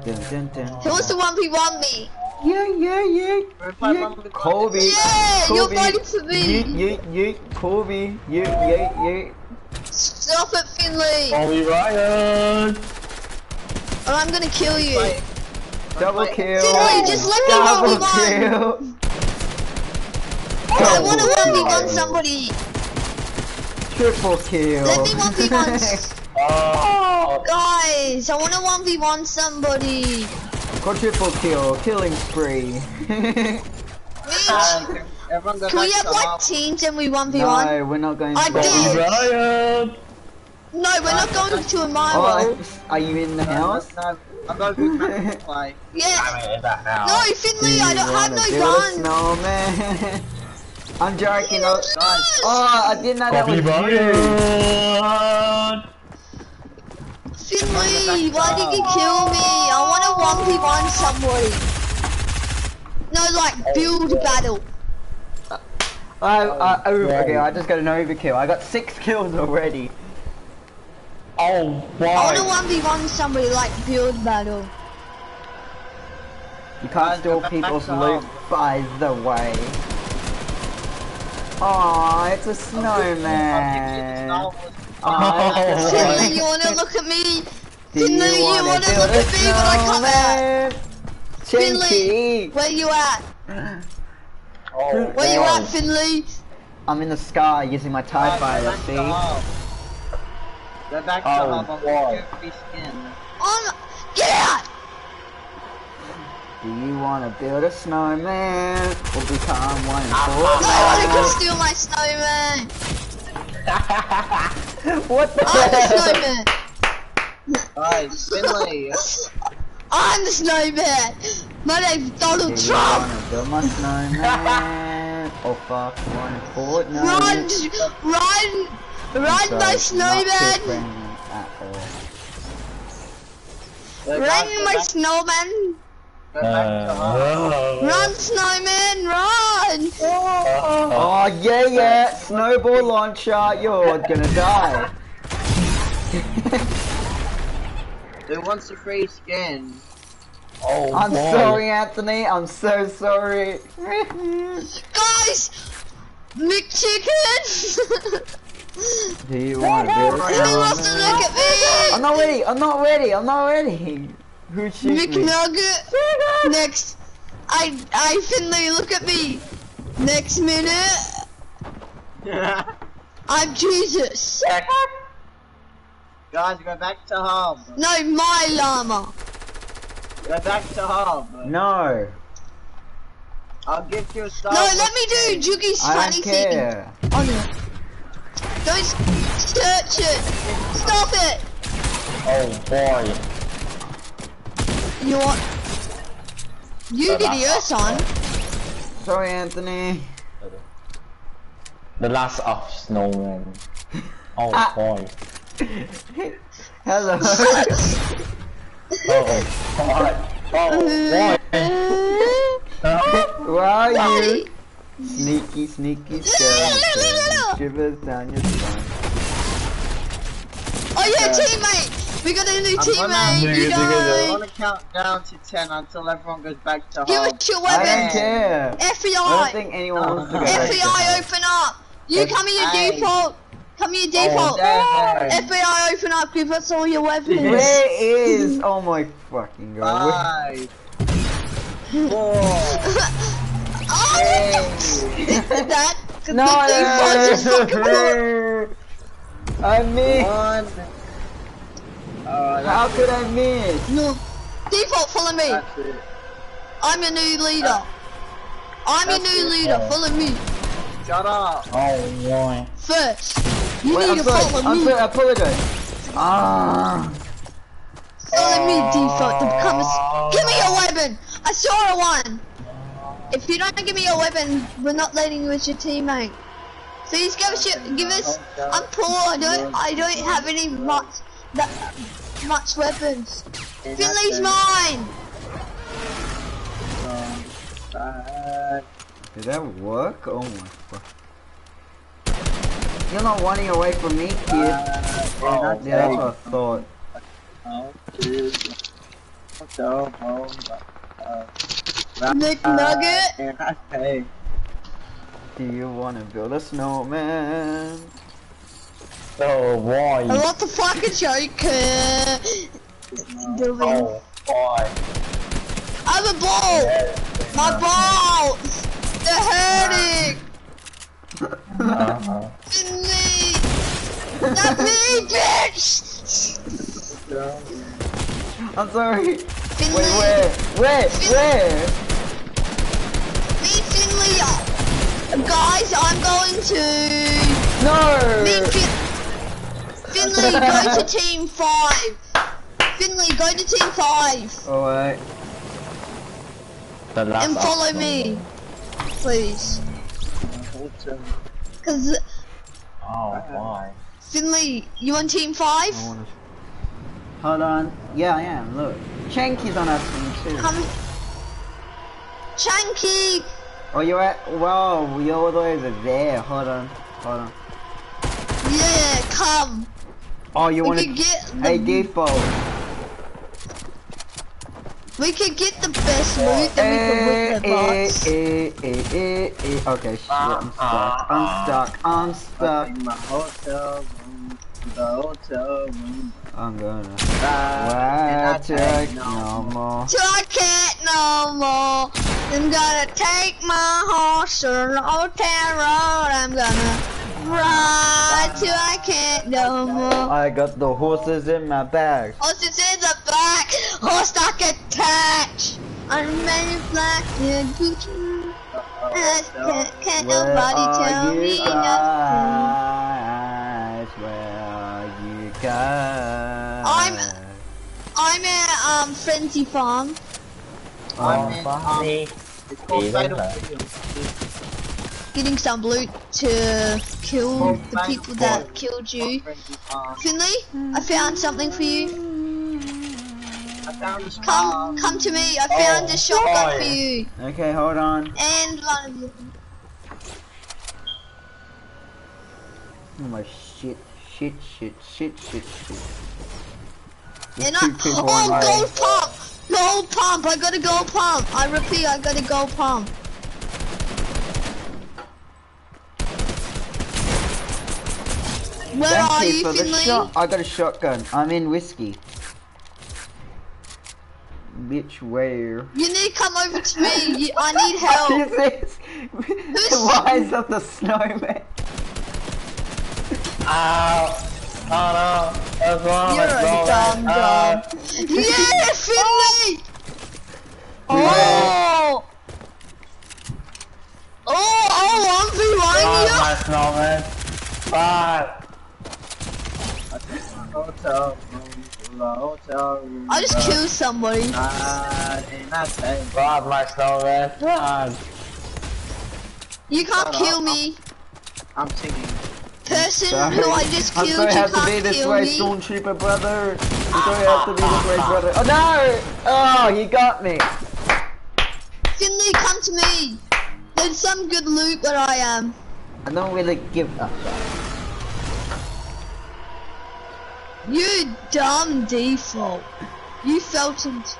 S1: Dun, dun, dun.
S6: Who wants to one v one me?
S1: Yeah, yeah, yeah.
S7: We're playing
S1: yeah. Kobe.
S6: Yeah, you're fighting for me.
S1: Yeet, yeet, yeet. Kobe. Yeet, yeet, yeet.
S6: Stop it, Finlay,
S2: Kobe Ryan.
S6: I'm gonna kill you.
S1: Double kill.
S6: Finlay, just let me
S1: Double
S6: 1v1.
S1: kill.
S6: I wanna
S1: Double
S6: one v
S1: kill.
S6: one somebody.
S1: Triple kill.
S6: Let me one v one.
S2: Oh.
S6: Guys, I wanna one v one somebody.
S1: Quadruple kill. Killing spree.
S6: Mitch,
S7: Uh, can everyone go
S6: can we have
S7: to
S6: like
S7: our-
S6: teams and we one v one?
S1: no, we're not going
S6: I
S1: to
S6: did.
S2: Kobe. Ryan.
S6: No, we're not going to a my
S1: Oh, are you in the
S7: No,
S1: house?
S7: no, I'm going to back play.
S6: Yeah.
S2: I mean, that now.
S6: No, Finlay, I don't have no
S1: do
S6: gun.
S1: a snowman? I'm joking.
S6: No,
S1: Oh, oh, I didn't know that
S2: Kobe
S1: was you.
S2: Ryan.
S6: Finlay, why did you kill me? I want to 1v1 somebody. No, like, build battle.
S1: I, I, oh, okay, I just got an overkill. I got six kills already.
S2: Oh,
S6: I want
S2: boy.
S6: to 1v1 somebody, like, build battle.
S1: You can't steal
S7: Back
S1: people's loot, by the way. Aw, it's a snowman. Aw, oh, it's a
S2: Oh,
S6: Finlay, you want to look at me?
S1: Do
S6: Finlay, you
S1: wanna
S6: want to look at me when I come out?
S1: Finlay,
S6: where you at?
S2: Oh,
S6: Where you at, Finlay?
S1: I'm in the sky using my TIE
S7: Guys,
S1: fighter,
S7: go back to
S1: see?
S7: home. Go back to
S2: Oh,
S7: home, I'm going to be skin.
S6: On, get out!
S1: Do you wanna build a snowman or become one in
S6: Nobody can
S1: Fortnite?
S6: steal my snowman.
S1: what the
S6: I'm the snowman.
S7: Guys, Finlay,
S6: I'm the snowman. My name's Donald
S1: Do
S6: Donald
S1: you
S6: Trump.
S1: wanna build my snowman? oh fuck, one in Fortnite.
S6: Run, run, run,
S1: Sorry,
S6: my snowman.
S1: kid-friendly at all.
S7: go guys,
S6: Run, my
S7: back-
S6: snowman.
S2: Uh,
S6: Run, snowman, run.
S1: Oh yeah, yeah, snowball launcher, you're gonna die.
S7: Who wants a free skin?
S2: Oh,
S1: I'm
S2: boy.
S1: sorry, Anthony. I'm so sorry.
S6: Guys, McChicken.
S1: Do you want to build a
S6: Who wants to
S1: snowman?
S6: look at
S1: I'm not ready. I'm not ready. I'm not ready. Who shoots me?
S6: McNugget. Next, I, I Finley, look at me. Next minute, I'm Jesus.
S7: Guys, go back to home.
S6: No, my llama.
S7: Go back to home.
S1: No,
S7: I'll give you a star.
S6: No, let me do Jugi's
S1: I
S6: funny
S1: don't
S6: thing.
S1: care.
S6: On it. Don't s- search it. Stop it.
S2: Oh, boy.
S6: You want? You did your son.
S1: Sorry, Anthony.
S2: The last of snowman. Oh,
S1: Ah.
S2: boy.
S1: Hello.
S2: Oh, boy. Oh, boy. Uh,
S1: Where are you?
S6: Daddy,
S1: Sneaky, sneaky skeleton. Shivers down your spine.
S6: Oh yeah,
S7: Yeah.
S6: teammate! We got a new
S7: I'm
S6: teammate!
S7: gonna-
S6: You
S7: I'm
S6: guys!
S7: gonna count down to 10 until everyone goes back to
S6: Give
S7: home.
S6: us your
S1: I don't
S6: weapons!
S1: care. I don't think anyone wants to go back to
S6: FBI, open up! You
S7: F-
S6: come in your
S7: I-
S6: default! Come in your default!
S7: Damn.
S6: FBI, open up! Give us all your weapons!
S1: Where is? Oh my fucking god.
S7: Five. Four.
S6: oh,
S7: Three.
S6: that! The
S1: No,
S6: default is fucking cool.
S1: no, I missed.
S7: One. Alright,
S1: How
S7: that's
S1: could I miss?
S6: No. Default, follow me! I'm your new leader! I'm your new
S7: it.
S6: leader, follow me!
S7: Shut up.
S2: Oh boy.
S6: First! You
S1: Wait,
S6: need
S1: I'm
S6: to
S1: sorry.
S6: follow
S1: I'm
S6: me!
S1: sorry. I apologize. Ah.
S6: Follow me, default, to become a s- Give me your weapon! I saw a one! If you don't give me your weapon, we're not letting you as your teammate. Please give us your, give us, I'm poor, I don't, I don't have any much, that, much weapons.
S7: And Finlay's
S6: mine!
S7: it.
S1: Did that work? Oh my fuck. You're not running away from me, kid.
S7: Uh,
S2: Oh,
S7: and that's
S1: Yeah, that's what I thought.
S7: Oh, two. So, oh, uh,
S6: Nick
S7: uh,
S6: Nugget.
S7: And.
S1: Do you want to build a snowman?
S2: Oh why?
S6: I want the fucking joker. Building.
S2: Oh boy.
S6: I'm a ball! My balls! They're hurting!
S2: Uh-huh.
S6: Finlay! Not me, bitch!
S1: I'm sorry.
S6: Finlay!
S1: Wait, where? Where? Where?
S6: Me, Finlay! uh, Guys, I'm going to...
S1: No!
S6: Me, fin Finlay, go to team 5! Finlay, go to team 5!
S1: Alright.
S2: The last
S6: And follow
S2: option.
S6: me! Please. Cause,
S2: Oh boy.
S6: Finlay, you on team 5?
S1: Wanna... Hold on. Yeah, I am. Look. Chanky's on our team too.
S6: Come... Chanky!
S1: Oh, you're at. Whoa, you're all the way over there. Hold on. Hold on.
S6: Yeah, come!
S1: Oh, you want to.
S6: get the
S1: Hey, default.
S6: We could get the best loot, then we
S1: Eh,
S6: could whip their
S1: eh,
S6: butts.
S1: eh, eh, eh, eh. Okay, shit, I'm stuck. I'm stuck. I'm stuck.
S7: In my hotel room, the hotel room.
S1: I'm gonna.
S7: Uh,
S1: Wow,
S7: I
S1: take
S7: take
S1: no more.
S6: Till I can't no more. I'm gonna take my horse on the old town road. I'm gonna ride till I can't no more.
S1: I got the horses in my bag.
S6: Horses in the back, horse stock attached. I'm made black and Gucci. I Can't, can't nobody
S1: are
S6: tell
S1: you
S6: me nothing.
S1: Where are you guys?
S6: I'm- I'm at um Frenzy Farm.
S7: I'm
S2: Oh,
S7: in, um,
S2: funny.
S7: It's called
S2: Even
S7: Fatal
S2: better.
S7: Field.
S6: Getting some loot to kill
S7: Oh,
S6: the people that killed you.
S7: Oh,
S6: Finlay, I found something for you.
S7: I found a
S6: Come, come to me. I oh, found
S2: Oh,
S6: a shotgun
S2: boy.
S6: for you.
S1: Okay, hold on.
S6: And one of you.
S1: Oh my shit, shit, shit, shit, shit, shit. There's
S6: And I,
S1: two people
S6: oh,
S1: on my.
S6: gold pump, gold pump. I got a gold pump. I repeat, I got a gold pump. Where
S1: Thank
S6: are
S1: you
S6: you,
S1: for the
S6: Finlay?
S1: shot. I got a shotgun. I'm in whiskey. Bitch, where?
S6: You need to come over to me. You, I need help.
S1: Is this? Why is that the snowman?
S2: Ow. Oh no. What's wrong?
S6: You're
S2: What's
S6: a
S2: wrong?
S6: dumb
S2: Uh,
S6: dog. Yeah, Finlay! Oh! Oh, oh, I'm behind
S2: Oh, my snowman. Fuck.
S7: Hotel room, the hotel room.
S6: you. I just
S7: the
S6: killed somebody.
S7: night, and I take
S2: Fuck my snowman. Fuck.
S6: You can't
S7: Shut
S6: kill
S7: up.
S6: me.
S7: I'm singing.
S6: Person
S1: Sorry.
S6: who I just
S1: I'm
S6: killed,
S1: sorry I
S6: you
S1: have to be
S6: can't
S1: this
S6: kill
S1: way,
S6: me.
S1: Stormtrooper brother. I'm sorry I have to be this way, brother. Oh no! Oh, he got me.
S6: Finlay, come to me. There's some good loot where I am.
S1: I don't really give a
S6: You dumb default. You felt it.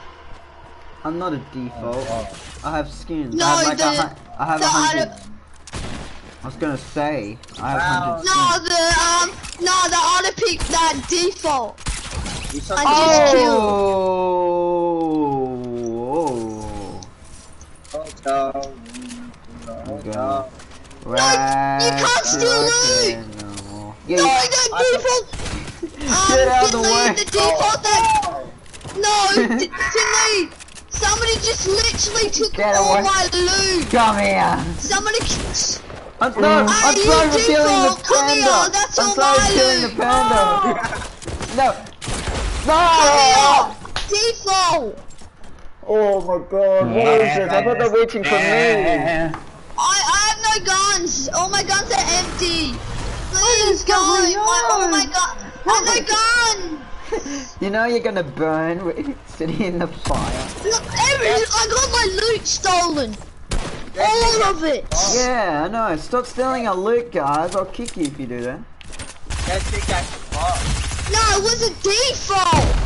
S1: I'm not a default. I have skins.
S6: No,
S1: I have like
S6: the-
S1: a I have a hundred. I was gonna say I have
S7: Wow.
S1: hundred
S6: No, the um, no, the other pick that default.
S7: You suck
S6: I just killed.
S1: Oh.
S7: Oh, no. Oh, no.
S1: Right.
S6: you can't steal loot.
S1: No. Yeah,
S6: No,
S1: you-
S6: the
S7: I-
S6: default. Um,
S1: Get out of the
S6: Finlay,
S1: way.
S6: the default that. No, D- Finlay. Somebody just literally took
S1: Get
S6: all
S1: away.
S6: my loot.
S1: Come here.
S6: Somebody.
S1: I'm, no, I'm sorry for killing the
S6: default. Come here,
S1: panda.
S6: that's
S1: I'm
S6: all
S1: sorry for killing the
S6: loot.
S1: panda. No. No.
S6: here. Default.
S1: Oh my god, what is this? I thought they're waiting for me.
S6: I, I have no guns. All my guns are empty. Please, guys. My, oh my god. I have no gun.
S1: You know you're gonna burn sitting in the fire.
S6: Look, every, I got my loot stolen. All of it. Oh.
S1: Yeah, I know. Stop stealing our loot, guys. I'll kick you if you do that.
S7: That's it, guys. Oh,
S6: No, it was a default.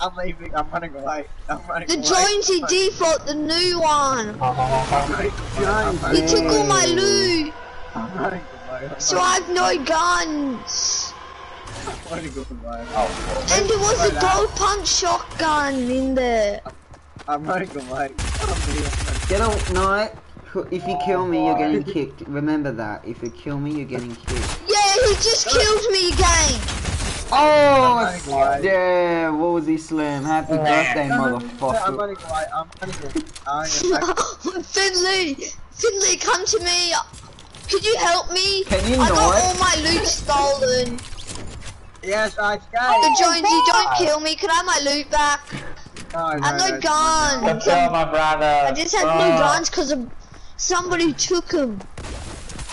S7: I'm leaving. I'm running away. I'm running
S6: The
S7: away.
S6: Jonesy default, the new one.
S7: I'm
S6: He took all my loot,
S7: I'm running away.
S6: so I have no guns.
S7: I'm running away.
S6: And there was a gold punch shotgun in there.
S7: I'm running away. I'm leaving.
S1: Get a no. If you kill me, you're getting kicked. Remember that. If you kill me, you're getting kicked.
S6: Yeah, he just killed me again.
S1: Oh,
S7: I'm running away.
S1: yeah. What was he slim? Happy birthday,
S7: No, no, no, I'm
S1: motherfucker.
S7: running away. I'm running away. I am.
S6: Finlay, Finlay, come to me. Could you help me?
S1: Can you
S6: I got all my loot stolen.
S7: Yes, I
S6: The
S7: escaped.
S6: Jonesy, don't kill me. Can I have my loot back?
S7: No,
S6: I
S7: no,
S6: have no
S7: no,
S6: guns.
S2: Kill my brother.
S6: I just had no guns because somebody took them.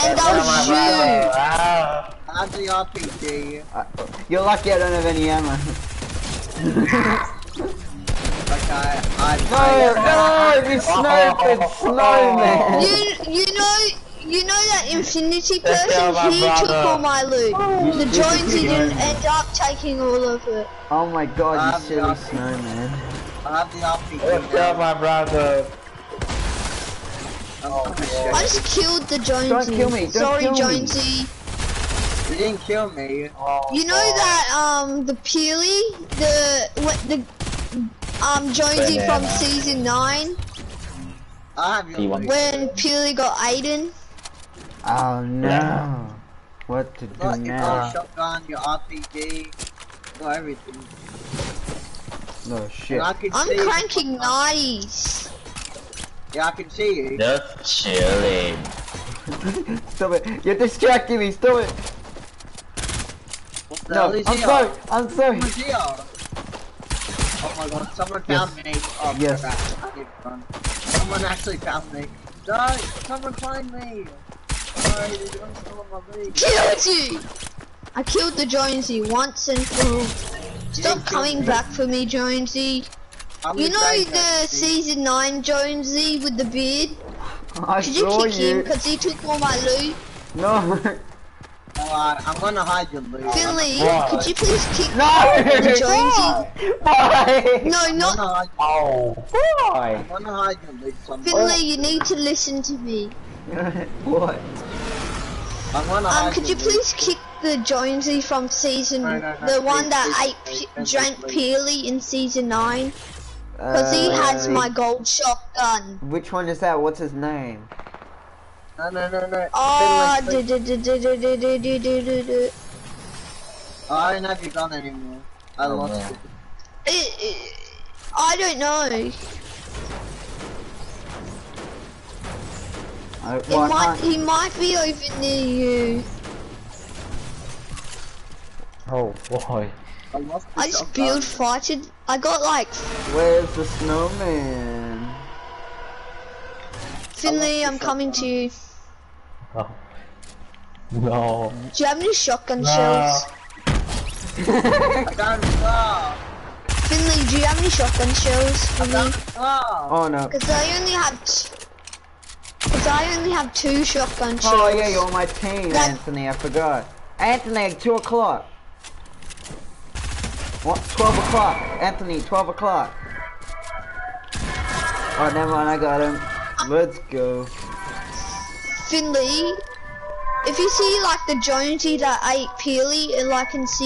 S6: And that was you.
S2: Ah.
S7: I have the RPG.
S1: Uh, You're lucky I don't have any ammo.
S7: Like I, I,
S1: no, no, you snowman, snowman.
S6: You, you know, you know that Infinity person.
S2: my
S6: He took all my loot. The
S1: You
S6: Jonesy
S1: did.
S6: didn't end up taking all of it.
S1: Oh my god, you silly snowman.
S7: I have the RPG.
S2: Let's my brother.
S7: I'm
S2: Oh,
S7: gonna
S6: I just killed the Jonesy.
S1: Don't kill me, don't
S6: Sorry,
S1: kill me.
S6: Jonesy.
S7: You didn't kill me.
S6: You know that um the Peely, the what the um Jonesy from season nine
S7: I have your
S2: You want-
S7: loot.
S6: when Peely got Aiden.
S1: Oh no. What to do
S7: Got your
S1: now?
S7: gold shotgun, your RPG, got everything.
S1: No shit.
S7: I can
S6: I'm cranking nineties.
S7: Yeah, I can see you.
S2: Just chilling.
S1: Stop it. You're distracting me. Stop it.
S7: What
S1: No,
S7: hell is
S1: I'm
S7: here?
S1: sorry. I'm sorry.
S7: Oh my god, someone found me. Oh
S1: Yes.
S7: crap, I need to run. Someone actually found me. No, someone find me. Sorry, they're doing someone my loot.
S6: Killed you! I killed the Jonesy once and for all. Stop coming back for me, Jonesy. You know the
S7: uh,
S6: season 9 Jonesy with the beard?
S1: I
S6: Could you
S1: saw
S6: kick him because he took all my loot?
S1: No.
S7: Alright, I'm gonna hide your loot.
S6: Finlay,
S2: Why?
S6: could you please kick
S1: No.
S6: the Jonesy?
S1: Why?
S6: No,
S7: I'm
S6: not
S7: gonna hide,
S2: Oh, why?
S7: I'm gonna hide your loot somewhere.
S6: Finlay. You need to listen to me.
S1: What?
S7: I'm gonna
S6: Um, could you
S7: loot.
S6: please kick the Jonesy from season,
S7: No, no, no,
S6: the
S7: please,
S6: one that
S7: please,
S6: ate,
S7: please, please,
S6: drank
S7: please.
S6: Peely in season 9? Because he
S1: Uh,
S6: has my gold shotgun.
S1: Which one is that? What's his name?
S7: No, no, no, no.
S6: Oh,
S7: Finlay,
S6: do, do, do, do, do, do, do, do, do, do.
S7: I don't have your gun anymore. I
S2: Oh,
S7: lost
S2: man.
S7: it.
S6: It, it, I don't know.
S1: I,
S6: It
S1: well, I
S6: might, he might be over near you.
S2: Oh boy.
S7: I
S6: I just
S7: shotgun.
S6: build fighted. I got like
S1: Where's the snowman?
S7: Finlay.
S6: I'm coming to you.
S2: Oh. No.
S6: Do you have any shotgun
S2: No.
S6: shells?
S7: I got a car.
S6: Finlay, do you have any shotgun shells for me?
S7: got a car.
S1: Oh no.
S6: Because I only have. Because I only have two shotgun shells.
S1: Oh yeah, you're on my team,
S6: That-
S1: Anthony. I forgot. Anthony, two o'clock. What? Twelve o'clock. Anthony, twelve o'clock. Oh, never mind. I got him. Let's go.
S6: Finlay, if you see like the Jonesy that ate Peely, and like can see